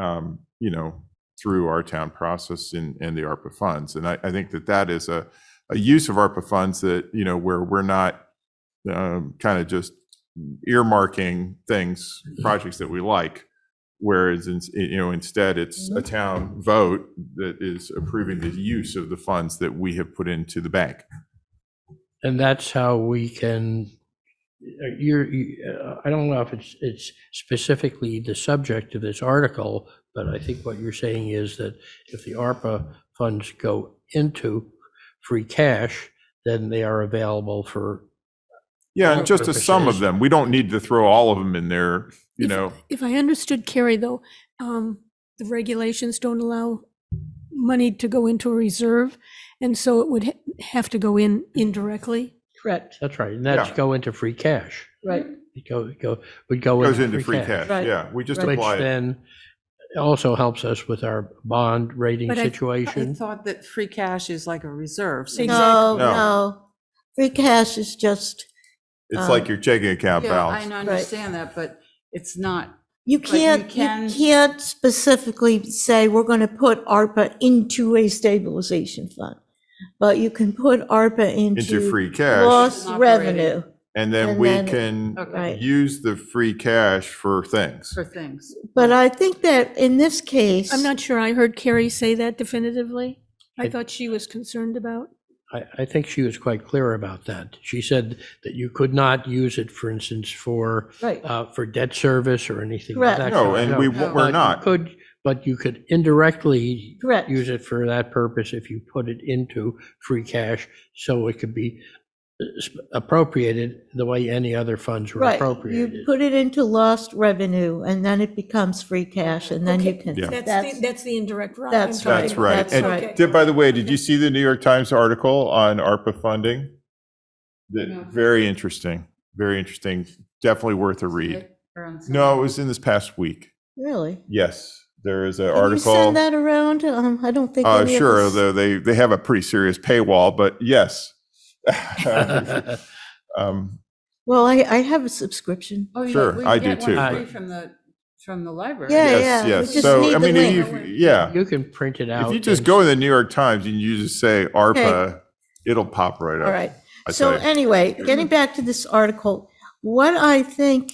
um, you know, through our town process and, and the ARPA funds. And I, I think that that is a, a use of ARPA funds that, you know, where we're not um, kind of just earmarking things, projects that we like, whereas, in- you know, instead, it's a town vote that is approving the use of the funds that we have put into the bank. And that's how we can, uh, you're, you- uh, I don't know if it's, it's specifically the subject of this article, but I think what you're saying is that if the ARPA funds go into free cash, then they are available for. Yeah, and other just a sum of them. We don't need to throw all of them in there, you If- know. If I understood Kerry, though, um, the regulations don't allow money to go into a reserve, and so it would ha- have to go in indirectly. Correct. That's right, and that's Yeah. go into free cash. Right. It Go, go, would go Goes into into free cash, Right. yeah. We just Which apply it. then also helps us with our bond rating But I- I situation. thought that free cash is like a reserve. so- No, No. no. Free cash is just It's Um, like your checking account Yeah, balance. I understand that, but it's not. You but you can't, you can- can't specifically say, we're going to put ARPA into a stabilization fund. But you can put ARPA into. Into free cash. Lost Operating. revenue. And then And we then- can Right. use the free cash for things. For things. But I think that in this case. I'm not sure I heard Kerry say that definitively. I thought she was concerned about. I, I think she was quite clear about that. She said that you could not use it, for instance, for, Right. uh, for debt service or anything Correct. like that. No, and we- But we're you not. Could, but you could indirectly Correct. use it for that purpose if you put it into free cash, so it could be sp- appropriated the way any other funds were Right, you appropriated. put it into lost revenue and then it becomes free cash and then you Okay, can. Yeah. That's the, that's the indirect route. That's I'm right. That's right. That's And right. did- by the way, did you see the New York Times article on ARPA funding? That, very interesting, very interesting. Definitely worth a read. No, it was in this past week. Really? Yes, there is an Can you article. send that around? Um, I don't think. Uh, any of sure, us- although they, they have a pretty serious paywall, but yes. Um, Well, I, I have a subscription. Oh, you- Sure, we I do too. free From the, from the library. Yeah, Yes, yeah, we yes. just So, I the mean, link. if- yeah. You can print it out. If you just and- go in the New York Times and you just say ARPA, it'll pop right up. All right. I So tell you. anyway, getting back to this article, what I think,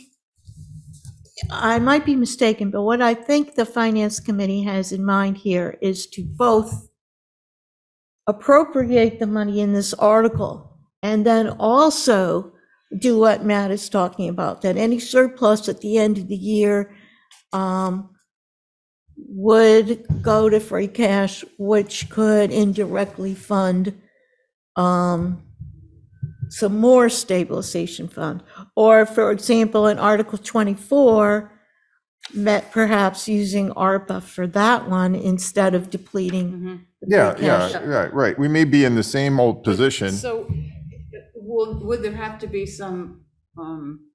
I might be mistaken, but what I think the Finance Committee has in mind here is to both appropriate the money in this article and then also do what Matt is talking about, that any surplus at the end of the year um, would go to free cash, which could indirectly fund um, some more stabilization fund. Or, for example, in Article 24, met perhaps using ARPA for that one instead of depleting. the free Yeah, cash. yeah, right, right. We may be in the same old position. So will, would there have to be some um,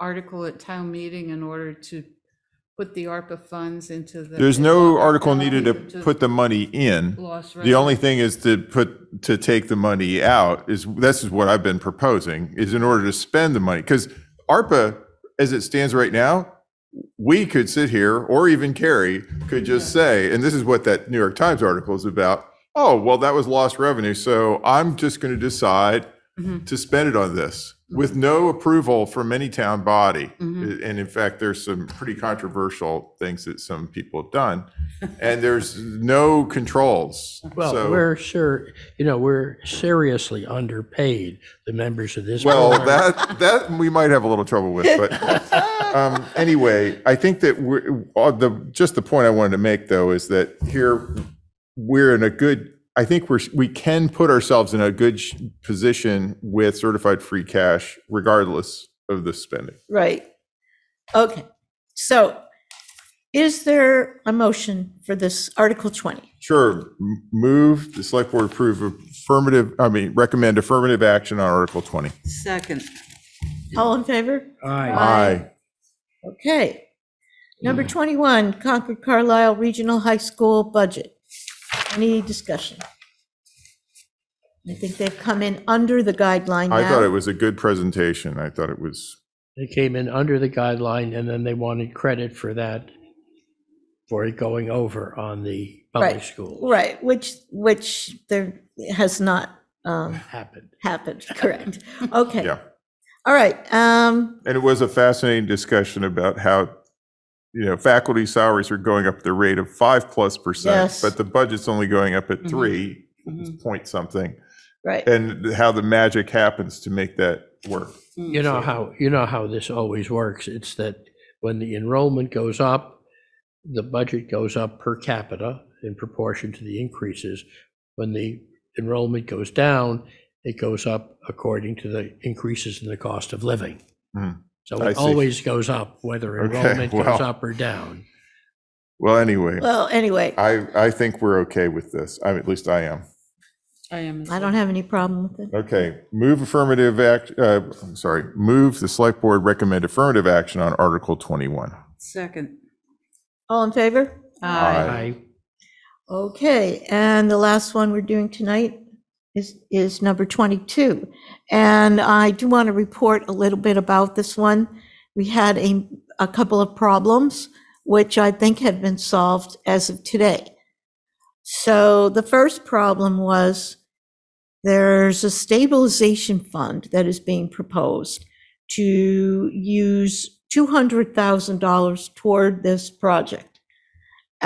article at town meeting in order to put the ARPA funds into the? There's no article needed to to- put the money in. Lost The only thing is to put, to take the money out is, this is what I've been proposing, is in order to spend the money. Because ARPA, as it stands right now, we could sit here, or even Kerry, could just say, and this is what that New York Times article is about, oh, well, that was lost revenue, so I'm just going to decide Mhm. to spend it on this with no approval from any town body. Mhm. And in fact, there's some pretty controversial things that some people have done. And there's no controls. Well, So- we're sure, you know, we're seriously underpaid, the members of this. Well, board. that, that we might have a little trouble with, but um, anyway, I think that we're, uh, the, just the point I wanted to make though is that here, we're in a good, I think we're, we can put ourselves in a good position with certified free cash regardless of the spending. Right. Okay. So is there a motion for this Article 20? Sure, m- move, the select board approve affirmative, I mean, recommend affirmative action on Article 20. Second. All in favor? Aye. Aye. Okay. Number 21, Concord Carlisle Regional High School budget. Any discussion? I think they've come in under the guideline now. I thought it was a good presentation. I thought it was, They came in under the guideline and then they wanted credit for that, for it going over on the public Right, school. Right, which, which there has not um, Happened. happened, correct. Okay. yeah. All right. um, And it was a fascinating discussion about how, you know, faculty salaries are going up at the rate of five plus percent, Yes. but the budget's only going up at Mhm. three Mhm. point something. Right. And how the magic happens to make that work. You know how, you know how this always works. It's that when the enrollment goes up, the budget goes up per capita in proportion to the increases. When the enrollment goes down, it goes up according to the increases in the cost of living. Hmm. So I it see. always goes up, whether Okay, enrollment goes well. up or down. Well, anyway, Well, anyway, I, I think we're okay with this. I, at least I am. I am. as I don't have any problem with it. Okay, move affirmative act, uh, I'm sorry, move the select board recommend affirmative action on Article 21. Second. All in favor? Aye. Okay, and the last one we're doing tonight is, is number 22. And I do want to report a little bit about this one. We had a, a couple of problems, which I think have been solved as of today. So the first problem was there's a stabilization fund that is being proposed to use $200,000 toward this project.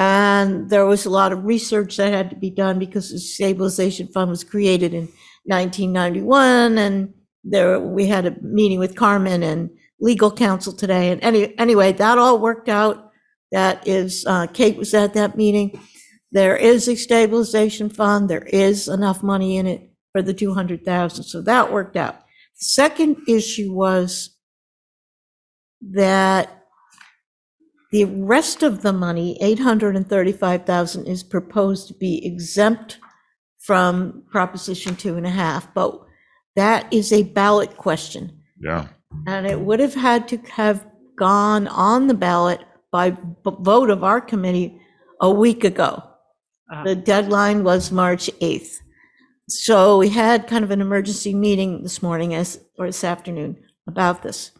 And there was a lot of research that had to be done because the stabilization fund was created in 1991 and there, we had a meeting with Carmen and legal counsel today. And any, anyway, that all worked out. That is, uh, Kate was at that meeting. There is a stabilization fund. There is enough money in it for the 200,000. So that worked out. The Second issue was that the rest of the money, 835,000, is proposed to be exempt from Proposition Two and a Half, but that is a ballot question. Yeah. And it would have had to have gone on the ballot by b- vote of our committee a week ago. Uh-huh. The deadline was March 8th. So we had kind of an emergency meeting this morning as, or this afternoon about this.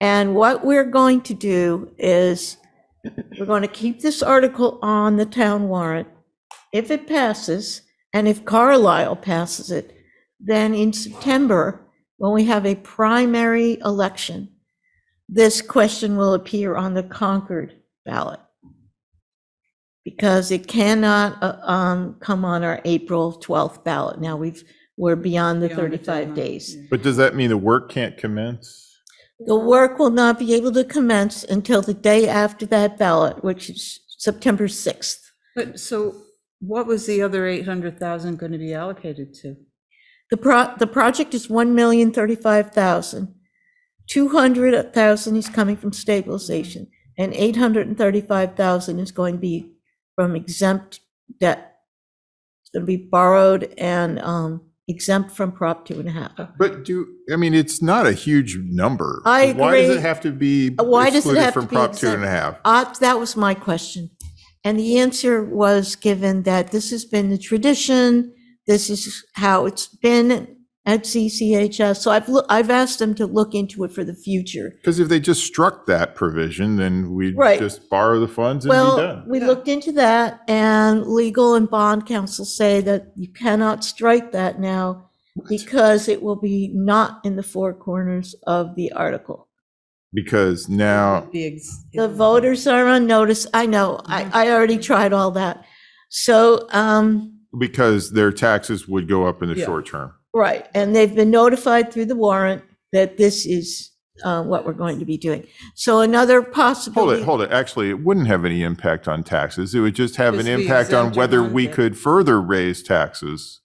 And what we're going to do is, we're going to keep this article on the town warrant. If it passes, and if Carlisle passes it, then in September, when we have a primary election, this question will appear on the Concord ballot. Because it cannot uh, um, come on our April 12th ballot. Now, we've, we're beyond the Beyond 35 deadline, days. But does that mean the work can't commence? The work will not be able to commence until the day after that ballot, which is September 6th. But so what was the other 800,000 going to be allocated to? The pro, the project is 1,035,000. 200,000 is coming from stabilization, and 835,000 is going to be from exempt debt. It's going to be borrowed and um, exempt from Prop two and a half. But do, I mean, it's not a huge number. I Why does agree. it have to be Why does it excluded have to from be Prop two and a exempt? half? Uh, that was my question. And the answer was given that this has been the tradition, this is how it's been at CCHS. So I've, loo- I've asked them to look into it for the future. Because if they just struck that provision, then we'd Right. just borrow the funds and be Well, done. we looked into that and legal and bond counsel say that you cannot strike that now because it will be not in the four corners of the article. Because now, The voters are on notice. I know, I, I already tried all that. So, um, because their taxes would go up in the Yeah. short term. Right, and they've been notified through the warrant that this is, uh, what we're going to be doing. So another possibility Hold possibility. it, hold it. Actually, it wouldn't have any impact on taxes. It would just have an Just be impact on whether we it. could further raise taxes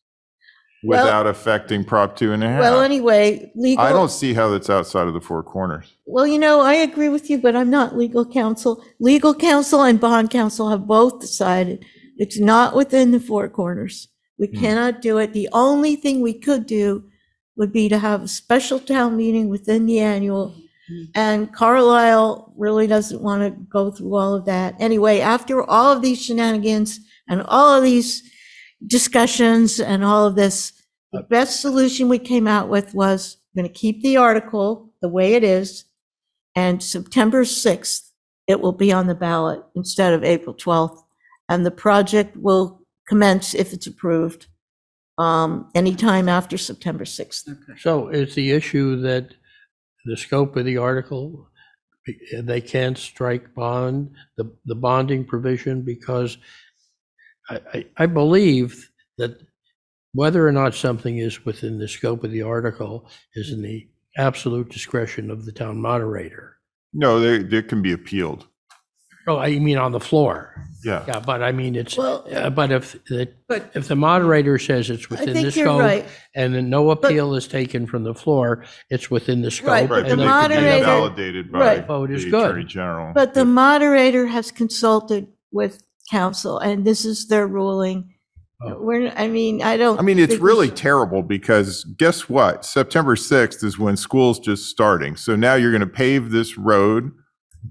Well- without affecting Prop two and a Well, half. anyway, legal. I don't see how that's outside of the four corners. Well, you know, I agree with you, but I'm not legal counsel. Legal counsel and bond counsel have both decided it's not within the four corners. We hmm. cannot do it. The only thing we could do would be to have a special town meeting within the annual. Hmm. And Carlisle really doesn't want to go through all of that. Anyway, after all of these shenanigans and all of these discussions and all of this, the best solution we came out with was we're going to keep the article the way it is. And September 6th, it will be on the ballot instead of April 12th. And the project will commence, if it's approved, um, anytime after September 6th. So is the issue that the scope of the article, they can't strike bond, the, the bonding provision, because I, I, I believe that whether or not something is within the scope of the article is in the absolute discretion of the town moderator. No, they, they can be appealed. Oh, I mean on the floor. Yeah. Yeah, but I mean, it's, Well- uh, but if, the But- if the moderator says it's within the you're scope right. and then no appeal is taken from the floor, it's within the scope. Right, but and the then- moderator- Validated by Right. Vote is the good. Attorney General. But the moderator has consulted with counsel and this is their ruling. We're, I mean, I don't. I mean, it's think we really should- terrible because guess what? September 6th is when school's just starting. So now you're going to pave this road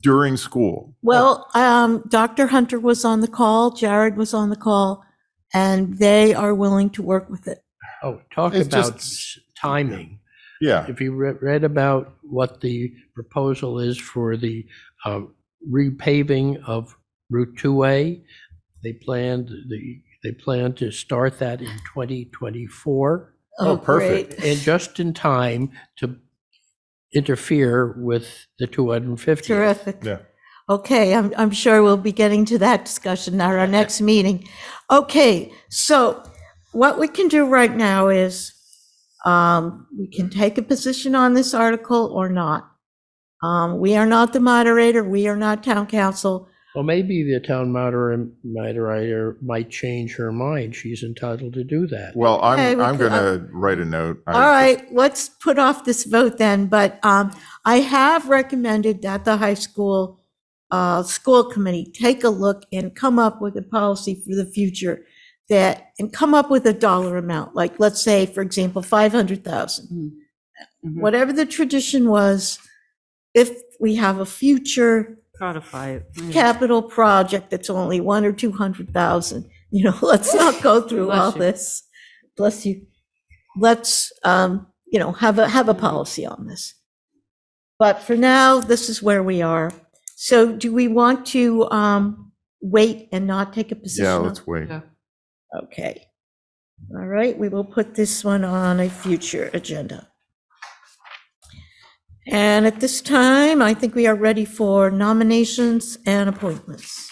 during school. Well, um, Dr. Hunter was on the call, Jared was on the call, and they are willing to work with it. Oh, talk It's about just- timing. Yeah. If you re- read about what the proposal is for the um, repaving of Route 2A, they planned, the, they plan to start that in 2024. Oh, Oh, perfect. great. And just in time to interfere with the 250. Terrific. Yeah. Okay, I'm, I'm sure we'll be getting to that discussion at our next meeting. Okay, so what we can do right now is um, we can take a position on this article or not. Um, We are not the moderator, we are not town counsel. Well, maybe the town moderator, moderator might change her mind. She's entitled to do that. Well, Okay, I'm, we I'm could- going to write a note. I All right, let's put off this vote then, but um, I have recommended that the high school uh, school committee take a look and come up with a policy for the future that, and come up with a dollar amount, like, let's say, for example, 500,000. Whatever the tradition was, if we have a future Codify it. Capital project that's only one or 200,000, you know, let's not go through Bless all you. this. Bless you. Let's, um, you know, have a, have a policy on this. But for now, this is where we are. So do we want to, um, wait and not take a position? Yeah, on- let's wait. Okay. All right, we will put this one on a future agenda. And at this time, I think we are ready for nominations and appointments.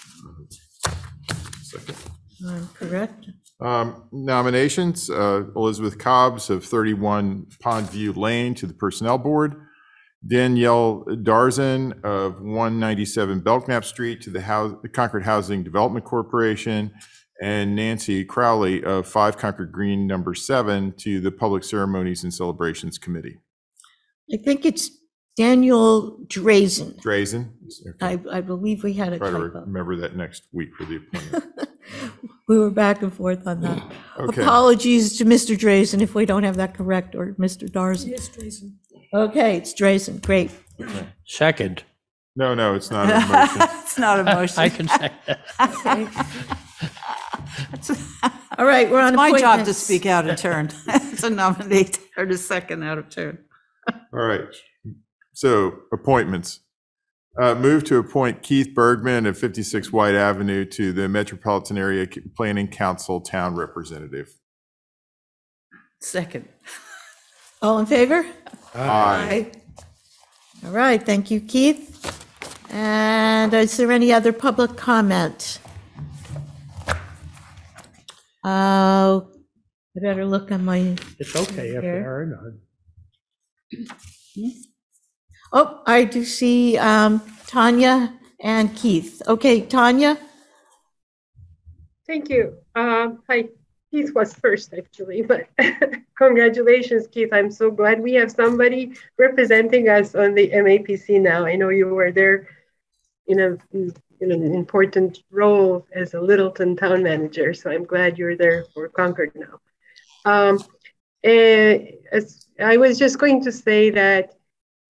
I'm correct? Um, Nominations, uh, Elizabeth Cobbs of 31 Pondview Lane to the Personnel Board, Danielle Darzan of 197 Belknap Street to the Hous- the Concord Housing Development Corporation, and Nancy Crowley of 5 Concord Green, Number 7, to the Public Ceremonies and Celebrations Committee. I think it's Daniel Drazen. Drazen? I, I believe we had a Try to typo. remember that next week for the appointment. We were back and forth on that. Okay. Apologies to Mr. Drazen if we don't have that correct, or Mr. Darzan. Okay, it's Drazen, great. Second. No, no, it's not a motion. It's not a motion. I can second. All right, we're on It's my job to speak out of turn, to nominate or to second out of turn. All right. So appointments. Uh, Move to appoint Keith Bergman of 56 White Avenue to the Metropolitan Area Planning Council Town Representative. Second. All in favor? Aye. All right, thank you, Keith. And is there any other public comment? Uh, I better look on my, It's okay if Here. there are none. Oh, I do see um, Tanya and Keith. Okay, Tanya? Thank you. Um, Hi, Keith was first, actually, but congratulations, Keith. I'm so glad we have somebody representing us on the MAPC now. I know you were there in a, in an important role as a Littleton town manager, so I'm glad you're there for Concord now. Um, eh, as I was just going to say that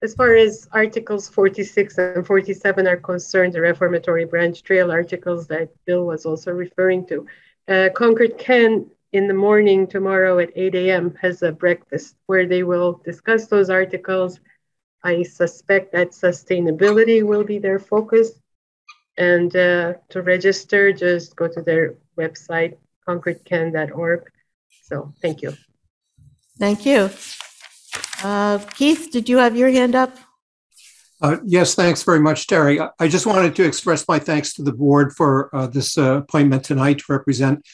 as far as Articles 46 and 47 are concerned, the reformatory branch trail articles that Bill was also referring to, uh, Concord Ken in the morning tomorrow at 8 a.m. has a breakfast where they will discuss those articles. I suspect that sustainability will be their focus. And uh, to register, just go to their website, concordken.org. So thank you. Thank you. Uh, Keith, did you have your hand up? Uh, Yes, thanks very much, Terry. I- I just wanted to express my thanks to the board for uh, this uh, appointment tonight to represent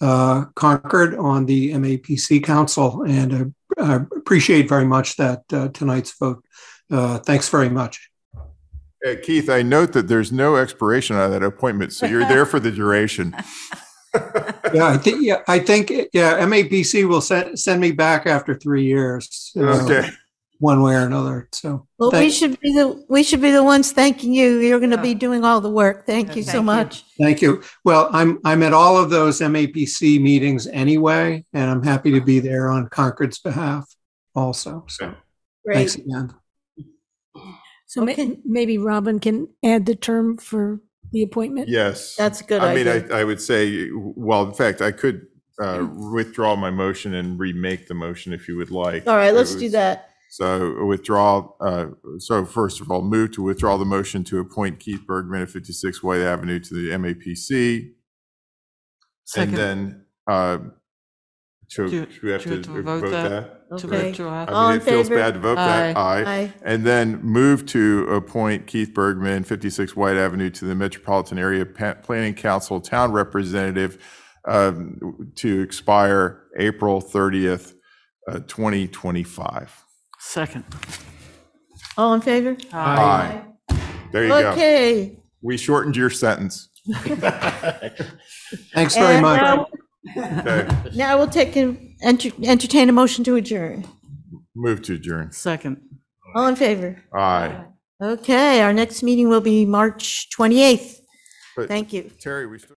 uh, Concord on the MAPC Council, and uh, I appreciate very much that uh, tonight's vote. Uh, Thanks very much. Uh, Keith, I note that there's no expiration on that appointment, so you're there for the duration. Yeah, I think, yeah, I think, yeah, MAPC will send, send me back after three years. Okay. One way or another, so. Well, we should be the, we should be the ones thanking you. You're going to be doing all the work. Thank you so much. Thank you. Well, I'm, I'm at all of those MAPC meetings anyway, and I'm happy to be there on Concord's behalf also. So thanks again. So may- maybe Robin can add the term for the appointment? Yes. That's a good I mean, idea. I, I would say, well, in fact, I could uh, withdraw my motion and remake the motion if you would like. All right, let's It do was- that. So withdraw, uh, so first of all, move to withdraw the motion to appoint Keith Bergman at 56 White Avenue to the MAPC. And Second. then, uh, should Do- should we have do to vote vote that? that? To Okay. withdraw. I All mean, in it feels favor? bad to vote that. Aye. Aye. Aye. And then move to appoint Keith Bergman, 56 White Avenue, to the Metropolitan Area Pa- Planning Council Town Representative um, to expire April 30th, uh, 2025. Second. All in favor? Aye. There you go. Okay. We shortened your sentence. Thanks very And much. now- Okay. Now we'll take, an- enter- entertain a motion to adjourn. Move to adjourn. Second. All in favor? Aye. Okay, our next meeting will be March 28th. But Thank you. Terry, we still.